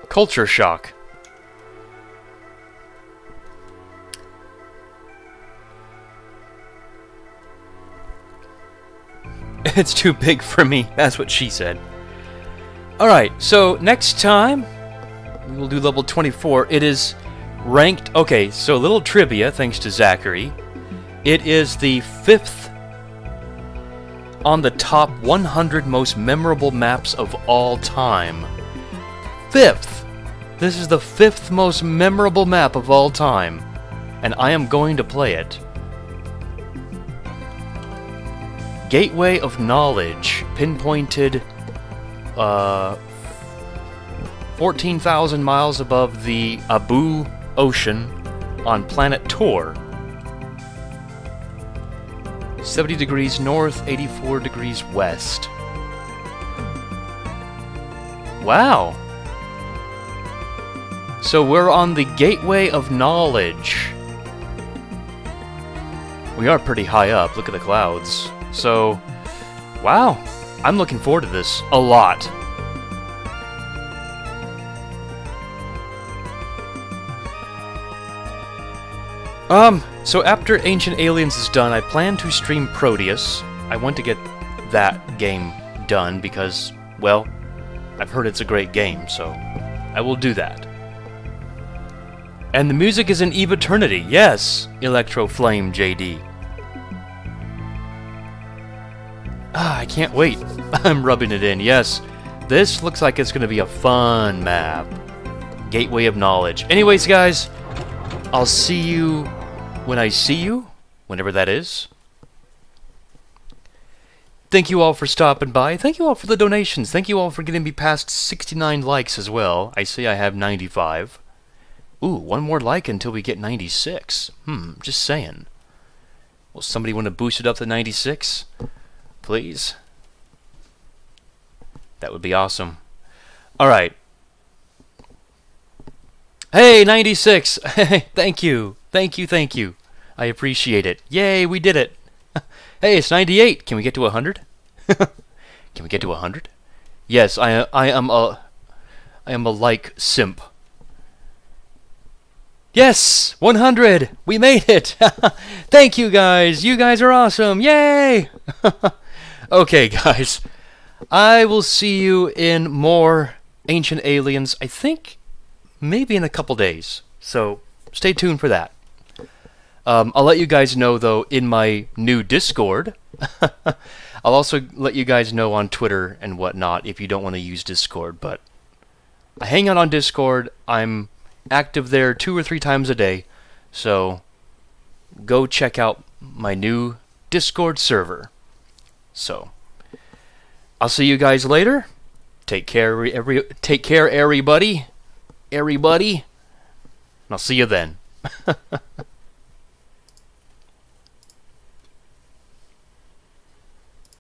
Culture Shock. It's too big for me. That's what she said. Alright, so next time, we'll do level 24. It is ranked... Okay, so a little trivia, thanks to Zachary. It is the fifth on the top 100 most memorable maps of all time. Fifth! This is the fifth most memorable map of all time. And I am going to play it. Gateway of Knowledge, pinpointed uh, 14,000 miles above the Abu Ocean on planet Tor. 70 degrees north, 84 degrees west. Wow. So we're on the Gateway of Knowledge. We are pretty high up, look at the clouds. So, wow, I'm looking forward to this a lot. Um, so after Ancient Aliens is done, I plan to stream Proteus. I want to get that game done because, well, I've heard it's a great game, so I will do that. And the music is in Eviternity, yes, Electro Flame JD. Ah, I can't wait. I'm rubbing it in, yes. This looks like it's going to be a fun map. Gateway of Knowledge. Anyways, guys, I'll see you when I see you, whenever that is. Thank you all for stopping by. Thank you all for the donations. Thank you all for getting me past 69 likes as well. I see I have 95. Ooh, one more like until we get 96. Hmm, just saying. Will somebody want to boost it up to 96? please? That would be awesome. Alright. Hey, 96! thank you. Thank you, thank you. I appreciate it. Yay, we did it. hey, it's 98. Can we get to 100? Can we get to 100? Yes, I, I am a... I am a like simp. Yes! 100! We made it! Thank you guys! You guys are awesome! Yay! Okay, guys. I will see you in more Ancient Aliens, I think maybe in a couple days. So stay tuned for that. Um, I'll let you guys know, though, in my new Discord. I'll also let you guys know on Twitter and whatnot if you don't want to use Discord. But I hang out on Discord. I'm active there two or three times a day. So go check out my new Discord server. So, I'll see you guys later. Take care, every take care, everybody, everybody. And I'll see you then.